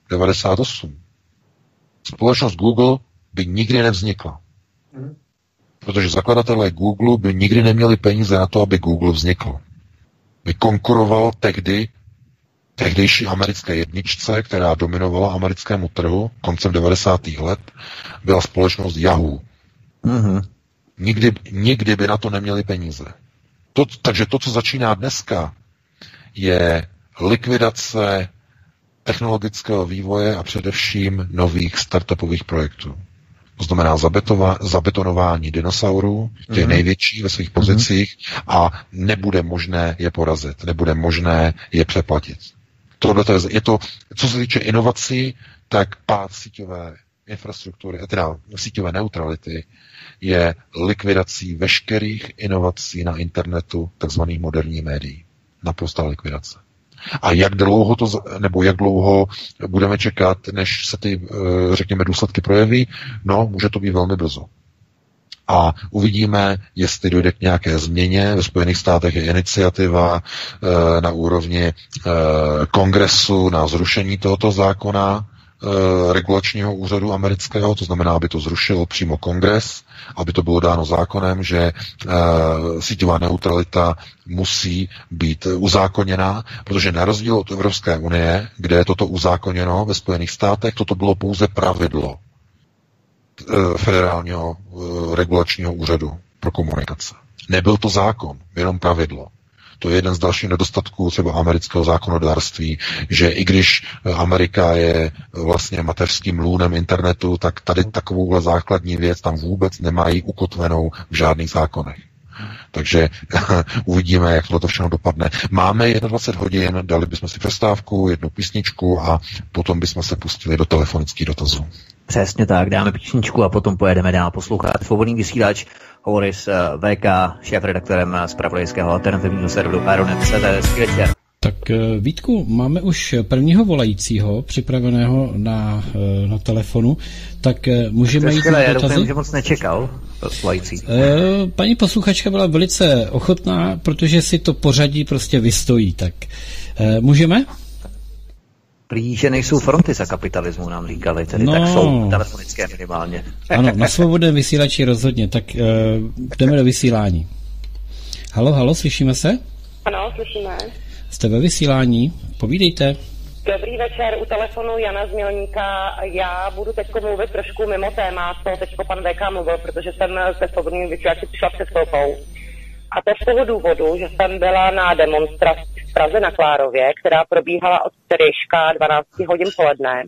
98, společnost Google by nikdy nevznikla. Protože zakladatelé Google by nikdy neměli peníze na to, aby Google vznikl. By konkuroval tehdy tehdejší americké jedničce, která dominovala americkému trhu koncem 90. let, byla společnost Yahoo. Mm-hmm. Nikdy, nikdy by na to neměli peníze. To, takže to, co začíná dneska, je likvidace technologického vývoje a především nových startupových projektů. To znamená zabetova, zabetonování dinosaurů, těch mm-hmm. největších ve svých pozicích mm-hmm. a nebude možné je porazit, nebude možné je přeplatit. Tohle to je, je to, co se týče inovací, tak pád síťové infrastruktury, teda síťové neutrality, je likvidací veškerých inovací na internetu, takzvaných moderních médií. Naprostá likvidace. A jak dlouho to, nebo jak dlouho budeme čekat, než se ty, eh, řekněme, důsledky projeví? No, může to být velmi brzo a uvidíme, jestli dojde k nějaké změně. Ve Spojených státech je iniciativa e, na úrovni e, kongresu na zrušení tohoto zákona e, regulačního úřadu amerického, to znamená, aby to zrušil přímo kongres, aby to bylo dáno zákonem, že e, síťová neutralita musí být uzákoněná, protože na rozdíl od Evropské unie, kde je toto uzákoněno ve Spojených státech, toto bylo pouze pravidlo. Eh, federálního eh, regulačního úřadu pro komunikace. Nebyl to zákon, jenom pravidlo. To je jeden z dalších nedostatků třeba amerického zákonodárství, že i když eh, Amerika je vlastně mateřským lůnem internetu, tak tady takovouhle základní věc tam vůbec nemají ukotvenou v žádných zákonech. Takže [LAUGHS] uvidíme, jak to všechno dopadne. Máme 21 hodin, dali bychom si přestávku, jednu písničku a potom bychom se pustili do telefonických dotazů. Přesně tak, dáme písničku a potom pojedeme dál poslouchat svobodný vysílač hovory s eh, VK, šéf-redaktorem z pravodajského alternativního serveru Aeronet.cz. večer. Tak eh, Vítku, máme už prvního volajícího připraveného na, eh, na telefonu, tak můžeme jít na dotazy? Já doufám, že moc nečekal volající. Paní posluchačka byla velice ochotná, protože si to pořadí prostě vystojí, tak můžeme? Prý, že nejsou fronty za kapitalismu, nám říkali, tedy no, tak jsou telefonické minimálně. [LAUGHS] ano, na svobodném vysílači rozhodně, tak uh, jdeme do vysílání. Halo, halo, slyšíme se? Ano, slyšíme. Jste ve vysílání, povídejte. Dobrý večer, u telefonu Jana Změlníka. Já budu teď mluvit trošku mimo téma, co teď pan VK mluvil, protože jsem se svobodným vysílači přišla před chvilkou. A to z toho důvodu, že jsem byla na demonstraci v Praze na Klárově, která probíhala od včerejška 12 hodin poledne,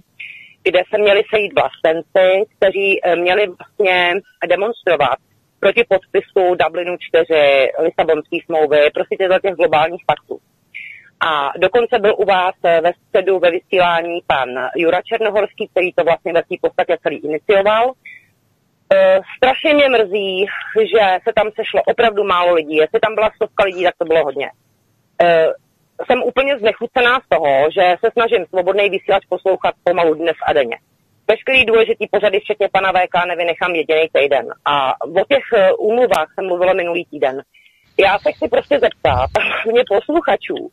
kde se měli sejít vlastenci, kteří eh, měli vlastně demonstrovat proti podpisu Dublinu 4, Lisabonské smlouvy, prostě těch globálních faktů. A dokonce byl u vás eh, ve středu ve vysílání pan Jura Černohorský, který to vlastně ve své podstatě celý inicioval. E, strašně mě mrzí, že se tam sešlo opravdu málo lidí. Jestli tam byla stovka lidí, tak to bylo hodně. E, jsem úplně znechucená z toho, že se snažím svobodný vysílač poslouchat pomalu dnes a denně. Veškerý důležitý pořady, včetně pana VK, nevynechám jediný týden. A o těch úmluvách jsem mluvila minulý týden. Já se chci prostě zeptat [LAUGHS] mě posluchačů,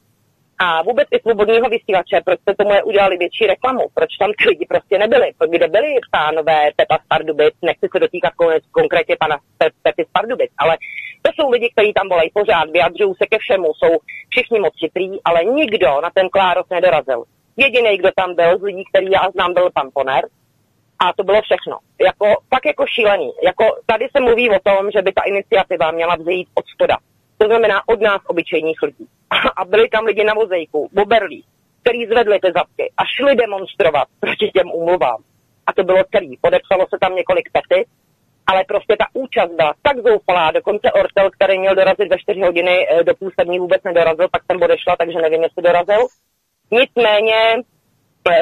a vůbec i svobodného vysílače, proč se tomu udělali větší reklamu, proč tam ty lidi prostě nebyli, kde byli pánové Pepa z Pardubic, nechci se dotýkat konkrétně pana Pepy z ale to jsou lidi, kteří tam volají pořád, vyjadřují se ke všemu, jsou všichni moc chytrý, ale nikdo na ten Kláros nedorazil. Jediný, kdo tam byl z lidí, který já znám, byl pan Poner, a to bylo všechno. Jako, fakt jako šílený. Jako, tady se mluví o tom, že by ta iniciativa měla vzejít od spoda. To znamená od nás, obyčejných lidí. A byli tam lidi na vozejku, boberlí, který zvedli ty zadky a šli demonstrovat proti těm úmluvám. A to bylo celý. Podepsalo se tam několik pety, ale prostě ta účast byla tak zoufalá, dokonce Ortel, který měl dorazit ve 4 hodiny eh, do půl sedmí, vůbec nedorazil, pak jsem odešla, takže nevím, jestli dorazil. Nicméně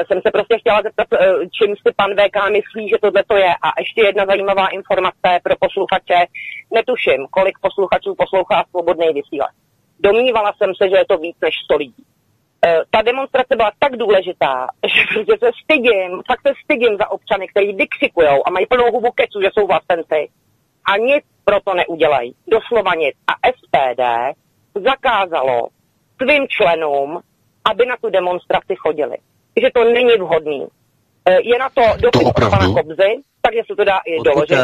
jsem se prostě chtěla zeptat, eh, čím si pan VK myslí, že tohle to je. A ještě jedna zajímavá informace pro posluchače. Netuším, kolik posluchačů poslouchá svobodný vysílač. Domnívala jsem se, že je to víc než 100 lidí. E, ta demonstrace byla tak důležitá, [LAUGHS] že prostě se stydím, fakt se stydím za občany, kteří vykřikují a mají plnou hubu kecu, že jsou vlastenci a nic pro to neudělají. Doslova nic. A SPD zakázalo svým členům, aby na tu demonstraci chodili. Že to není vhodný. E, je na to dopis od pana Kobzy, takže se to dá i doložit.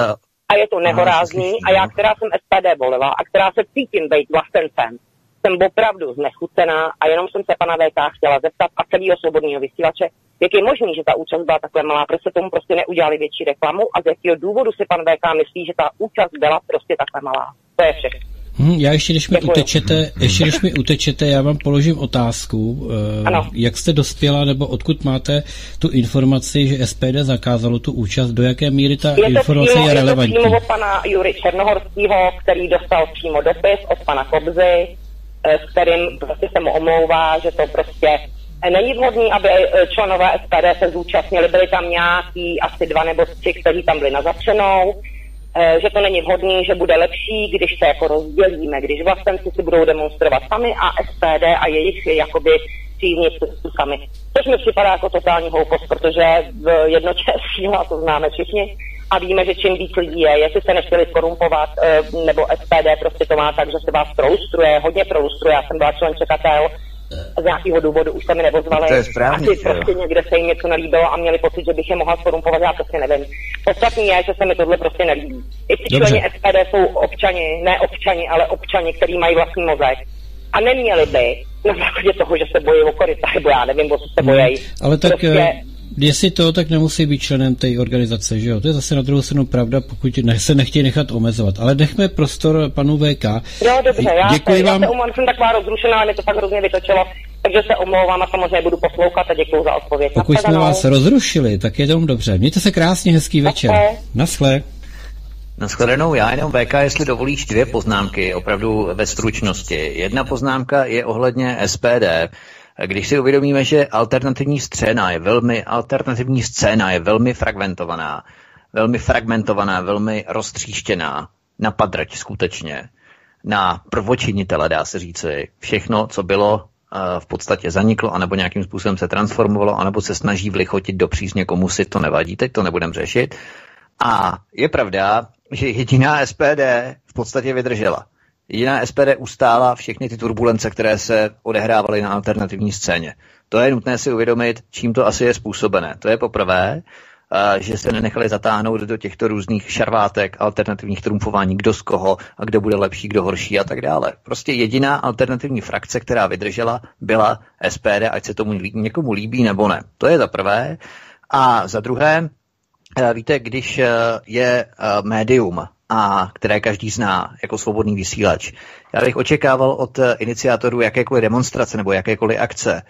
A je to nehorázný. A já, která jsem SPD volila a která se cítím být vlastencem, jsem opravdu znechucená a jenom jsem se pana VK chtěla zeptat a celého svobodného vysílače, jak je možný, že ta účast byla takhle malá, proč se tomu prostě neudělali větší reklamu a z jakého důvodu si pan VK myslí, že ta účast byla prostě takhle malá. To je všechno. Hmm, já ještě když, mi utečete, ještě když mi utečete, já vám položím otázku. Ano. Jak jste dospěla, nebo odkud máte tu informaci, že SPD zakázalo tu účast, do jaké míry ta je informace přímo, je relevantní? Je to přímo od pana Jury Černohorského, který dostal přímo dopis od pana Kobzy, Eh, s kterým prostě se mu omlouvá, že to prostě není vhodný, aby eh, členové SPD se zúčastnili. Byli tam nějaký asi dva nebo tři, kteří tam byli na zapřenou, eh, že to není vhodný, že bude lepší, když se jako rozdělíme, když vlastenci si budou demonstrovat sami a SPD a jejich jakoby příznivci sami. Což mi připadá jako totální hloupost, protože v jednotě síla, to známe všichni, a víme, že čím víc lidí je, jestli se nechtěli skorumpovat, eh, nebo SPD prostě to má tak, že se vás proustruje, hodně proustruje. Já jsem byla člen čekatel, z nějakého důvodu už se mi nevozvali. To je správně, Asi prostě někde se jim něco nelíbilo a měli pocit, že bych je mohla skorumpovat, já prostě nevím. Podstatný je, že se mi tohle prostě nelíbí. I ty členi SPD jsou občani, ne občani, ale občani, kteří mají vlastní mozek. A neměli by na základě toho, že se bojí o koryta, nebo já nevím, o co se bojí. Hmm, ale tak prostě, eh, Jestli to, tak nemusí být členem té organizace, že jo? To je zase na druhou stranu pravda, pokud se nechtějí nechat omezovat. Ale nechme prostor panu VK. Jo, dobře, já, Děkuji se, vám. já se umám, jsem taková rozrušená, ale mě to fakt hrozně vytočilo, takže se omlouvám a samozřejmě budu poslouchat a děkuji za odpověď. Pokud jsme vás rozrušili, tak je to dobře. Mějte se krásně, hezký večer. Naschle. Naschledanou, já jenom VK, jestli dovolíš dvě poznámky, opravdu ve stručnosti. Jedna poznámka je ohledně SPD. Když si uvědomíme, že alternativní scéna je velmi, alternativní scéna je velmi fragmentovaná, velmi fragmentovaná, velmi roztříštěná, na padrač skutečně, na prvočinitele, dá se říci. Všechno, co bylo v podstatě zaniklo, anebo nějakým způsobem se transformovalo, anebo se snaží vlichotit do přízně komu si to nevadí, teď to nebudeme řešit. A je pravda, že jediná SPD v podstatě vydržela. Jediná SPD ustála všechny ty turbulence, které se odehrávaly na alternativní scéně. To je nutné si uvědomit, čím to asi je způsobené. To je poprvé. že se nenechali zatáhnout do těchto různých šarvátek, alternativních trumfování, kdo z koho a kdo bude lepší, kdo horší a tak dále. Prostě jediná alternativní frakce, která vydržela, byla SPD, ať se tomu někomu líbí nebo ne. To je za prvé. A za druhé, eh, víte, když eh, je eh, médium, a které každý zná jako svobodný vysílač. Já bych očekával od iniciátorů jakékoliv demonstrace nebo jakékoliv akce,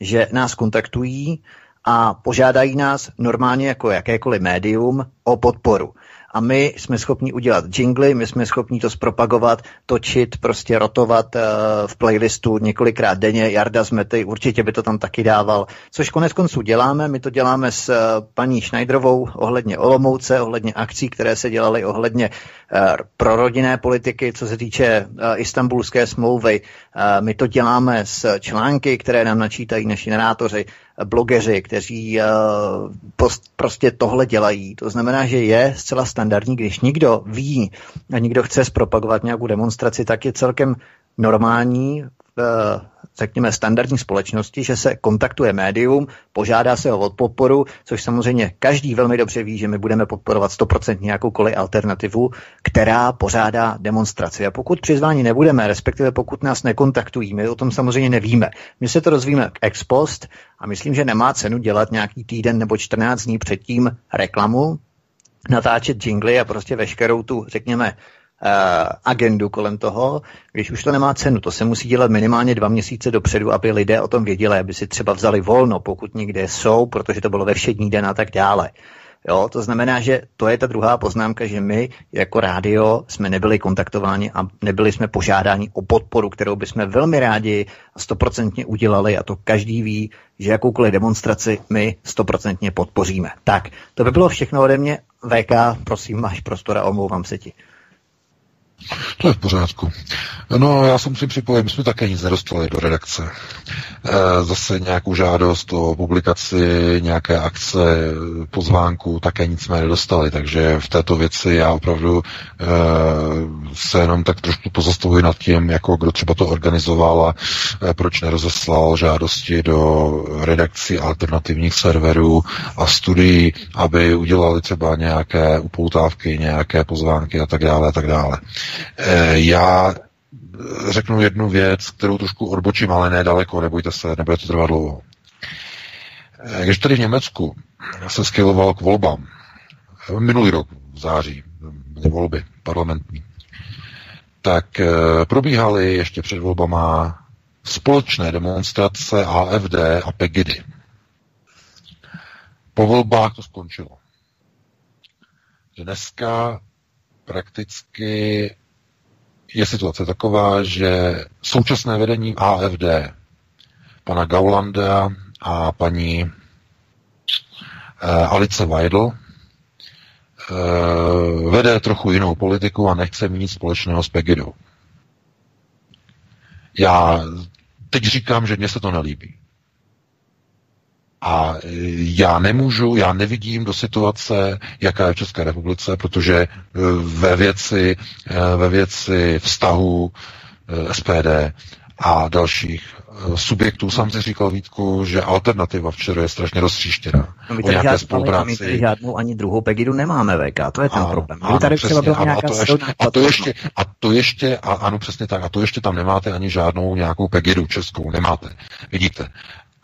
že nás kontaktují a požádají nás normálně jako jakékoliv médium o podporu a my jsme schopni udělat jingly, my jsme schopni to zpropagovat, točit, prostě rotovat uh, v playlistu několikrát denně. Jarda z Mety určitě by to tam taky dával, což konec konců děláme. My to děláme s uh, paní Schneiderovou ohledně Olomouce, ohledně akcí, které se dělaly ohledně uh, prorodinné politiky, co se týče uh, istambulské smlouvy. Uh, my to děláme s články, které nám načítají naši narátoři blogeři, kteří uh, prostě tohle dělají. To znamená, že je zcela standardní, když někdo ví a někdo chce zpropagovat nějakou demonstraci, tak je celkem normální Eh, řekněme, standardní společnosti, že se kontaktuje médium, požádá se ho od podporu, což samozřejmě každý velmi dobře ví, že my budeme podporovat 100% nějakoukoliv alternativu, která pořádá demonstraci. A pokud přizvání nebudeme, respektive pokud nás nekontaktují, my o tom samozřejmě nevíme. My se to rozvíme ex post a myslím, že nemá cenu dělat nějaký týden nebo 14 dní předtím reklamu, natáčet jingly a prostě veškerou tu, řekněme, agendu kolem toho, když už to nemá cenu. To se musí dělat minimálně dva měsíce dopředu, aby lidé o tom věděli, aby si třeba vzali volno, pokud někde jsou, protože to bylo ve všední den a tak dále. Jo, to znamená, že to je ta druhá poznámka, že my jako rádio jsme nebyli kontaktováni a nebyli jsme požádáni o podporu, kterou bychom velmi rádi stoprocentně udělali a to každý ví, že jakoukoliv demonstraci my stoprocentně podpoříme. Tak, to by bylo všechno ode mě. VK, prosím, máš prostor a omlouvám se ti. To je v pořádku. No, já se musím připojit, my jsme také nic nedostali do redakce. E, zase nějakou žádost o publikaci, nějaké akce, pozvánku, také nic jsme nedostali, takže v této věci já opravdu e, se jenom tak trošku pozastavuji nad tím, jako kdo třeba to organizoval a e, proč nerozeslal žádosti do redakcí alternativních serverů a studií, aby udělali třeba nějaké upoutávky, nějaké pozvánky a tak dále a tak dále. Já řeknu jednu věc, kterou trošku odbočím, ale ne daleko, nebojte se, nebude to trvat dlouho. Eh, když tady v Německu se skyloval k volbám, minulý rok v září, byly volby parlamentní, tak eh, probíhaly ještě před volbama společné demonstrace AFD a PEGIDy. Po volbách to skončilo. Dneska prakticky je situace taková, že současné vedení AFD, pana Gaulanda a paní uh, Alice Weidl, uh, vede trochu jinou politiku a nechce mít společného s Pegidou. Já teď říkám, že mně se to nelíbí. A e, já nemůžu, já nevidím do situace, jaká je v České republice, protože e, ve věci, e, ve věci vztahu SPD a dalších subjektů. Sám si říkal Vítku, že alternativa včera je strašně roztříštěná. No my tady, žád, spolupráci. my tady žádnou ani druhou Pegidu nemáme, VK, to je ten ano, problém. Ano, tady přesně, třeba byla a, to ještě, a, to ještě, a to ještě, a ano, přesně tak, a to ještě tam nemáte ani žádnou nějakou Pegidu českou, nemáte. Vidíte.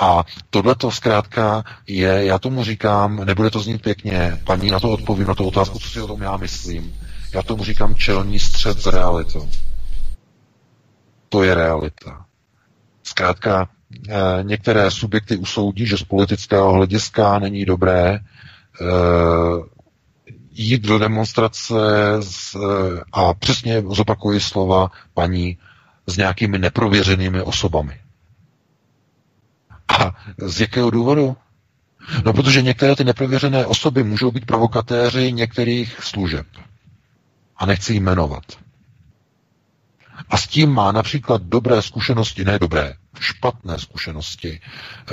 A tohle to zkrátka je, já tomu říkám, nebude to znít pěkně, paní na to odpovím, na tu otázku, co si o tom já myslím. Já tomu říkám čelní střed s realitou. To je realita. Zkrátka, eh, některé subjekty usoudí, že z politického hlediska není dobré eh, jít do demonstrace z, eh, a přesně zopakuji slova paní s nějakými neprověřenými osobami. A z jakého důvodu? No, protože některé ty neprověřené osoby můžou být provokatéři některých služeb. A nechci jmenovat. A s tím má například dobré zkušenosti, ne dobré, špatné zkušenosti.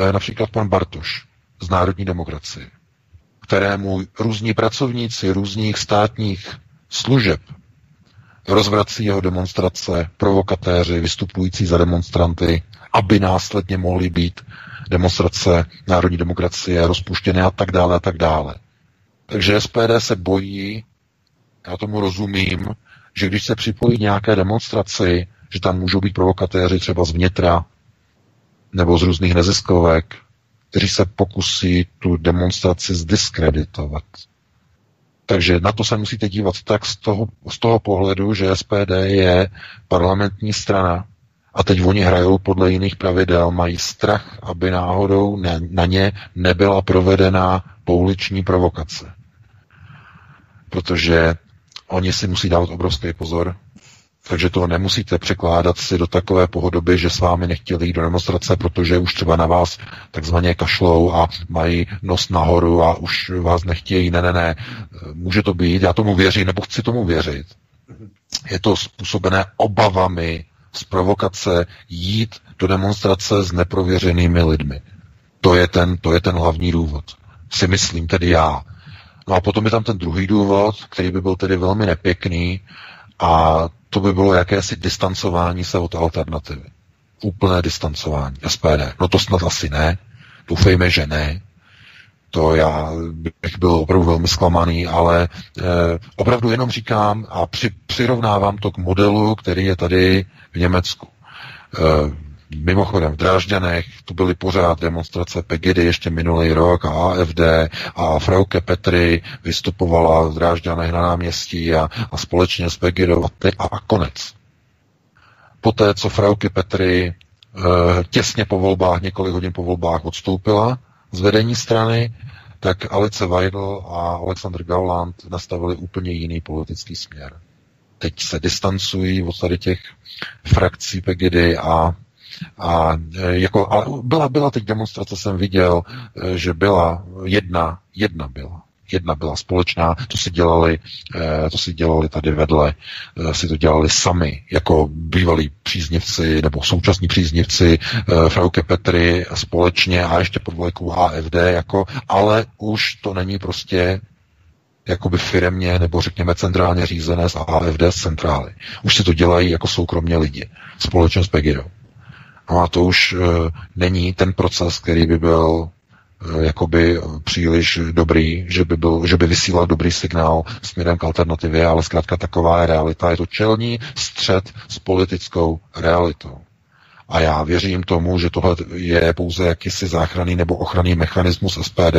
E, například pan Bartoš z Národní demokracie, kterému různí pracovníci různých státních služeb rozvrací jeho demonstrace, provokatéři, vystupující za demonstranty, aby následně mohly být demonstrace národní demokracie rozpuštěné a tak dále a tak dále. Takže SPD se bojí, já tomu rozumím, že když se připojí nějaké demonstraci, že tam můžou být provokatéři třeba z vnitra nebo z různých neziskovek, kteří se pokusí tu demonstraci zdiskreditovat. Takže na to se musíte dívat tak z toho, z toho pohledu, že SPD je parlamentní strana a teď oni hrajou podle jiných pravidel, mají strach, aby náhodou na, na ně nebyla provedena pouliční provokace. Protože oni si musí dávat obrovský pozor, takže to nemusíte překládat si do takové pohodoby, že s vámi nechtěli jít do demonstrace, protože už třeba na vás takzvaně kašlou a mají nos nahoru a už vás nechtějí. Ne, ne, ne. Může to být, já tomu věřím, nebo chci tomu věřit. Je to způsobené obavami z provokace jít do demonstrace s neprověřenými lidmi. To je ten, to je ten hlavní důvod. Si myslím tedy já. No a potom je tam ten druhý důvod, který by byl tedy velmi nepěkný a to by bylo jakési distancování se od alternativy. Úplné distancování SPD. No to snad asi ne. Doufejme, že ne. To já bych byl opravdu velmi zklamaný, ale eh, opravdu jenom říkám a při, přirovnávám to k modelu, který je tady v Německu. Eh, Mimochodem v Drážďanech tu byly pořád demonstrace Pegidy ještě minulý rok a AFD a Frauke Petry vystupovala v Drážďanech na náměstí a, a společně s Pegidou a, te, a, konec. Poté, co Frauke Petry e, těsně po volbách, několik hodin po volbách odstoupila z vedení strany, tak Alice Weidel a Alexander Gauland nastavili úplně jiný politický směr. Teď se distancují od tady těch frakcí Pegidy a a e, jako, ale byla, byla teď demonstrace, jsem viděl, e, že byla jedna, jedna byla, jedna byla společná, to si dělali, e, to si dělali tady vedle, si to dělali sami, jako bývalí příznivci nebo současní příznivci Frauke Petry společně a ještě pod vlajkou AFD, jako, ale už to není prostě jakoby firemně nebo řekněme centrálně řízené z AFD z centrály. Už si to dělají jako soukromně lidi, společně s Pegidou. No a to už e, není ten proces, který by byl jakoby příliš dobrý, že by, byl, že by vysílal dobrý signál směrem k alternativě, ale zkrátka taková je realita. Je to čelní střed s politickou realitou. A já věřím tomu, že tohle je pouze jakýsi záchranný nebo ochranný mechanismus SPD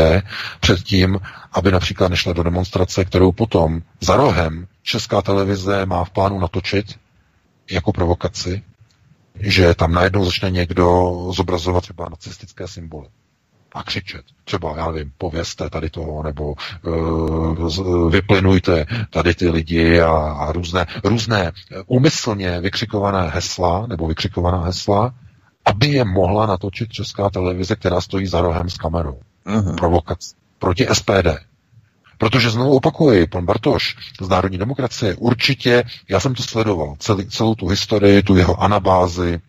před tím, aby například nešla do demonstrace, kterou potom za rohem Česká televize má v plánu natočit jako provokaci že tam najednou začne někdo zobrazovat třeba nacistické symboly a křičet. Třeba, já nevím, povězte tady toho, nebo uh, vyplynujte tady ty lidi a, a různé, různé úmyslně vykřikované hesla, nebo vykřikovaná hesla, aby je mohla natočit česká televize, která stojí za rohem s kamerou. Uh-huh. Provokace. Proti SPD. Protože znovu opakuji, pan Bartoš z Národní demokracie určitě, já jsem to sledoval, celý, celou tu historii, tu jeho anabázi,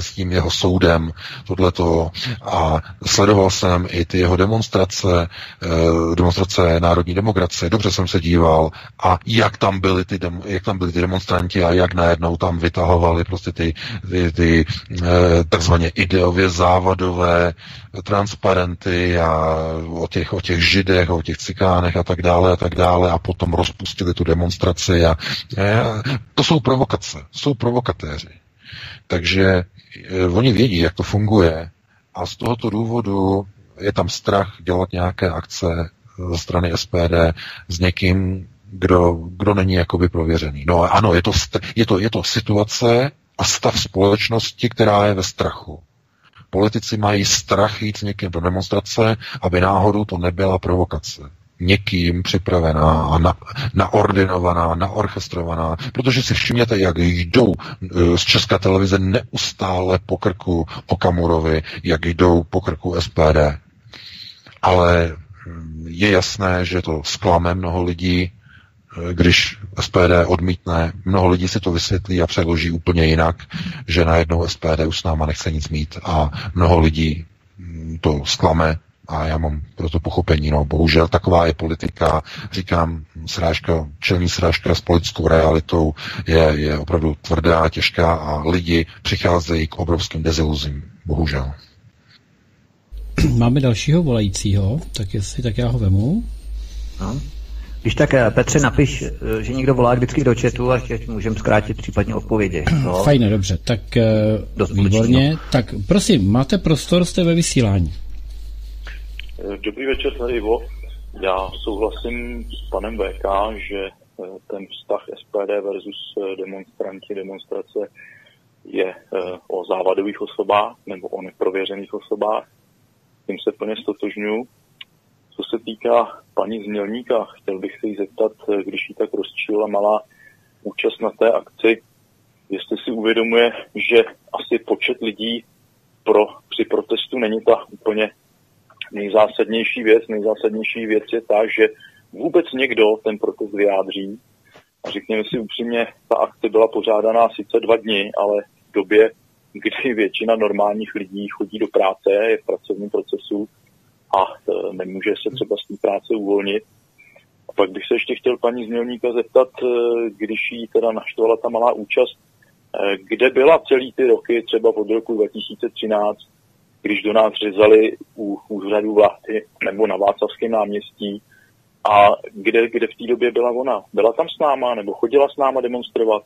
s tím jeho soudem, tohleto. A sledoval jsem i ty jeho demonstrace, eh, demonstrace národní demokracie, dobře jsem se díval a jak tam byly ty, dem, jak tam byly ty demonstranti a jak najednou tam vytahovali prostě ty, ty, ty eh, takzvaně ideově závadové transparenty a o těch, o těch židech, o těch cikánech a tak dále a tak dále a potom rozpustili tu demonstraci a, a to jsou provokace, jsou provokatéři. Takže Eh, oni vědí, jak to funguje a z tohoto důvodu je tam strach dělat nějaké akce ze strany SPD s někým, kdo, kdo není jakoby prověřený. No ano, je to, je, to, je to situace a stav společnosti, která je ve strachu. Politici mají strach jít s někým do demonstrace, aby náhodou to nebyla provokace někým připravená a na, naordinovaná, naorchestrovaná, protože si všimněte, jak jdou e, z České televize neustále po krku Okamurovi, jak jdou po krku SPD. Ale hm, je jasné, že to zklame mnoho lidí, e, když SPD odmítne, mnoho lidí si to vysvětlí a přeloží úplně jinak, že najednou SPD už s náma nechce nic mít a mnoho lidí hm, to zklame a já mám pro to pochopení. No, bohužel taková je politika. Říkám, srážka, čelní srážka s politickou realitou je, je opravdu tvrdá, těžká a lidi přicházejí k obrovským deziluzím. Bohužel. Máme dalšího volajícího, tak jestli tak já ho vemu. No. Když tak, eh, Petře, napiš, eh, že někdo volá vždycky do chatu a můžeme zkrátit případně odpovědi. [CLEARS THROAT] No. Fajně, dobře. Tak Dost výborně. Tak prosím, máte prostor, jste ve vysílání. Dobrý večer, tady Ivo. Já souhlasím s panem VK, že ten vztah SPD versus demonstranti, demonstrace je o závadových osobách nebo o neprověřených osobách. Tím se plně stotožňuji. Co se týká paní Změlníka, chtěl bych se jí zeptat, když jí tak rozčíla malá účast na té akci, jestli si uvědomuje, že asi počet lidí pro, při protestu není ta úplně nejzásadnější věc. Nejzásadnější věc je ta, že vůbec někdo ten protest vyjádří. A řekněme si upřímně, ta akce byla pořádaná sice dva dny, ale v době, kdy většina normálních lidí chodí do práce, je v pracovním procesu, a e, nemůže se třeba z té práce uvolnit. A pak bych se ještě chtěl paní Změlníka zeptat, e, když jí teda naštvala ta malá účast, e, kde byla celý ty roky, třeba od roku 2013, když do nás řezali u úřadu vlády nebo na Václavském náměstí a kde, kde v té době byla ona? Byla tam s náma nebo chodila s náma demonstrovat?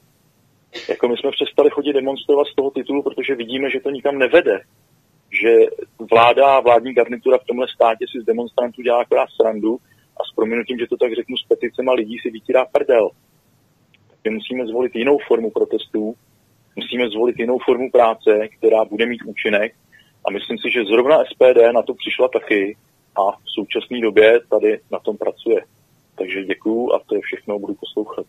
Jako my jsme přestali chodit demonstrovat z toho titulu, protože vidíme, že to nikam nevede že vláda a vládní garnitura v tomhle státě si z demonstrantů dělá akorát srandu a s proměnutím, že to tak řeknu, s peticema lidí si vytírá prdel. Takže musíme zvolit jinou formu protestů, musíme zvolit jinou formu práce, která bude mít účinek a myslím si, že zrovna SPD na to přišla taky a v současné době tady na tom pracuje. Takže děkuju a to je všechno, budu poslouchat.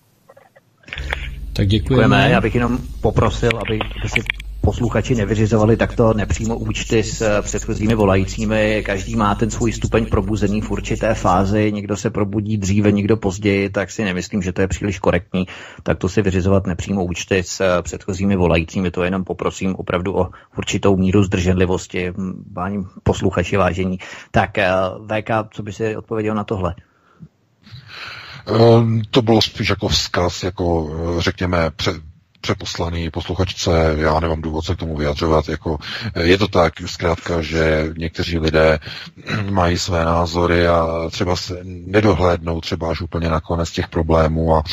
Tak děkujeme. děkujeme. Já bych jenom poprosil, aby, aby si posluchači nevyřizovali takto nepřímo účty s eh, předchozími volajícími. Každý má ten svůj stupeň probuzení v určité fázi, někdo se probudí dříve, někdo později, tak si nemyslím, že to je příliš korektní. Tak to si vyřizovat nepřímo účty s eh, předchozími volajícími, to jenom poprosím opravdu o určitou míru zdrženlivosti, páni posluchači vážení. Tak eh, VK, co by si odpověděl na tohle? Um, to bylo spíš jako vzkaz, jako řekněme, před, přeposlaný posluchačce, já nemám důvod se k tomu vyjadřovat, jako je to tak zkrátka, že někteří lidé [CLEARS THROAT] mají své názory a třeba se nedohlédnou třeba až úplně nakonec těch problémů a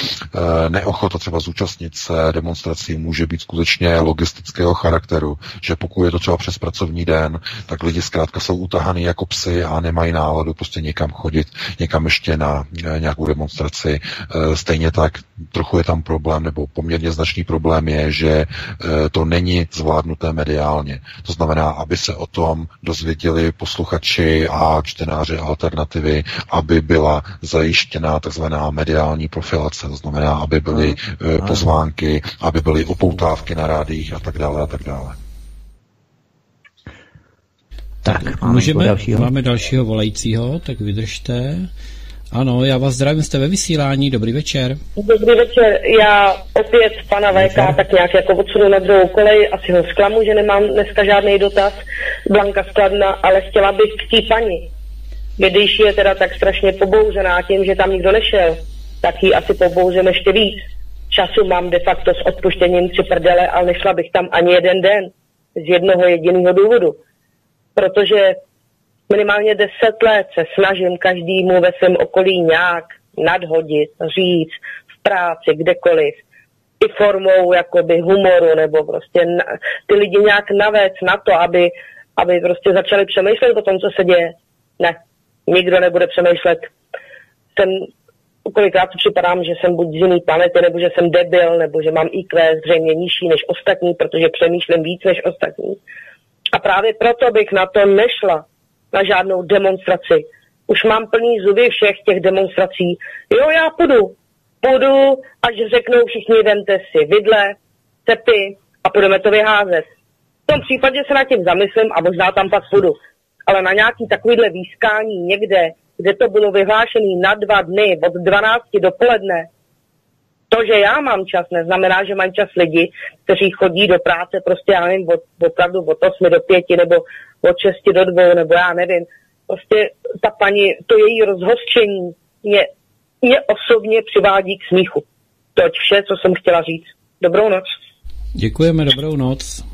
e, neochota třeba zúčastnit se demonstrací může být skutečně logistického charakteru, že pokud je to třeba přes pracovní den, tak lidi zkrátka jsou utahaný jako psy a nemají náladu prostě někam chodit, někam ještě na e, nějakou demonstraci. E, stejně tak trochu je tam problém nebo poměrně značný problém problém je, že e, to není zvládnuté mediálně. To znamená, aby se o tom dozvěděli posluchači a čtenáři alternativy, aby byla zajištěná takzvaná mediální profilace, to znamená, aby byly e, pozvánky, aby byly upoutávky na rádích a tak dále a tak dále. Tak, máme můžeme, dalšího? máme dalšího volajícího, tak vydržte. Ano, já vás zdravím, jste ve vysílání, dobrý večer. Dobrý večer, já opět pana VK tak nějak jako odsunu na druhou kolej, asi ho zklamu, že nemám dneska žádný dotaz, Blanka Skladna, ale chtěla bych k té paní, když je teda tak strašně pobouzená tím, že tam nikdo nešel, tak ji asi pobouzím ještě víc. Času mám de facto s odpuštěním tři prdele, ale nešla bych tam ani jeden den z jednoho jediného důvodu. Protože minimálně deset let se snažím každému ve svém okolí nějak nadhodit, říct, v práci, kdekoliv, i formou jakoby humoru, nebo prostě na, ty lidi nějak navést na to, aby, aby prostě začali přemýšlet o tom, co se děje. Ne, nikdo nebude přemýšlet. Jsem kolikrát si připadám, že jsem buď z jiný planety, nebo že jsem debil, nebo že mám IQ zřejmě nižší než ostatní, protože přemýšlím víc než ostatní. A právě proto bych na to nešla, na žádnou demonstraci. Už mám plný zuby všech těch demonstrací. Jo, já půjdu. Půjdu, až řeknou všichni, vemte si vidle, cepy a budeme to vyházet. V tom případě se nad tím zamyslím a možná tam pak půjdu. Ale na nějaký takovýhle výskání někde, kde to bylo vyhlášené na dva dny od 12 dopoledne, to, že já mám čas, neznamená, že mám čas lidi, kteří chodí do práce prostě, já nevím, od, opravdu od 8 do 5 nebo od 6 do 2, nebo já nevím. Prostě ta paní, to její rozhořčení mě, mě osobně přivádí k smíchu. To je vše, co jsem chtěla říct. Dobrou noc. Děkujeme, dobrou noc.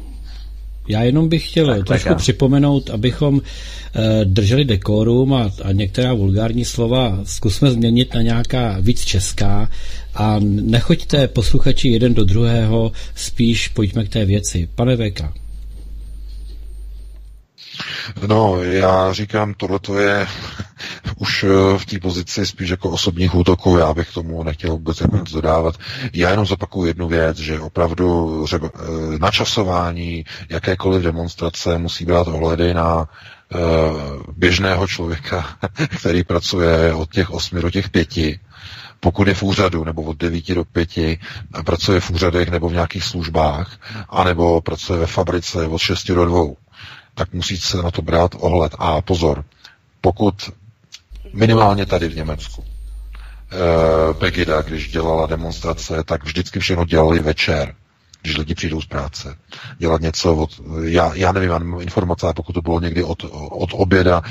Já jenom bych chtěl tak, trošku tak připomenout, abychom e, drželi dekorum a, a některá vulgární slova zkusme změnit na nějaká víc česká a nechoďte posluchači jeden do druhého, spíš pojďme k té věci. Pane Veka. No, já říkám, tohle to je [LAUGHS] už eh, v té pozici spíš jako osobních útoků, já bych tomu nechtěl vůbec jako nic dodávat. Já jenom zopakuju jednu věc, že opravdu řeba, eh, načasování jakékoliv demonstrace musí brát ohledy na uh, běžného člověka, [LAUGHS] který pracuje od těch osmi do těch pěti, pokud je v úřadu, nebo od 9 do 5, pracuje v úřadech nebo v nějakých službách, anebo pracuje ve fabrice od 6 do 2 tak musí se na to brát ohled. A pozor, pokud minimálně tady v Německu, eh, Pegida, když dělala demonstrace, tak vždycky všechno dělali večer, když lidi přijdou z práce. Dělat něco od, já, já nevím, já nemám informace, pokud to bylo někdy od, od oběda,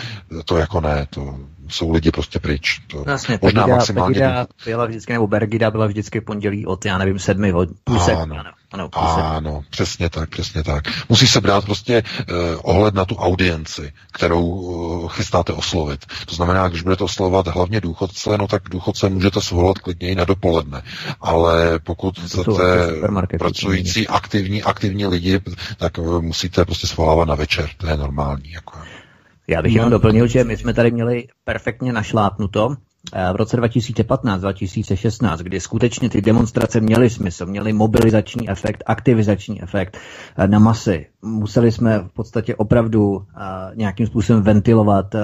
to jako ne, to jsou lidi prostě pryč. To Vlastně, možná Pegida, maximálně... Pegida byla vždycky, nebo Bergida byla vždycky pondělí od, já nevím, sedmi, od půlsek, ano, ano, ano, přesně tak, přesně tak. Musí se brát prostě uh, ohled na tu audienci, kterou uh, chystáte oslovit. To znamená, když budete oslovovat hlavně důchodce, no tak důchodce můžete svolat klidně i na dopoledne. Ale pokud chcete pracující aktivní, aktivní lidi, tak uh, musíte prostě svolávat na večer. To je normální. Jako. Já bych jenom doplnil, že my jsme tady měli perfektně našlápnuto eh, v roce 2015-2016, kdy skutečně ty demonstrace měly smysl, měly mobilizační efekt, aktivizační efekt eh, na masy. Museli jsme v podstatě opravdu eh, nějakým způsobem ventilovat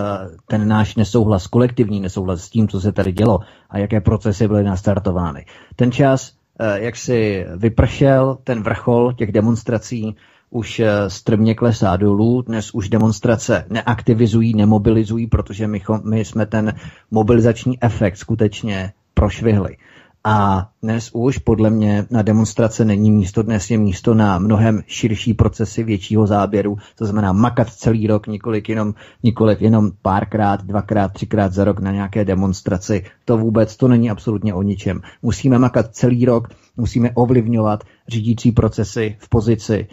ten náš nesouhlas, kolektivní nesouhlas s tím, co se tady dělo a jaké procesy byly nastartovány. Ten čas, jak si vypršel, ten vrchol těch demonstrací, už eh, strmě klesá dolů, dnes už demonstrace neaktivizují, nemobilizují, protože my, my jsme ten mobilizační efekt skutečně prošvihli. A dnes už podle mě na demonstrace není místo, dnes je místo na mnohem širší procesy většího záběru, to znamená makat celý rok, několik jenom, nikoliv jenom párkrát, dvakrát, třikrát za rok na nějaké demonstraci. To vůbec, to není absolutně o ničem. Musíme makat celý rok, musíme ovlivňovat řídící procesy v pozici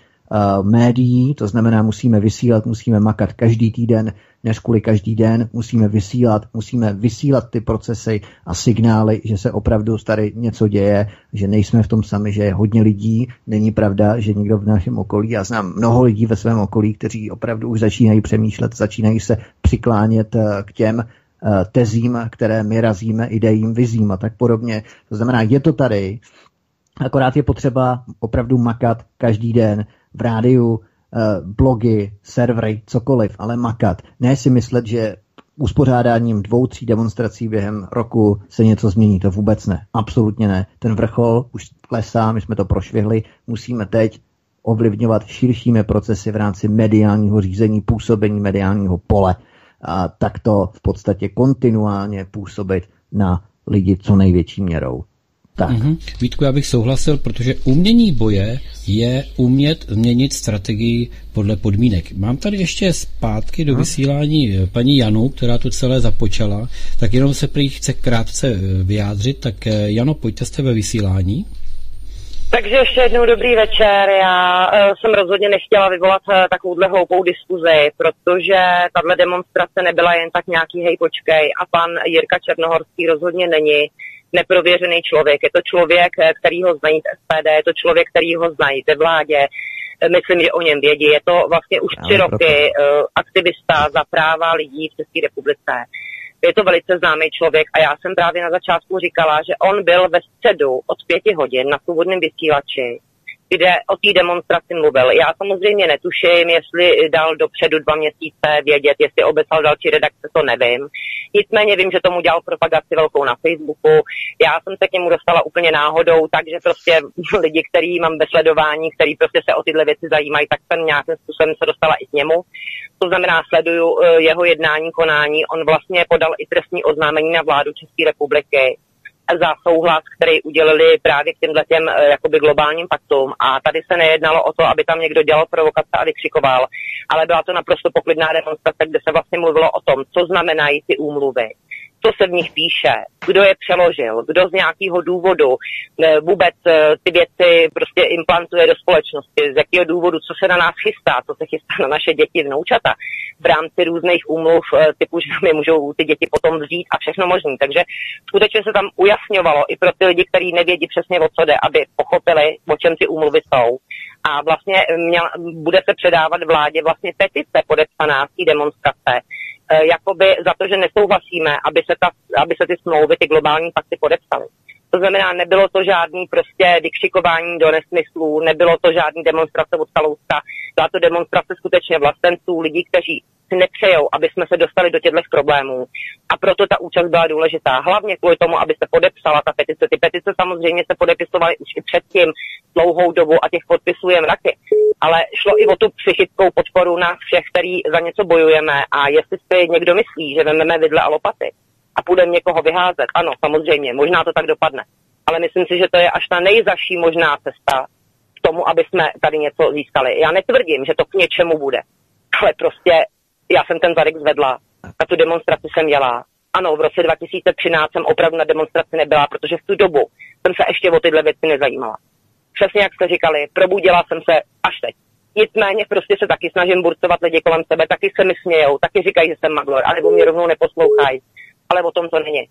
médií, to znamená, musíme vysílat, musíme makat každý týden, než kvůli každý den, musíme vysílat, musíme vysílat ty procesy a signály, že se opravdu tady něco děje, že nejsme v tom sami, že je hodně lidí, není pravda, že někdo v našem okolí, já znám mnoho lidí ve svém okolí, kteří opravdu už začínají přemýšlet, začínají se přiklánět eh, k těm, eh, tezím, které my razíme, idejím, vizím a tak podobně. To znamená, je to tady, akorát je potřeba opravdu makat každý den, v rádiu, eh, blogy, servery, cokoliv, ale makat. Ne si myslet, že uspořádáním dvou, tří demonstrací během roku se něco změní. To vůbec ne. Absolutně ne. Ten vrchol už klesá, my jsme to prošvihli, musíme teď ovlivňovat širšími procesy v rámci mediálního řízení, působení mediálního pole a takto v podstatě kontinuálně působit na lidi co největší měrou. Tak. Mm-hmm. Vítku, já bych souhlasil, protože umění boje je umět změnit strategii podle podmínek. Mám tady ještě zpátky do vysílání eh, paní Janu, která to celé započala, tak jenom se prý chce krátce eh, vyjádřit, tak eh, Jano, pojďte jste ve vysílání. Takže ještě jednou dobrý večer. Já uh, jsem rozhodně nechtěla vyvolat uh, takovouhle hloupou diskuzi, protože tahle demonstrace nebyla jen tak nějaký hej počkej a pan Jirka Černohorský rozhodně není neprověřený člověk. Je to člověk, eh, který ho znají v SPD, je to člověk, který ho znají ve vládě. Eh, myslím, že o něm vědí. Je to vlastně už tři roky uh, aktivista za práva lidí v České republice. Je to velice známý člověk a já jsem právě na začátku říkala, že on byl ve středu od pěti hodin na svobodném vysílači kde o té demonstraci mluvil. Já samozřejmě netuším, jestli dal dopředu dva měsíce vědět, jestli obeslal další redakce, to nevím. Nicméně vím, že tomu dělal propagaci velkou na Facebooku. Já jsem se k němu dostala úplně náhodou, takže prostě [LAUGHS] lidi, který mám ve sledování, který prostě se o tyhle věci zajímají, tak jsem nějakým způsobem se dostala i k němu. To znamená, sleduju eh, jeho jednání, konání. On vlastně podal i trestní oznámení na vládu České republiky za souhlas, který udělili právě k těmhle těm eh, jakoby globálním paktům. A tady se nejednalo o to, aby tam někdo dělal provokace a vykřikoval, ale byla to naprosto poklidná demonstrace, kde se vlastně mluvilo o tom, co znamenají ty úmluvy, co se v nich píše, kdo je přeložil, kdo z nějakého důvodu ne, vůbec eh, ty věci prostě implantuje do společnosti, z jakého důvodu, co se na nás chystá, co se chystá na naše děti, vnoučata v rámci různých úmluv eh, typu, že mi můžou ty děti potom vzít a všechno možné. Takže skutečně se tam ujasňovalo i pro ty lidi, kteří nevědí přesně o co jde, aby pochopili, o čem ty úmluvy jsou. A vlastně měl, bude se předávat vládě vlastně petice podepsaná z té demonstrace, Eh, jakoby za to, že nesouhlasíme, aby se, ta, aby se ty smlouvy, ty globální pakty podepsaly. To znamená, nebylo to žádný prostě dikšikování do nesmyslů, nebylo to žádný demonstrace od Kalouska, byla to demonstrace skutečně vlastenců, lidí, kteří si nepřejou, aby jsme se dostali do těchto problémů. A proto ta účast byla důležitá. Hlavně kvůli tomu, aby se podepsala ta petice. Ty petice samozřejmě se podepisovaly už i předtím dlouhou dobu a těch podpisů je mraky. Ale šlo i o tu psychickou podporu na všech, který za něco bojujeme. A jestli si někdo myslí, že vezmeme vidle a lopaty a půjdeme někoho vyházet, ano, samozřejmě, možná to tak dopadne. Ale myslím si, že to je až ta nejzaší možná cesta k tomu, aby jsme tady něco získali. Já netvrdím, že to k něčemu bude, ale prostě já jsem ten zadek zvedla a tu demonstraci jsem dělala. Ano, v roce 2013 jsem opravdu na demonstraci nebyla, protože v tu dobu jsem se ještě o tyhle věci nezajímala. Přesně jak jste říkali, probudila jsem se až teď. Nicméně prostě se taky snažím burcovat lidi kolem sebe, taky se mi smějou, taky říkají, že jsem maglor, anebo mě rovnou neposlouchají. Ale o tom to není.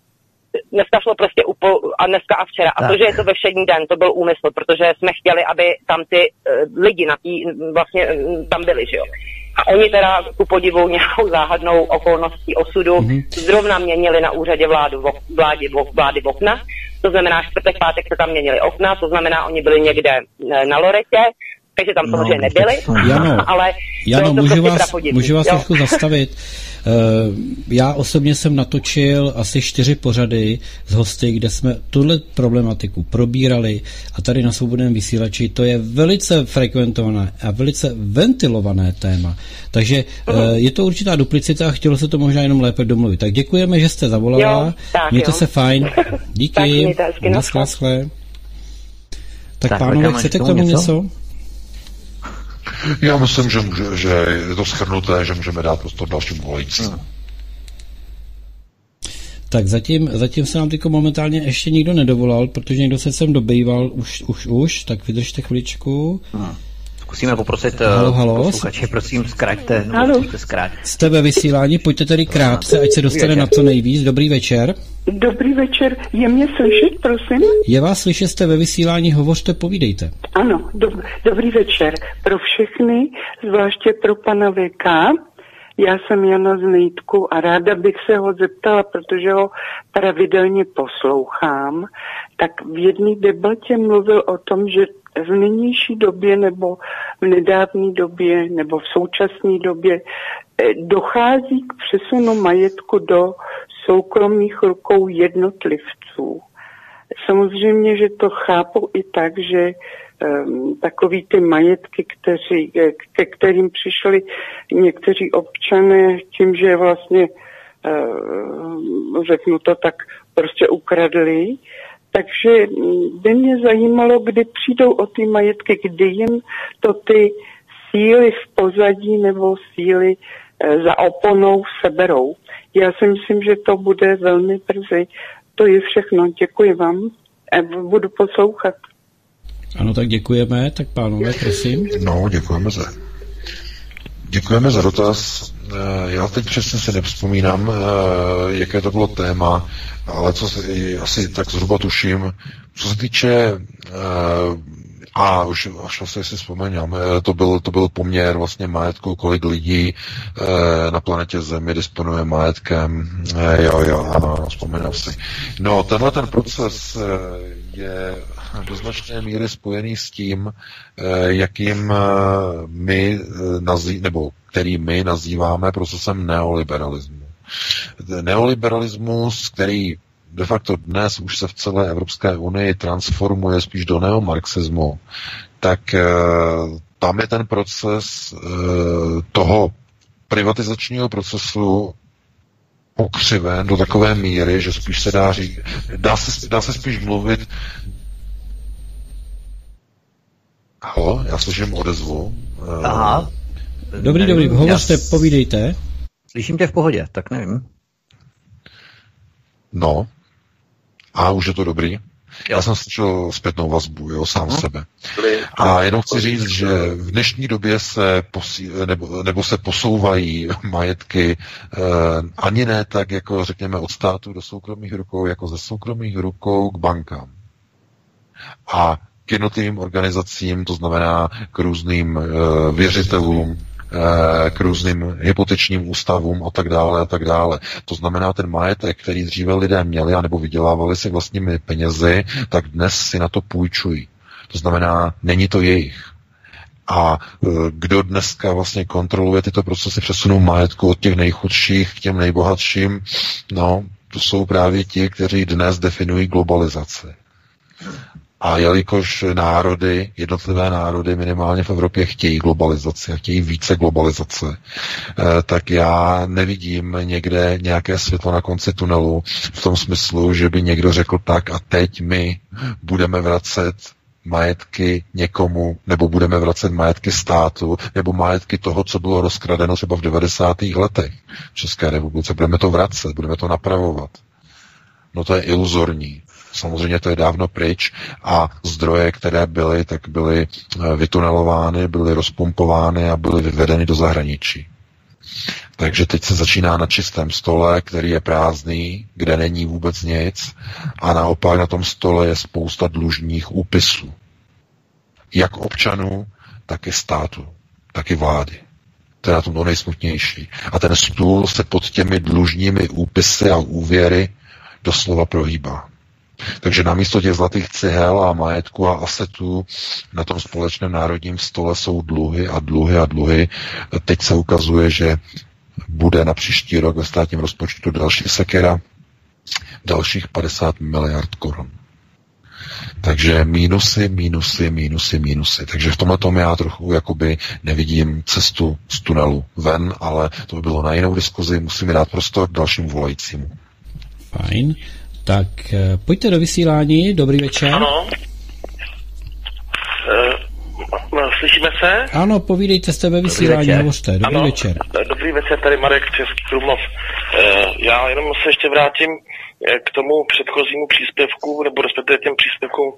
Dneska šlo prostě upo, a dneska a včera. A tak. to, že je to ve všední den, to byl úmysl, protože jsme chtěli, aby tam ty uh, lidi na tý, vlastně uh, tam byli, že jo. A oni teda ku podivu nějakou záhadnou okolností osudu mm-hmm. zrovna měnili na úřadě vládu, vlády, vlády v okna. To znamená, čtvrtek, pátek se tam měnili okna, to znamená, oni byli někde e, na Loretě, takže tam no, samozřejmě nebyli, Jano, [LAUGHS] ale Jano, to můžu, prostě vás, můžu vás trošku zastavit. Eh, já osobně jsem natočil asi čtyři pořady z hosty, kde jsme tuhle problematiku probírali a tady na svobodném vysílači to je velice frekventované a velice ventilované téma. Takže uh-huh. je to určitá duplicita a chtělo se to možná jenom lépe domluvit. Tak děkujeme, že jste zavolala. Jo, tak Mějte jo. se fajn. Díky. Naschle. Tak, tak pánové, chcete k tomu něco? něco? Já myslím, že, může, že je to schrnuté, že můžeme dát prostor dalším volajícím. No. Tak zatím, zatím se nám tyko momentálně ještě nikdo nedovolal, protože někdo se sem dobejval už, už, už, tak vydržte chviličku. Hmm. Zkusíme poprosit halo, eh, halo. posluchače, prosím, zkraťte. Halo. Jste ve vysílání, pojďte tedy krátce, ať se dostane na co nejvíc. Dobrý večer. Dobrý večer, je mě slyšet, prosím? Je vás slyšet, jste ve vysílání, hovořte, povídejte. Ano, dob- dobrý večer. Pro všechny, zvláště pro pana VK, já jsem Jana Znejtku a ráda bych se ho zeptala, protože ho pravidelně poslouchám, tak v jedné debatě mluvil o tom, že v nynější době nebo v nedávné době nebo v současné době eh, dochází k přesunu majetku do soukromých rukou jednotlivců. Samozřejmě, že to chápu i tak, že um, takový ty majetky, kteří, eh, ke kterým přišli někteří občané tím, že vlastně, uh, řeknu to tak, prostě ukradli, takže by mě zajímalo, kdy přijdou o ty majetky, kdy jim to ty síly v pozadí nebo síly e, za oponou seberou. Já si myslím, že to bude velmi brzy. To je všechno. Děkuji vám. E, budu poslouchat. Ano, tak děkujeme. Tak pánové, prosím. No, děkujeme za, děkujeme za dotaz. E, já teď přesně si nevzpomínám, jaké to bylo téma ale co si, asi tak zhruba tuším, co se týče uh, a už, až vlastně si vzpomínám, eh, to byl, to byl poměr vlastně majetku, kolik lidí e, na planetě Zemi disponuje majetkem. E, jo, jo, ano, ano, vzpomínám si. No, tenhle ten proces e, je do značné míry spojený s tím, e, jakým my nazý, nebo který my nazýváme procesem neoliberalismu neoliberalismus, který de facto dnes už se v celé Evropské unii transformuje spíš do neomarxismu, tak e, tam je ten proces e, toho privatizačního procesu pokřiven do takové míry, že spíš se dá říct, dá se, dá se spíš mluvit Halo, já slyším odezvu. Aha. Dobrý, dobrý, hovořte, povídejte. Slyším tě v pohodě, tak nevím. No. A už je to dobrý? Já jsem slyšel zpětnou vazbu, jo, sám hmm. sebe. A jenom chci říct, že v dnešní době se posí, nebo, nebo se posouvají majetky eh, ani ne tak, jako řekněme od státu do soukromých rukou, jako ze soukromých rukou k bankám. A k jednotlivým organizacím, to znamená k různým eh, věřitelům, k různým hypotečním ústavům a tak dále a tak dále. To znamená, ten majetek, který dříve lidé měli anebo vydělávali si vlastními penězi, tak dnes si na to půjčují. To znamená, není to jejich. A eh, kdo dneska vlastně kontroluje tyto procesy přesunu majetku od těch nejchudších k těm nejbohatším, no, to jsou právě ti, kteří dnes definují globalizaci. A jelikož národy, jednotlivé národy minimálně v Evropě chtějí globalizaci a chtějí více globalizace, eh, tak já nevidím někde nějaké světlo na konci tunelu v tom smyslu, že by někdo řekl tak a teď my budeme vracet majetky někomu, nebo budeme vracet majetky státu, nebo majetky toho, co bylo rozkradeno třeba v 90. letech v České republice. Budeme to vracet, budeme to napravovat. No to je iluzorní. Samozřejmě to je dávno pryč a zdroje, které byly, tak byly eh, vytunelovány, byly rozpumpovány a byly vyvedeny do zahraničí. Takže teď se začíná na čistém stole, který je prázdný, kde není vůbec nic a naopak na tom stole je spousta dlužních úpisů. Jak občanů, tak i státu, tak i vlády. To je na tom to nejsmutnější. A ten stůl se pod těmi dlužními úpisy a úvěry doslova prohýbá. Takže namísto těch zlatých cihel a majetku a asetů na tom společném národním stole jsou dluhy a dluhy a dluhy. Teď se ukazuje, že bude na příští rok ve státním rozpočtu další sekera, dalších 50 miliard korun. Takže mínusy, mínusy, mínusy, mínusy. Takže v tomhle tom já trochu jakoby nevidím cestu z tunelu ven, ale to by bylo na jinou diskuzi. Musíme dát prostor dalšímu volajícímu. Fajn. Tak eh, pojďte do vysílání, dobrý večer. Ano. Uh, slyšíme se? Ano, povídejte, jste ve vysílání, dobrý hovořte, dobrý ano, večer. Dobrý večer, tady Marek Český Krumlov. Já jenom se ještě vrátím k tomu předchozímu příspěvku, nebo respektive těm příspěvkům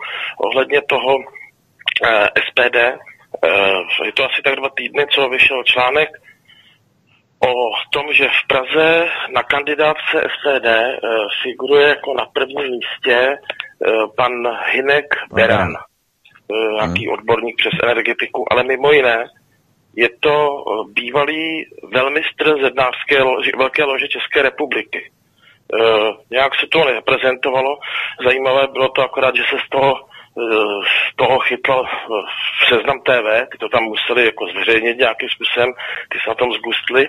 ohledně toho SPD. Je to asi tak dva týdny, co vyšel článek o tom, že v Praze na kandidátce SPD eh, figuruje jako na prvním místě uh, pan Hinek Beran, nějaký hmm. odborník přes energetiku, ale mimo jiné je to bývalý velmistr zednářské loži, velké lože České republiky. Uh, nějak se to neprezentovalo. Zajímavé bylo to akorát, že se z toho z toho chytl v Seznam TV, ty to tam museli jako zveřejnit nějakým způsobem, ty se na tom zgustli,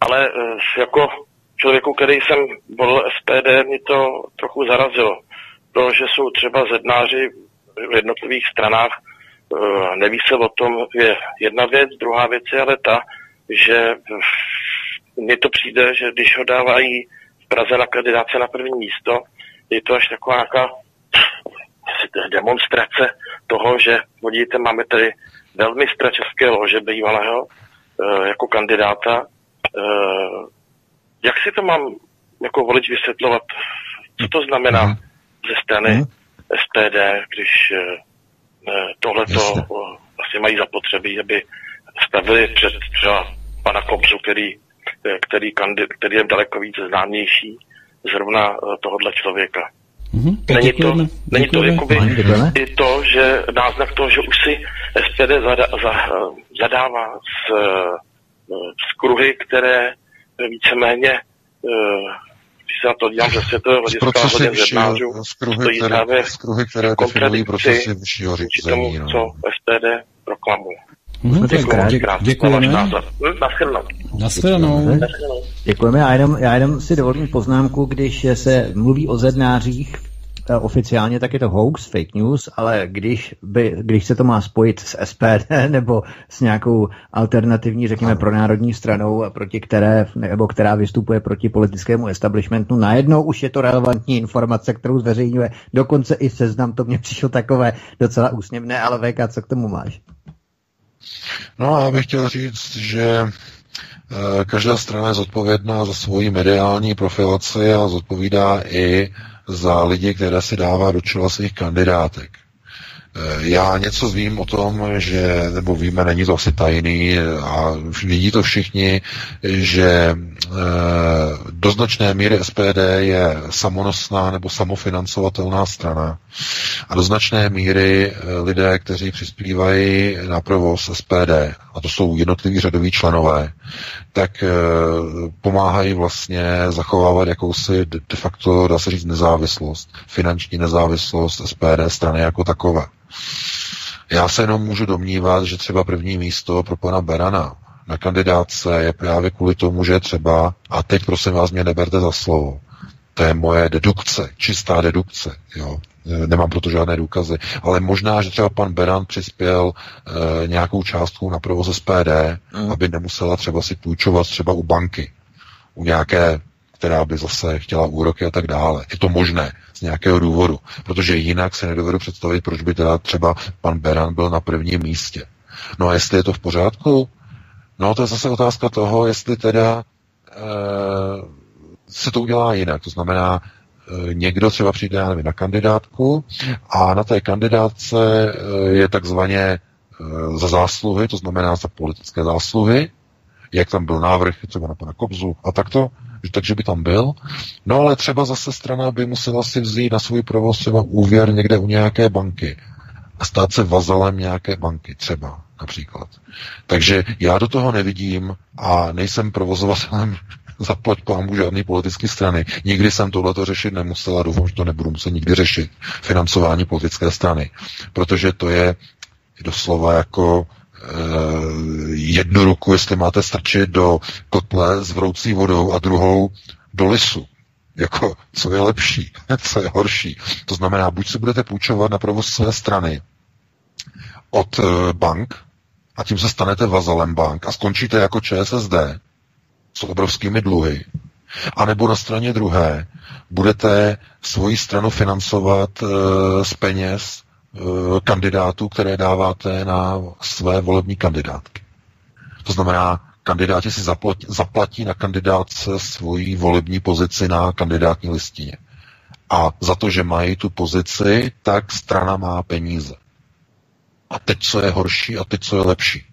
ale eh, jako člověku, který jsem volil SPD, mě to trochu zarazilo, protože jsou třeba zednáři v jednotlivých stranách, eh, neví se o tom, je jedna věc, druhá věc je ale ta, že mně to přijde, že když ho dávají v Praze na kandidáce na první místo, je to až taková nějaká demonstrace toho, že podívejte, máme tady velmi České lože bývalého e, jako kandidáta. E, jak si to mám jako volič vysvětlovat? Co to znamená mm. ze strany mm. SPD, když e, tohleto vlastně mají zapotřebí, aby stavili před třeba pana Kobzu, který, který, kandid, který je daleko víc známější, zrovna tohohle člověka. Mm-hmm, není to, není to jakoby i to, že náznak toho, že už si SPD zada, za, zadává z, z kruhy, které víceméně uh, když se na to dívám ze světového hlediska hodně zednářů, stojí právě z kruhy, které definují procesy vyššího řízení. tomu, no. co SPD proklamuje. Mm, děkuji, děkujeme. Naschledanou. Děkujeme. Já jenom, já jenom si dovolím poznámku, když se mluví o zednářích, eh, oficiálně tak je to hoax, fake news, ale když, by, když se to má spojit s SPD [LAUGHS] nebo s nějakou alternativní, řekněme, pronárodní stranou, proti které, nebo která vystupuje proti politickému establishmentu, najednou už je to relevantní informace, kterou zveřejňuje. Dokonce i seznam, to mě přišlo takové docela úsměvné, ale VK, co k tomu máš? No a já bych chtěl říct, že každá strana je zodpovědná za svoji mediální profilaci a zodpovídá i za lidi, které si dává do čela svých kandidátek. Eh, já něco vím o tom, že, nebo víme, není to asi tajný a vidí to všichni, že eh, do značné míry SPD je samonosná nebo samofinancovatelná strana. A do značné míry eh, lidé, kteří přispívají na provoz SPD, a to jsou jednotliví řadoví členové, tak pomáhají vlastně zachovávat jakousi de facto, dá se říct, nezávislost, finanční nezávislost SPD strany jako takové. Já se jenom můžu domnívat, že třeba první místo pro pana Berana na kandidáce je právě kvůli tomu, že třeba, a teď prosím vás mě neberte za slovo, to je moje dedukce, čistá dedukce, jo. Nemám proto žádné důkazy, ale možná, že třeba pan Beran přispěl e, nějakou částku na provoz SPD, mm. aby nemusela třeba si půjčovat třeba u banky, u nějaké která by zase chtěla úroky a tak dále. Je to možné z nějakého důvodu, protože jinak se nedovedu představit, proč by teda třeba pan Beran byl na prvním místě. No a jestli je to v pořádku, no to je zase otázka toho, jestli teda e, se to udělá jinak. To znamená, někdo třeba přijde, nevím, na kandidátku a na té kandidátce e, je takzvaně e, za zásluhy, to znamená za politické zásluhy, jak tam byl návrh třeba na pana Kobzu a takto, takže by tam byl. No ale třeba zase strana by musela si vzít na svůj provoz třeba úvěr někde u nějaké banky a stát se vazalem nějaké banky třeba například. Takže já do toho nevidím a nejsem provozovatelem zaplať pámu žádné politické strany. Nikdy jsem tohleto řešit nemusel a doufám, že to nebudu muset nikdy řešit. Financování politické strany. Protože to je doslova jako Eh, jednu ruku, jestli máte strčit do kotle s vroucí vodou a druhou do lisu. Jako, co je lepší, [LAUGHS] co je horší. To znamená, buď si budete půjčovat na provoz své strany od eh, bank a tím se stanete vazalem bank a skončíte jako ČSSD s obrovskými dluhy, a nebo na straně druhé budete svoji stranu financovat e, z peněz Eh, kandidátů, které dáváte na své volební kandidátky. To znamená, kandidáti si zaplatí, zaplatí na kandidátce svoji volební pozici na kandidátní listině. A za to, že mají tu pozici, tak strana má peníze. A teď, co je horší a teď, co je lepší.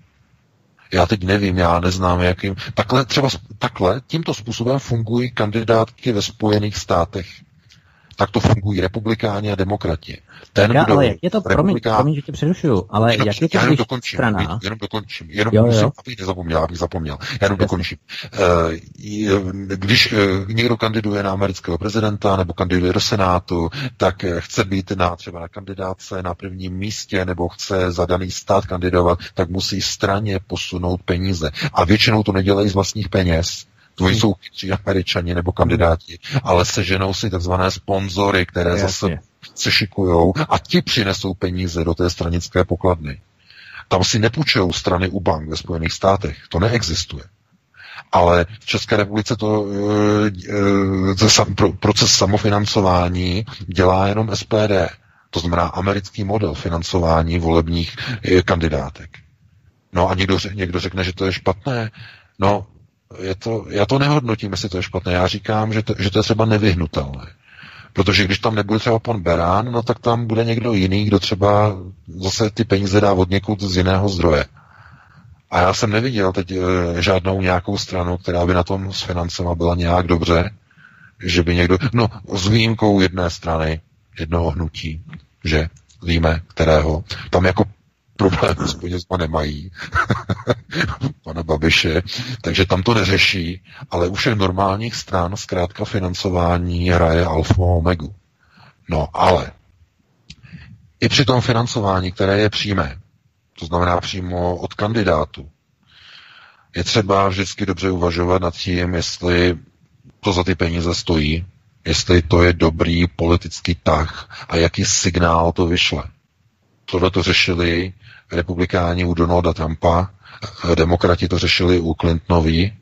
Já teď nevím, já neznám, jakým... Takhle, třeba takhle, tímto způsobem fungují kandidátky ve Spojených státech. Tak to fungují republikáni a demokrati. Ten, já, kdo ale je to, promiň, promiň, že tě přerušuju, ale jenom, jak je to, já jenom dokončím, strana... jenom dokončím, jenom jo, musím, abych nezapomněl, abych zapomněl, já jenom dokončím. Uh, když uh, někdo kandiduje na amerického prezidenta nebo kandiduje do Senátu, tak uh, chce být na třeba na kandidáce na prvním místě nebo chce za daný stát kandidovat, tak musí straně posunout peníze. A většinou to nedělají z vlastních peněz, to hmm. jsou chytří američani nebo kandidáti, ale seženou si takzvané sponzory, které Jasně. zase se šikujou a ti přinesou peníze do té stranické pokladny. Tam si nepůjčují strany u bank ve Spojených státech. To neexistuje. Ale v České republice to e, proces samofinancování dělá jenom SPD. To znamená americký model financování volebních e, kandidátek. No a někdo, někdo řekne, že to je špatné. No, je to, já to nehodnotím, jestli to je špatné. Já říkám, že to, že to je třeba nevyhnutelné. Protože když tam nebude třeba pan Berán, no tak tam bude někdo jiný, kdo třeba zase ty peníze dá od někud z jiného zdroje. A já jsem neviděl teď e, žádnou nějakou stranu, která by na tom s financema byla nějak dobře, že by někdo, no s výjimkou jedné strany, jednoho hnutí, že víme, kterého, tam jako problém s penězma nemají, [LAUGHS] pana Babiše, takže tam to neřeší, ale u všech normálních stran zkrátka financování hraje alfa omegu. No ale i při tom financování, které je přímé, to znamená přímo od kandidátu, je třeba vždycky dobře uvažovat nad tím, jestli to za ty peníze stojí, jestli to je dobrý politický tah a jaký signál to vyšle. Tohle to řešili republikáni u Donalda Trumpa, demokrati to řešili u Clintonovi,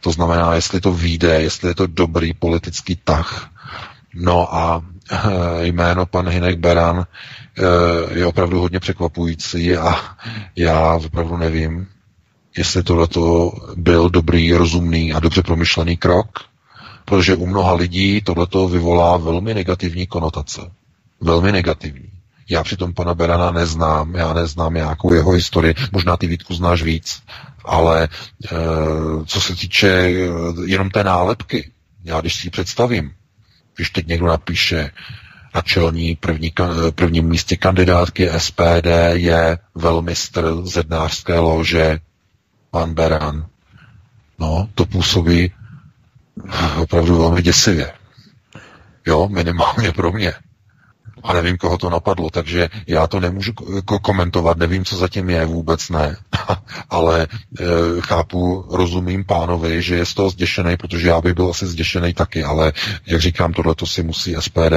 to znamená, jestli to vyjde, jestli je to dobrý politický tah. No a eh, jméno pan Hinek Beran eh, je opravdu hodně překvapující a já opravdu nevím, jestli tohleto byl dobrý, rozumný a dobře promyšlený krok, protože u mnoha lidí tohleto vyvolá velmi negativní konotace. Velmi negativní. Já přitom pana Berana neznám, já neznám nějakou jeho historii, možná ty Vítku znáš víc, ale e, co se týče e, jenom té nálepky, já když si ji představím, když teď někdo napíše na čelní první, prvním místě kandidátky SPD je velmistr zednářské lože pan Beran. No, to působí opravdu velmi děsivě. Jo, minimálně pro mě a nevím, koho to napadlo, takže já to nemůžu komentovat, nevím, co zatím je, vůbec ne, [LAUGHS] ale e, chápu, rozumím pánovi, že je z toho zděšený, protože já bych byl asi zděšený taky, ale jak říkám, tohle to si musí SPD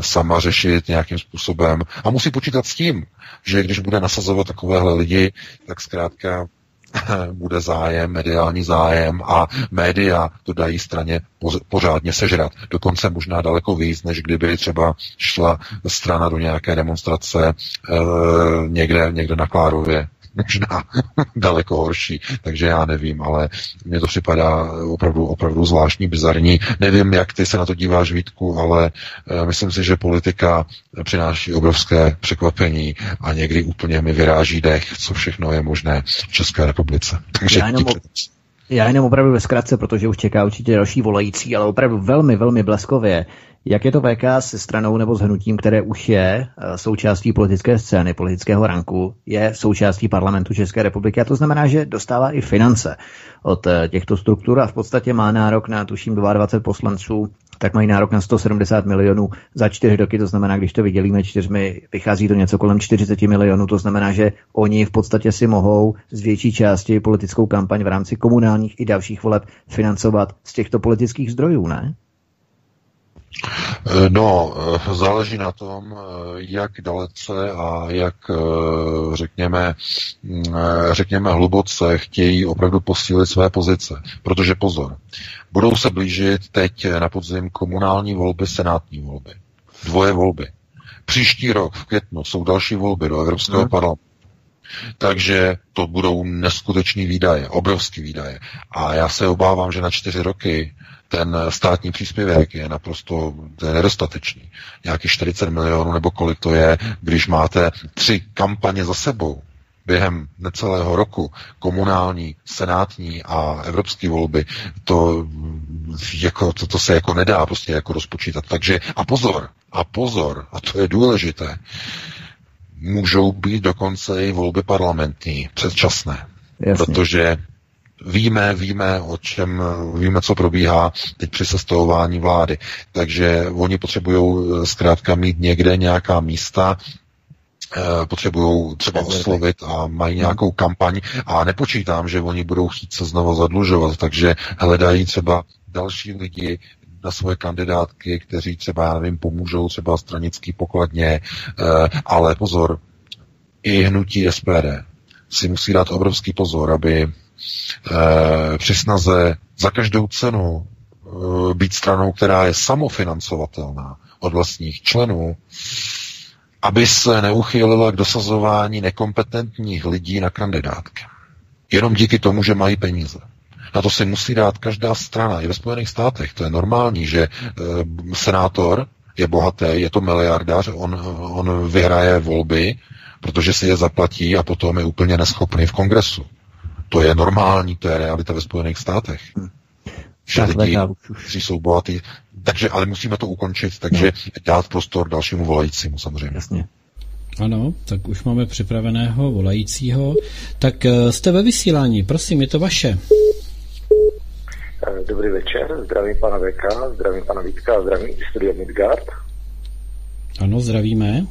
sama řešit nějakým způsobem. A musí počítat s tím, že když bude nasazovat takovéhle lidi, tak zkrátka [LAUGHS] bude zájem, mediální zájem a média to dají straně pořádně sežrat. Dokonce možná daleko víc, než kdyby třeba šla strana do nějaké demonstrace e, někde, někde na Klárově možná [LAUGHS] daleko horší, takže já nevím, ale mně to připadá opravdu, opravdu zvláštní, bizarní. Nevím, jak ty se na to díváš, Vítku, ale uh, myslím si, že politika přináší obrovské překvapení a někdy úplně mi vyráží dech, co všechno je možné v České republice. [LAUGHS] Takže já jenom, já jenom opravdu ve zkratce, protože už čeká určitě další volající, ale opravdu velmi, velmi bleskově. Jak je to VK se stranou nebo s hnutím, které už je eh, součástí politické scény, politického ranku, je součástí parlamentu České republiky? A to znamená, že dostává i finance od eh, těchto struktur a v podstatě má nárok na, tuším, 22 poslanců, tak mají nárok na 170 milionů za čtyři roky, to znamená, když to vydělíme čtyřmi, vychází to něco kolem 40 milionů, to znamená, že oni v podstatě si mohou z větší části politickou kampaň v rámci komunálních i dalších voleb financovat z těchto politických zdrojů, ne? Eh, no, eh, záleží na tom, eh, jak dalece a jak, řekněme, mm, řekněme hluboce chtějí opravdu posílit své pozice. Protože pozor, budou se blížit teď na podzim komunální volby, senátní volby. Dvoje volby. Příští rok v květnu jsou další volby do Evropského hmm. parlamentu. Takže to budou neskutečné výdaje, obrovské výdaje. A já se obávám, že na čtyři roky ten státní příspěvek je naprosto je nedostatečný. Nějaký 40 milionů nebo kolik to je, když máte tři kampaně za sebou během necelého roku, komunální, senátní a evropské volby, to, jako, to, to se jako nedá prostě jako rozpočítat. Takže a pozor, a pozor, a to je důležité, můžou být dokonce i volby parlamentní, předčasné. Jasně. Protože Víme, víme, o čem, víme, co probíhá teď při sestavování vlády. Takže oni potřebují eh, zkrátka mít někde nějaká místa, eh, potřebují třeba oslovit a mají nějakou kampaň. A nepočítám, že oni budou chtít se znovu zadlužovat, takže hledají třeba další lidi na svoje kandidátky, kteří třeba, já nevím, pomůžou třeba stranický pokladně, eh, ale pozor, i hnutí SPD si musí dát obrovský pozor, aby při snaze za každou cenu eh, být stranou, která je samofinancovatelná od vlastních členů, aby se neuchýlila k dosazování nekompetentních lidí na kandidátky. Jenom díky tomu, že mají peníze. Na to si musí dát každá strana. I ve Spojených státech to je normální, že e, senátor je bohatý, je to miliardář, on, on vyhraje volby, protože si je zaplatí a potom je úplně neschopný v kongresu. To je normální, to je realita ve Spojených státech. Že tak, lidi, kteří jsou bohatí. Takže, ale musíme to ukončit, takže no. dát prostor dalšímu volajícímu samozřejmě. Jasně. Ano, tak už máme připraveného volajícího. Tak eh, jste ve vysílání, prosím, je to vaše. Eh, dobrý večer, zdravím pana Veka, zdravím pana Vítka a zdravím studia Midgard. Ano, zdravíme.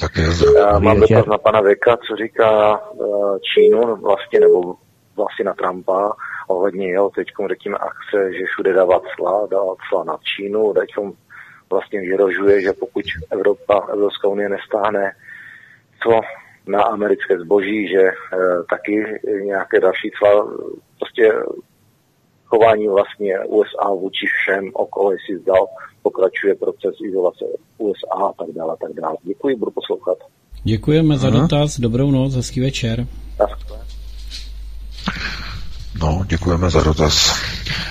Také zdravím. Já mám dotaz na pana Veka, co říká uh, Čínu vlastně, nebo vlastně na Trumpa, ohledně jeho teď, řekněme, akce, že všude dává cla, dává cla na Čínu, teď vlastně vyrožuje, že pokud Evropa, Evropská unie nestáhne co na americké zboží, že e, taky nějaké další cla, prostě chování vlastně USA vůči všem okolo, jestli zdal, pokračuje proces izolace USA a tak dále, a tak dále. Děkuji, budu poslouchat. Děkujeme Aha. za dotaz, dobrou noc, hezký večer. No, děkujeme za dotaz.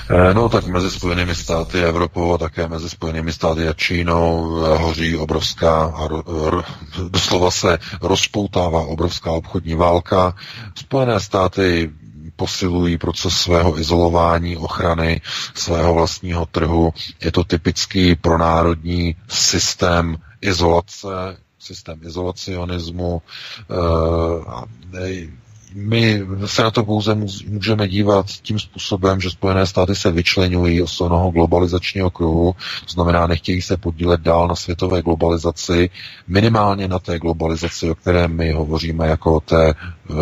Eh, no, tak mezi Spojenými státy a Evropou a také mezi Spojenými státy a Čínou eh, hoří obrovská a [LAUGHS] doslova se rozpoutává obrovská obchodní válka. Spojené státy posilují proces svého izolování, ochrany svého vlastního trhu. Je to typický pronárodní systém izolace, systém izolacionismu. E, my se na to pouze můžeme dívat tím způsobem, že Spojené státy se vyčlenují z onoho globalizačního kruhu, to znamená, nechtějí se podílet dál na světové globalizaci, minimálně na té globalizaci, o které my hovoříme jako o té, eh,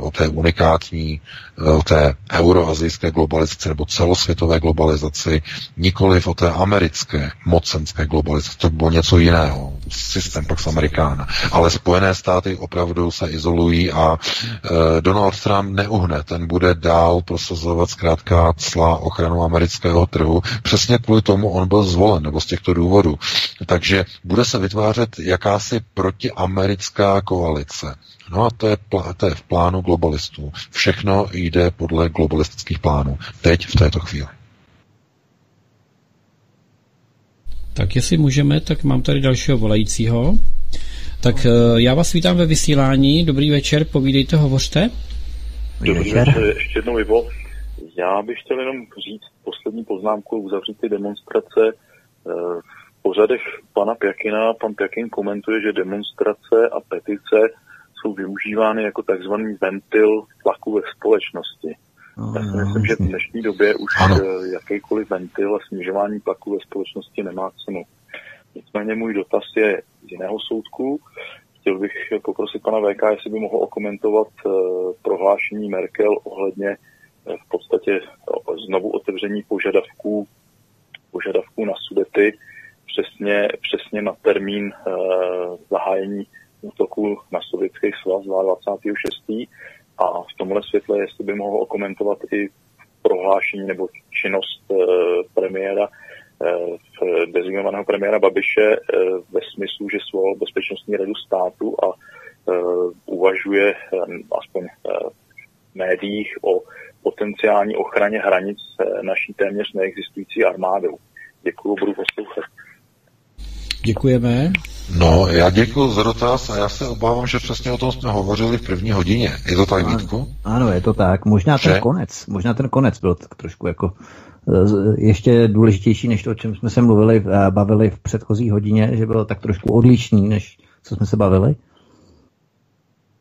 o té unikátní, eh, o té euroazijské globalizaci nebo celosvětové globalizaci, nikoliv o té americké mocenské globalizaci, to bylo něco jiného, systém Pax Amerikána. Ale Spojené státy opravdu se izolují a e, Donald Trump neuhne, ten bude dál prosazovat zkrátka cla ochranu amerického trhu. Přesně kvůli tomu on byl zvolen, nebo z těchto důvodů. Takže bude se vytvářet jakási protiamerická koalice. No a to je, plá, to je v plánu globalistů. Všechno jde podle globalistických plánů. Teď, v této chvíli. Tak jestli můžeme, tak mám tady dalšího volajícího. Tak eh, já vás vítám ve vysílání. Dobrý večer, povídejte, hovořte. Dobrý večer. večer, ještě jednou Ivo. Já bych chtěl jenom říct poslední poznámku, uzavřít ty demonstrace. Eh, v pořadech pana Pjakina, pan Pjakin komentuje, že demonstrace a petice jsou využívány jako takzvaný ventil tlaku ve společnosti. No, Já si myslím, že v dnešní době už ano. Eh, jakýkoliv ventil a snižování tlaku ve společnosti nemá cenu. Nicméně můj dotaz je z jiného soudku. Chtěl bych poprosit pana VK, jestli by mohl okomentovat uh, prohlášení Merkel ohledně uh, v podstatě znovu otevření požadavků, požadavků na sudety přesně, přesně na termín zahájení útoku na sovětský svaz 26. A v tomhle světle, jestli by mohl okomentovat i prohlášení nebo činnost premiéra dezignovaného premiéra Babiše eh, ve smyslu, že svolal bezpečnostní radu státu a eh, uvažuje eh, aspoň v médiích o potenciální ochraně hranic naší téměř neexistující armádou. Děkuji, budu poslouchat. Děkujeme. No, já děkuji za dotaz a já se obávám, že přesně o tom jsme hovořili v první hodině. Je to tak, Vítku? Ano, je to tak. Možná ten že? konec, možná ten konec byl tak trošku jako ještě důležitější než to, o čem jsme se mluvili, bavili v předchozí hodině, že bylo tak trošku odlišný, než co jsme se bavili?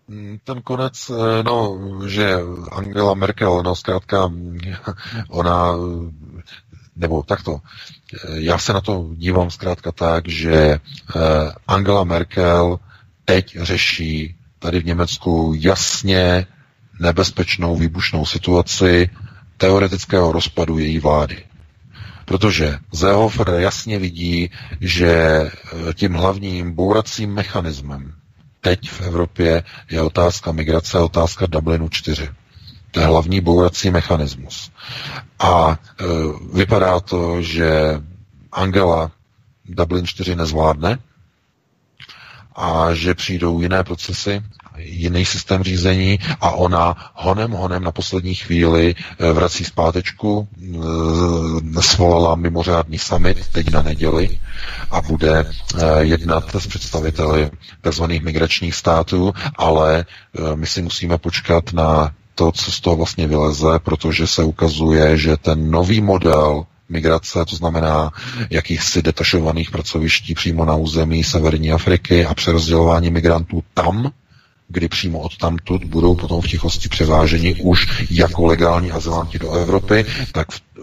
Mm, ten konec, eh, no, že Angela Merkel, no zkrátka, [LAUGHS] ona, nebo takto, já se na to dívám zkrátka tak, že Angela Merkel teď řeší tady v Německu jasně nebezpečnou výbušnou situaci, teoretického rozpadu její vlády. Protože Seehofer jasně vidí, že e, tím hlavním bouracím mechanismem teď v Evropě je otázka migrace, otázka Dublinu 4. To je hlavní bourací mechanismus. A e, vypadá to, že Angela Dublin 4 nezvládne a že přijdou jiné procesy, jiný systém řízení a ona honem honem na poslední chvíli eh, vrací zpátečku, eh, svolala mimořádný summit teď na neděli a bude eh, jednat s představiteli tzv. migračních států, ale my si musíme počkat na to, co z toho vlastně vyleze, protože se ukazuje, že ten nový model migrace, to znamená jakýchsi detašovaných pracoviští přímo na území Severní Afriky a přerozdělování migrantů tam, kdy přímo od tamtud budou potom v tichosti převáženi už jako legální azylanti do Evropy, tak eh,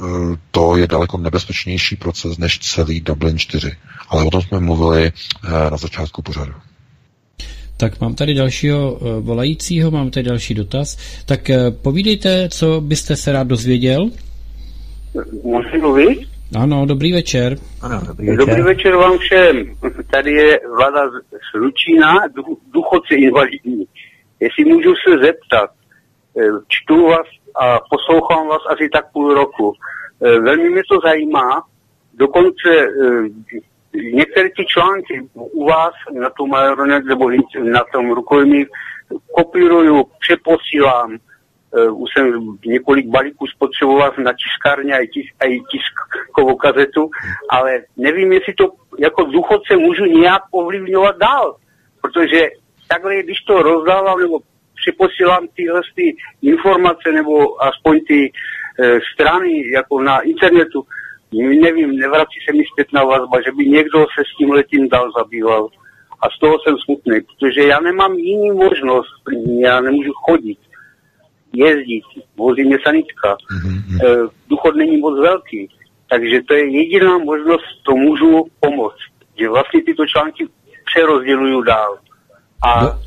to je daleko nebezpečnější proces než celý Dublin 4. Ale o tom jsme mluvili eh, na začátku pořadu. Tak mám tady dalšího eh, volajícího, mám tady další dotaz. Tak povídejte, co byste se rád dozvěděl. Můžu mluvit? Ano, dobrý večer. Ano, dobrý večer. Dobrý večer vám všem. [LAUGHS] Tady je vláda z Lučína, důchodci invalidní. Jestli můžu se zeptat, eh, čtu vás a poslouchám vás asi tak půl roku. Eh, velmi mě to zajímá, dokonce eh, některé ty články u vás na tom Aeronet nebo na tom rukojmí kopíruju, přeposílám, uh, už jsem několik balíků spotřeboval na tiskárně a i, tisk, a i tiskovou kazetu, ale nevím, jestli to jako důchodce můžu nějak ovlivňovat dál, protože takhle, když to rozdávám nebo připosílám tyhle ty informace nebo aspoň ty e, strany jako na internetu, nevím, nevrací se mi zpětná vazba, že by někdo se s tím letím dál zabýval. A z toho jsem smutný, protože já nemám jiný možnost, já nemůžu chodit, jezdit, vozí mě sanitka. Mm-hmm. Důchod není moc velký, takže to je jediná možnost, to můžu pomoct. Že vlastně tyto články přerozděluju dál. A no.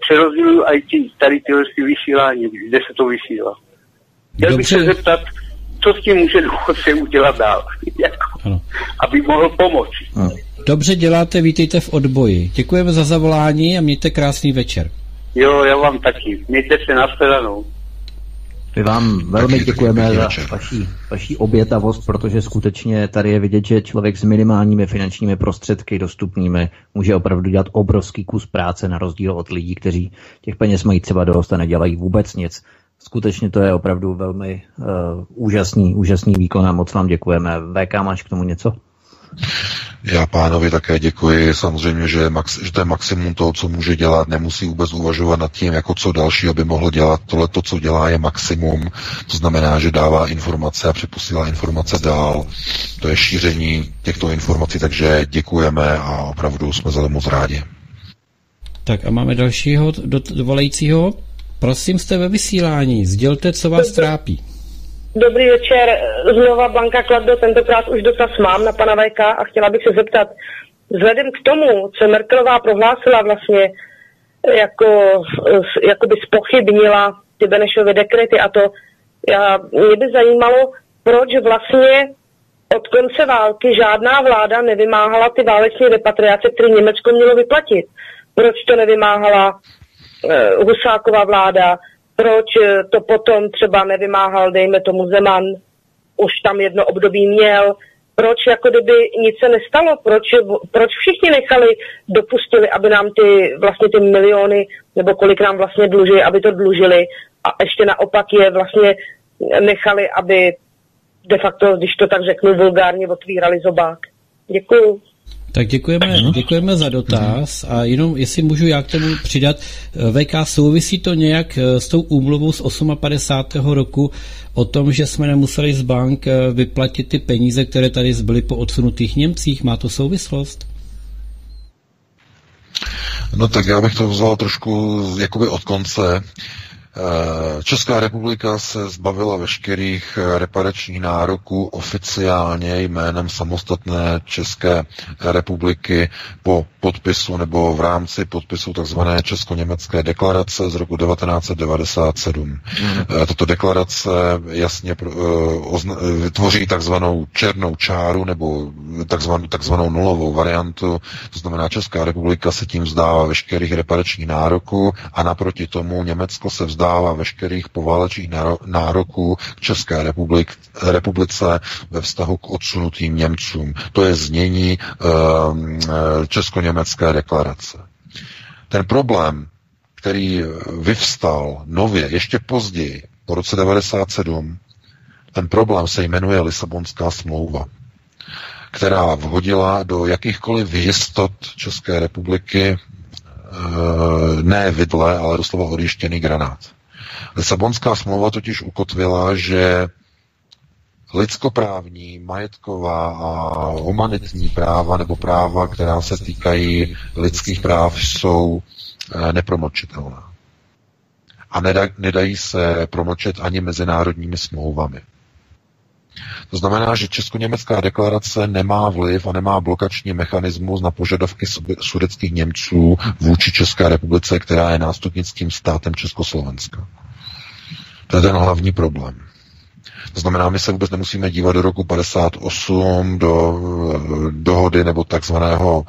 přerozděluju i ty, tady tyhle vysílání, kde se to vysílá. Chtěl bych se zeptat, co s tím může důchodce udělat dál, [LAUGHS] jako, aby mohl pomoct. Ano. Dobře děláte, vítejte v odboji. Děkujeme za zavolání a mějte krásný večer. Jo, já vám taky. Mějte se na shledanou. My vám velmi taky, děkujeme za vaší, vaší obětavost, protože skutečně tady je vidět, že člověk s minimálními finančními prostředky dostupnými může opravdu dělat obrovský kus práce na rozdíl od lidí, kteří těch peněz mají třeba dost a nedělají vůbec nic. Skutečně to je opravdu velmi uh, úžasný, úžasný výkon a moc vám děkujeme. VK, máš k tomu něco? Já pánovi také děkuji. Samozřejmě, že, max, že to je maximum toho, co může dělat. Nemusí vůbec uvažovat nad tím, jako co další, aby mohl dělat. Tohle to, co dělá, je maximum. To znamená, že dává informace a přeposílá informace dál. To je šíření těchto informací, takže děkujeme a opravdu jsme za to moc rádi. Tak a máme dalšího dovolajícího. Prosím, jste ve vysílání. Sdělte, co vás trápí. Dobrý večer, znova Blanka Kladdo, tentokrát už dotaz mám na pana VK a chtěla bych se zeptat, vzhledem k tomu, co Merkelová prohlásila vlastně, jako, jako by spochybnila ty Benešovy dekrety a to, já, mě by zajímalo, proč vlastně od konce války žádná vláda nevymáhala ty váleční repatriace, které Německo mělo vyplatit. Proč to nevymáhala Husáková vláda, proč eh, to potom třeba nevymáhal, dejme tomu Zeman, už tam jedno období měl, proč jako kdyby nic se nestalo, proč, proč všichni nechali, dopustili, aby nám ty vlastně ty miliony, nebo kolik nám vlastně dluží, aby to dlužili a ještě naopak je vlastně nechali, aby de facto, když to tak řeknu vulgárně, otvírali zobák. Děkuju. Tak děkujeme, děkujeme za dotaz a jenom, jestli můžu já k tomu přidat, VK souvisí to nějak eh, s tou úmluvou z 58. roku o tom, že jsme nemuseli z bank eh, vyplatit ty peníze, které tady zbyly po odsunutých Němcích. Má to souvislost? No tak já bych to vzal trošku jakoby od konce. Eh, Česká republika se zbavila veškerých eh, reparačních nároků oficiálně jménem samostatné České republiky po podpisu nebo v rámci podpisu tzv. Česko-německé deklarace z roku 1997. Mm. Tato deklarace jasně vytvoří takzvanou černou čáru nebo takzvanou, takzvanou nulovou variantu. To znamená, Česká republika se tím vzdává veškerých reparačních nároků a naproti tomu Německo se vzdává vzdává veškerých poválečných nároků k České republik, republice ve vztahu k odsunutým Němcům. To je znění uh, Česko-německé deklarace. Ten problém, který vyvstal nově, ještě později, po roce 1997, ten problém se jmenuje Lisabonská smlouva, která vhodila do jakýchkoliv jistot České republiky Eh, ne vidle, ale doslova odjištěný granát. Lisabonská smlouva totiž ukotvila, že lidskoprávní, majetková a humanitní práva nebo práva, která se týkají lidských práv, jsou eh, nepromlčitelná. A nedají se promlčet ani mezinárodními smlouvami. To znamená, že Česko-německá deklarace nemá vliv a nemá blokační mechanismus na požadavky sudeckých Němců vůči České republice, která je nástupnickým státem Československa. To je ten hlavní problém. To znamená, my se vůbec nemusíme dívat do roku 58, do dohody nebo takzvaného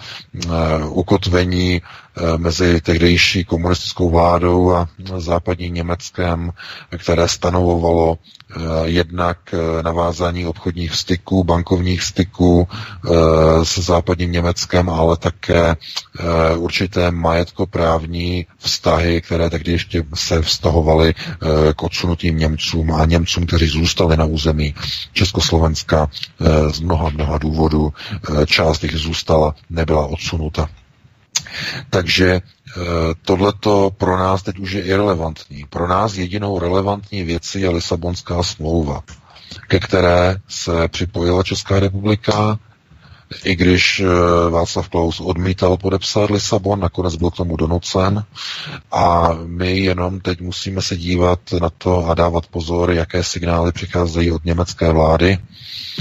uh, ukotvení eh, mezi tehdejší komunistickou vládou a západním Německem, které stanovovalo eh, jednak eh, navázání obchodních styků, bankovních styků s západním Německem, ale také určité majetkoprávní vztahy, které tehdy ještě se vztahovaly k odsunutým Němcům a Němcům, kteří zůstali na území Československa z mnoha, mnoha důvodů. Část jich zůstala, nebyla odsunuta. Takže e, tohleto pro nás teď už je irrelevantní. Pro nás jedinou relevantní věcí je Lisabonská smlouva, ke které se připojila Česká republika, i když e, Václav Klaus odmítal podepsat Lisabon, nakonec byl k tomu donucen a my jenom teď musíme se dívat na to a dávat pozor, jaké signály přicházejí od německé vlády,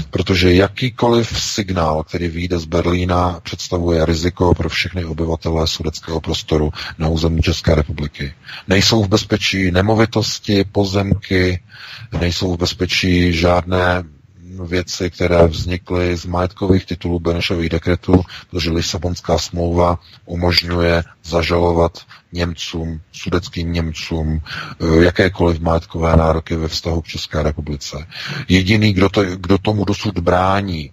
protože jakýkoliv signál, který vyjde z Berlína, představuje riziko pro všechny obyvatele sudeckého prostoru na území České republiky. Nejsou v bezpečí nemovitosti, pozemky, nejsou v bezpečí žádné věci, které vznikly z majetkových titulů Benešových dekretů, protože Lisabonská smlouva umožňuje zažalovat Němcům, sudeckým Němcům, eh, jakékoliv majetkové nároky ve vztahu k České republice. Jediný, kdo, to, kdo tomu dosud brání,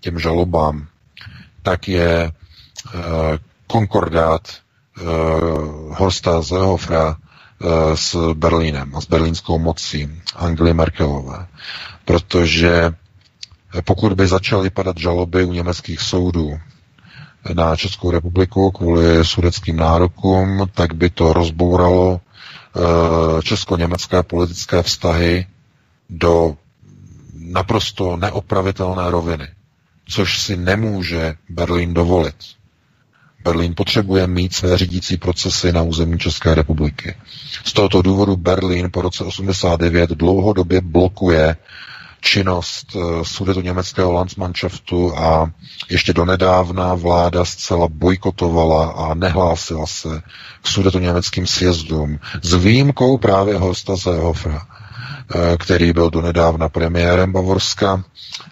těm žalobám, tak je konkordát uh, Horsta Zehofra s Berlínem a s berlínskou mocí Angely Merkelové protože pokud by začaly padat žaloby u německých soudů na Českou republiku kvůli sudeckým nárokům, tak by to rozbouralo eh, česko-německé politické vztahy do naprosto neopravitelné roviny, což si nemůže Berlín dovolit. Berlín potřebuje mít své řídící procesy na území České republiky. Z tohoto důvodu Berlín po roce 89 dlouhodobě blokuje činnost eh, sudetu německého Landsmannschaftu a ještě donedávna vláda zcela bojkotovala a nehlásila se k sudetu německým sjezdům s výjimkou právě Horsta Seehofera, eh, který byl donedávna premiérem Bavorska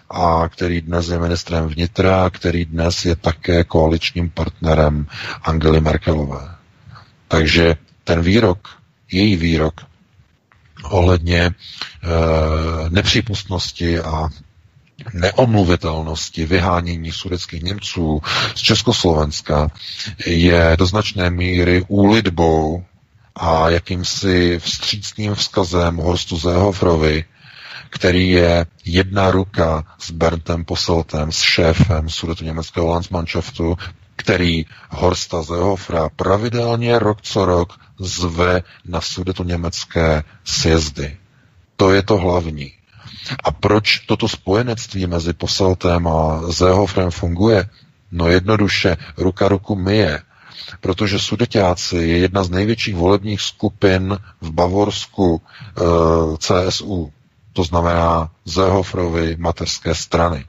a který dnes je ministrem vnitra, který dnes je také koaličním partnerem Angely Merkelové. Takže ten výrok, její výrok, ohledně e, nepřípustnosti a neomluvitelnosti vyhánění sudeckých Němců z Československa je do značné míry úlitbou a jakýmsi vstřícným vzkazem Horstu Zéhofrovi, který je jedna ruka s Berntem Poseltem, s šéfem sudetu německého Landsmannschaftu, který Horsta Zehofra pravidelně rok co rok zve na sudetu německé sjezdy. To je to hlavní. A proč toto spojenectví mezi Poseltem a Zehofrem funguje? No jednoduše, ruka ruku myje. Protože sudetáci je jedna z největších volebních skupin v Bavorsku e, eh, CSU. To znamená Zehofrovi mateřské strany.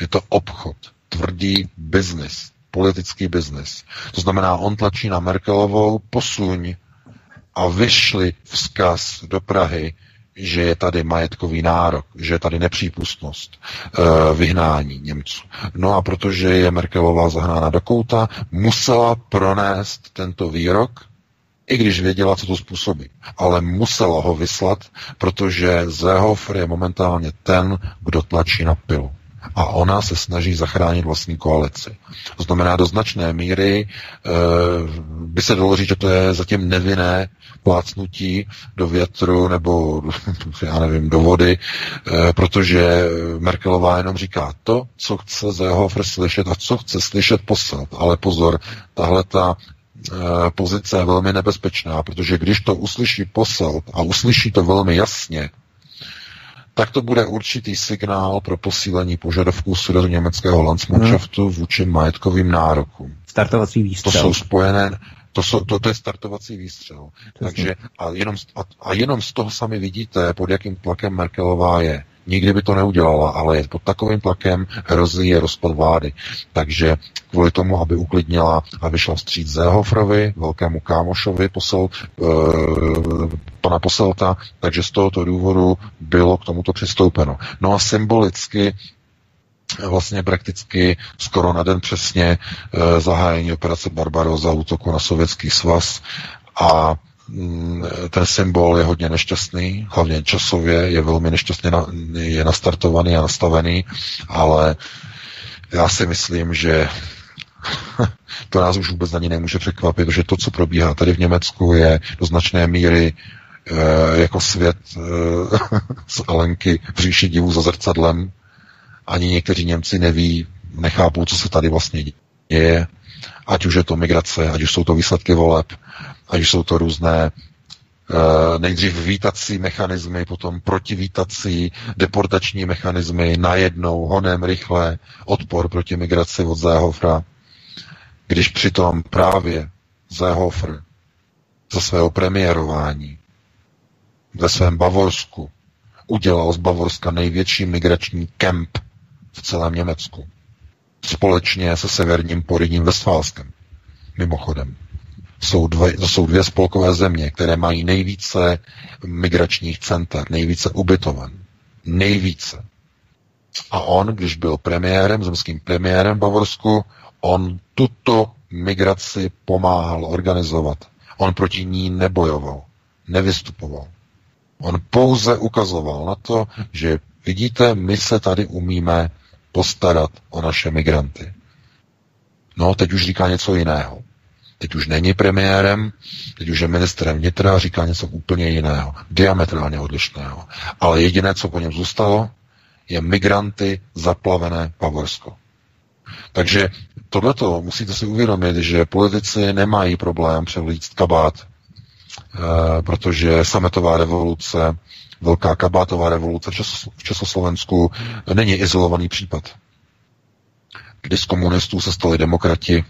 Je to obchod, tvrdý biznis politický biznis. To znamená, on tlačí na Merkelovou, posuň a vyšli vzkaz do Prahy, že je tady majetkový nárok, že je tady nepřípustnost e, vyhnání Němců. No a protože je Merkelová zahnána do kouta, musela pronést tento výrok, i když věděla, co to způsobí. Ale musela ho vyslat, protože Zéhofer je momentálně ten, kdo tlačí na pilu a ona se snaží zachránit vlastní koalici. To znamená, do značné míry e, by se dalo říct, že to je zatím nevinné plácnutí do větru nebo, [LAUGHS] já nevím, do vody, e, protože Merkelová jenom říká to, co chce Zehofer slyšet a co chce slyšet poslat. Ale pozor, tahle ta e, pozice je velmi nebezpečná, protože když to uslyší poslat a uslyší to velmi jasně, tak to bude určitý signál pro posílení požadavků sudetu německého Landsmannschaftu hmm. vůči majetkovým nárokům. Startovací výstřel. To jsou spojené, to, jsou, to, to je startovací výstřel. Takže a jenom, a, a jenom z toho sami vidíte, pod jakým tlakem Merkelová je. Nikdy by to neudělala, ale je pod takovým tlakem hrozí je rozpad vlády. Takže kvůli tomu, aby uklidnila a vyšla vstříc Zéhofrovi, velkému kámošovi posel, e, pana Poselta, takže z tohoto důvodu bylo k tomuto přistoupeno. No a symbolicky vlastně prakticky skoro na den přesně zahájení operace Barbaroza, útoku na sovětský svaz a ten symbol je hodně nešťastný, hlavně časově je velmi nešťastně na, je nastartovaný a nastavený, ale já si myslím, že [LAUGHS] to nás už vůbec ani nemůže překvapit, protože to, co probíhá tady v Německu, je do značné míry e, jako svět e, [LAUGHS] z Alenky v říši divů za zrcadlem. Ani někteří Němci neví, nechápou, co se tady vlastně děje. Ať už je to migrace, ať už jsou to výsledky voleb, ať už jsou to různé Uh, nejdřív vítací mechanismy, potom protivítací, deportační mechanismy, najednou, honem, rychle, odpor proti migraci od Zéhofra. Když přitom právě Zéhofer za svého premiérování ve svém Bavorsku udělal z Bavorska největší migrační kemp v celém Německu. Společně se severním Poryním Westfálskem. Mimochodem. Jsou dvě, to jsou dvě spolkové země, které mají nejvíce migračních center, nejvíce ubytoven. Nejvíce. A on, když byl premiérem, zemským premiérem v Bavorsku, On tuto migraci pomáhal organizovat. On proti ní nebojoval, nevystupoval. On pouze ukazoval na to, že vidíte, my se tady umíme postarat o naše migranty. No, teď už říká něco jiného. Teď už není premiérem, teď už je ministrem vnitra a říká něco úplně jiného, diametrálně odlišného. Ale jediné, co po něm zůstalo, je migranty zaplavené Pavorsko. Takže tohleto musíte si uvědomit, že politici nemají problém převlíct kabát, e, protože sametová revoluce, velká kabátová revoluce v Československu není izolovaný případ. Kdy z komunistů se stali demokrati,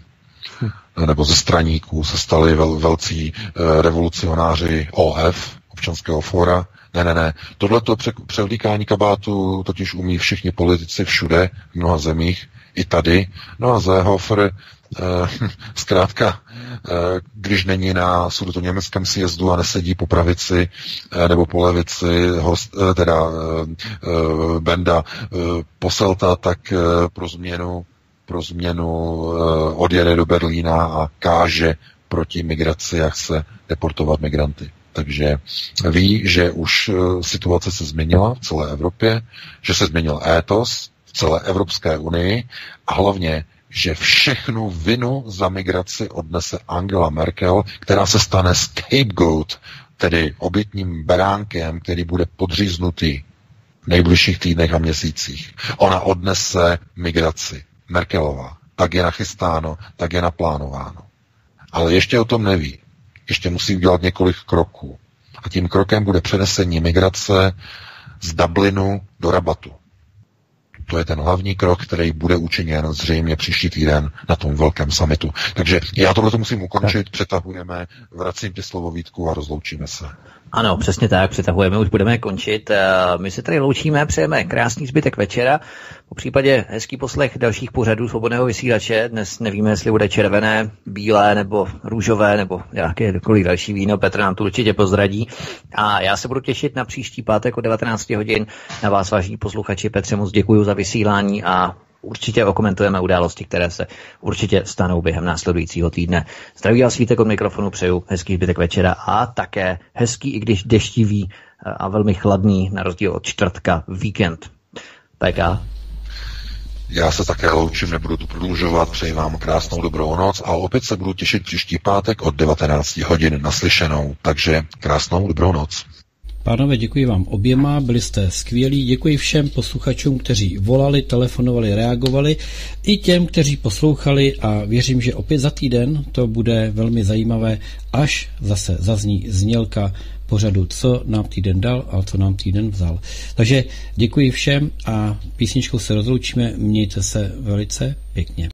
nebo ze straníků se stali vel, velcí e, revolucionáři OF, občanského fóra. Ne, ne, ne. Tohleto převlíkání kabátu totiž umí všichni politici všude, v mnoha zemích, i tady. No a Seehofer eh, [LAUGHS] zkrátka, eh, když není na sudu německém sjezdu a nesedí po pravici eh, nebo po levici, host, eh, teda eh, eh, Benda eh, poselta, tak eh, pro změnu, pro změnu eh, odjede do Berlína a káže proti migraci a chce deportovat migranty. Takže ví, že už eh, situace se změnila v celé Evropě, že se změnil étos, celé Evropské unii a hlavně, že všechnu vinu za migraci odnese Angela Merkel, která se stane scapegoat, tedy obětním beránkem, který bude podříznutý v nejbližších týdnech a měsících. Ona odnese migraci. Merkelová. Tak je nachystáno, tak je naplánováno. Ale ještě o tom neví. Ještě musí udělat několik kroků. A tím krokem bude přenesení migrace z Dublinu do Rabatu. To je ten hlavní krok, který bude učiněn zřejmě příští týden na tom velkém summitu. Takže já tohle to musím ukončit, přetahujeme, vracím ty slovovítku a rozloučíme se. Ano, přesně tak, přetahujeme, už budeme končit. Eh, my se tady loučíme, přejeme krásný zbytek večera. Po případě hezký poslech dalších pořadů svobodného vysílače. Dnes nevíme, jestli bude červené, bílé nebo růžové nebo jakékoliv další víno. Petr nám to určitě pozdradí. A já se budu těšit na příští pátek o 19 hodin. Na vás, vážní posluchači, Petře, moc děkuji za vysílání a určitě okomentujeme události, které se určitě stanou během následujícího týdne. Zdraví vás svítek od mikrofonu, přeju hezký zbytek večera a také hezký, i když deštivý a velmi chladný, na rozdíl od čtvrtka, víkend. PK. Já se také loučím, nebudu tu prodlužovat, přeji vám krásnou dobrou noc a opět se budu těšit příští pátek od 19 hodin naslyšenou. Takže krásnou dobrou noc. Pánové, děkuji vám oběma, byli jste skvělí. Děkuji všem posluchačům, kteří volali, telefonovali, reagovali, i těm, kteří poslouchali a věřím, že opět za týden to bude velmi zajímavé, až zase zazní znělka pořadu, co nám týden dal a co nám týden vzal. Takže děkuji všem a písničkou se rozloučíme, mějte se velice pěkně.